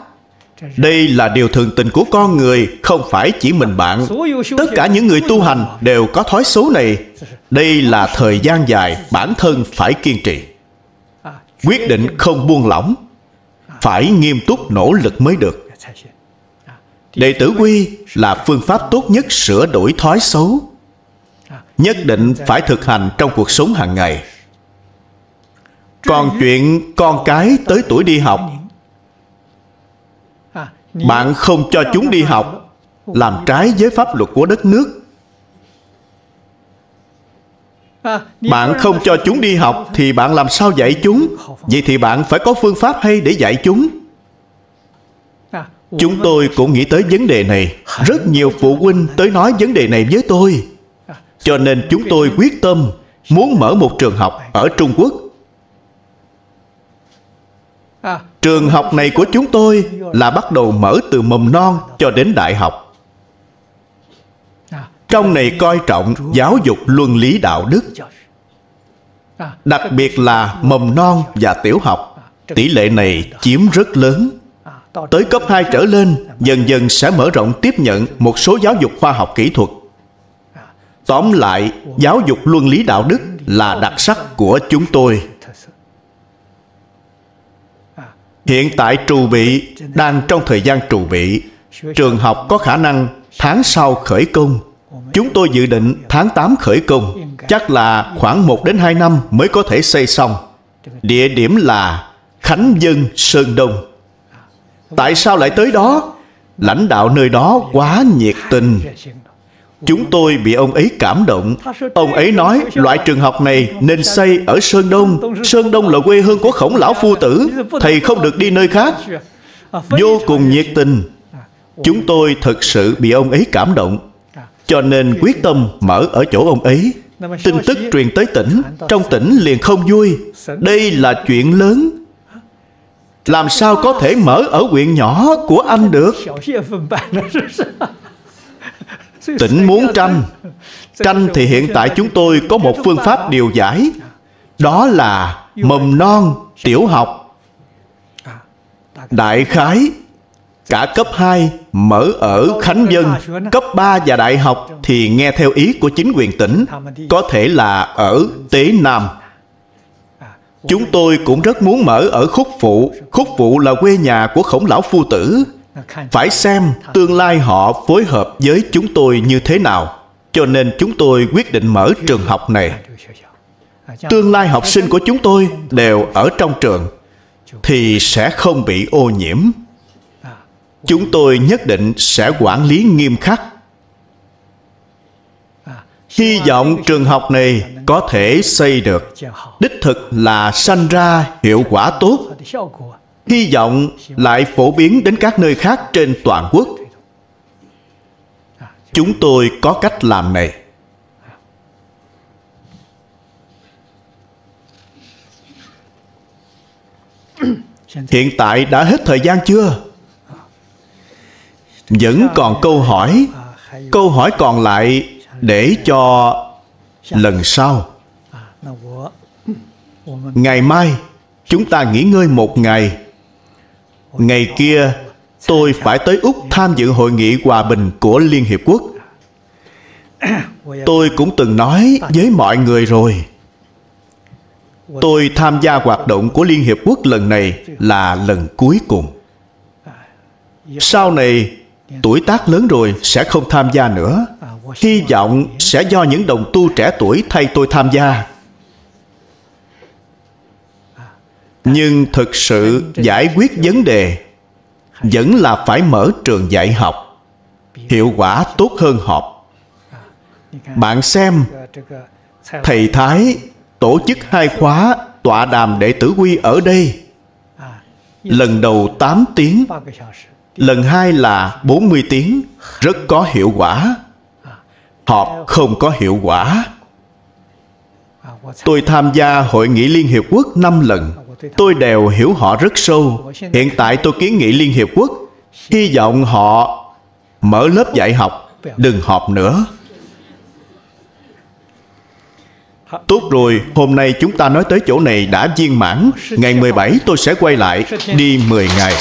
S1: Đây là điều thường tình của con người, không phải chỉ mình bạn. Tất cả những người tu hành đều có thói xấu này. Đây là thời gian dài, bản thân phải kiên trì. Quyết định không buông lỏng, phải nghiêm túc nỗ lực mới được. Đệ tử quy là phương pháp tốt nhất sửa đổi thói xấu, nhất định phải thực hành trong cuộc sống hàng ngày còn chuyện con cái tới tuổi đi học. bạn không cho chúng đi học làm trái với pháp luật của đất nước. Bạn không cho chúng đi học thì bạn làm sao dạy chúng? vậy thì bạn phải có phương pháp hay để dạy chúng? Chúng tôi cũng nghĩ tới vấn đề này. Rất nhiều phụ huynh tới nói vấn đề này với tôi. Cho nên chúng tôi quyết tâm muốn mở một trường học ở trung quốc trường học này của chúng tôi là bắt đầu mở từ mầm non cho đến đại học. Trong này coi trọng giáo dục luân lý đạo đức, đặc biệt là mầm non và tiểu học. Tỷ lệ này chiếm rất lớn. Tới cấp 2 trở lên, dần dần sẽ mở rộng tiếp nhận một số giáo dục khoa học kỹ thuật. Tóm lại, giáo dục luân lý đạo đức là đặc sắc của chúng tôi. Hiện tại trù bị đang trong thời gian trù bị trường học có khả năng tháng sau khởi công. Chúng tôi dự định tháng 8 khởi công. Chắc là khoảng 1 đến 2 năm mới có thể xây xong. Địa điểm là khánh dân sơn đông. Tại sao lại tới đó? Lãnh đạo nơi đó quá nhiệt tình chúng tôi bị ông ấy cảm động. Ông ấy nói, loại trường học này nên xây ở sơn đông. Sơn đông là quê hương của khổng lão phu tử. Thầy không được đi nơi khác. Vô cùng nhiệt tình. Chúng tôi thực sự bị ông ấy cảm động. Cho nên quyết tâm mở ở chỗ ông ấy. Tin tức truyền tới tỉnh. Trong tỉnh liền không vui. Đây là chuyện lớn. Làm sao có thể mở ở huyện nhỏ của anh được? Tỉnh muốn tranh tranh thì hiện tại chúng tôi có một phương pháp điều giải đó là mầm non tiểu học đại khái cả cấp 2 mở ở Khánh Dân, cấp 3 và đại học thì nghe theo ý của chính quyền tỉnh, có thể là ở Tế Nam. Chúng tôi cũng rất muốn mở ở Khúc Phụ. Khúc Phụ là quê nhà của khổng lão phu tử. Phải xem tương lai họ phối hợp với chúng tôi như thế nào. Cho nên chúng tôi quyết định mở trường học này. Tương lai học sinh của chúng tôi đều ở trong trường thì sẽ không bị ô nhiễm chúng tôi nhất định sẽ quản lý nghiêm khắc hy vọng trường học này có thể xây được đích thực là sanh ra hiệu quả tốt hy vọng lại phổ biến đến các nơi khác trên toàn quốc. Chúng tôi có cách làm này. Hiện tại đã hết thời gian chưa? Vẫn còn câu hỏi. Câu hỏi còn lại để cho lần sau. Ngày mai, chúng ta nghỉ ngơi một ngày. Ngày kia tôi phải tới Úc tham dự hội nghị hòa bình của Liên Hiệp Quốc. Tôi cũng từng nói với mọi người rồi. Tôi tham gia hoạt động của Liên Hiệp Quốc lần này là lần cuối cùng. Sau này, tuổi tác lớn rồi sẽ không tham gia nữa. Hy vọng sẽ do những đồng tu trẻ tuổi thay tôi tham gia. Nhưng thực sự giải quyết vấn đề vẫn là phải mở trường dạy học. Hiệu quả tốt hơn họp. Bạn xem, thầy Thái tổ chức hai khóa tọa đàm đệ tử quy ở đây. Lần đầu 8 tiếng, lần hai là 40 tiếng, rất có hiệu quả. Họp không có hiệu quả. Tôi tham gia hội nghị Liên Hiệp Quốc 5 lần. Tôi đều hiểu họ rất sâu. Hiện tại tôi kiến nghị Liên Hiệp Quốc hy vọng họ mở lớp dạy học, đừng họp nữa. Tốt rồi, hôm nay chúng ta nói tới chỗ này đã viên mãn. Ngày 17 tôi sẽ quay lại, đi 10 ngày.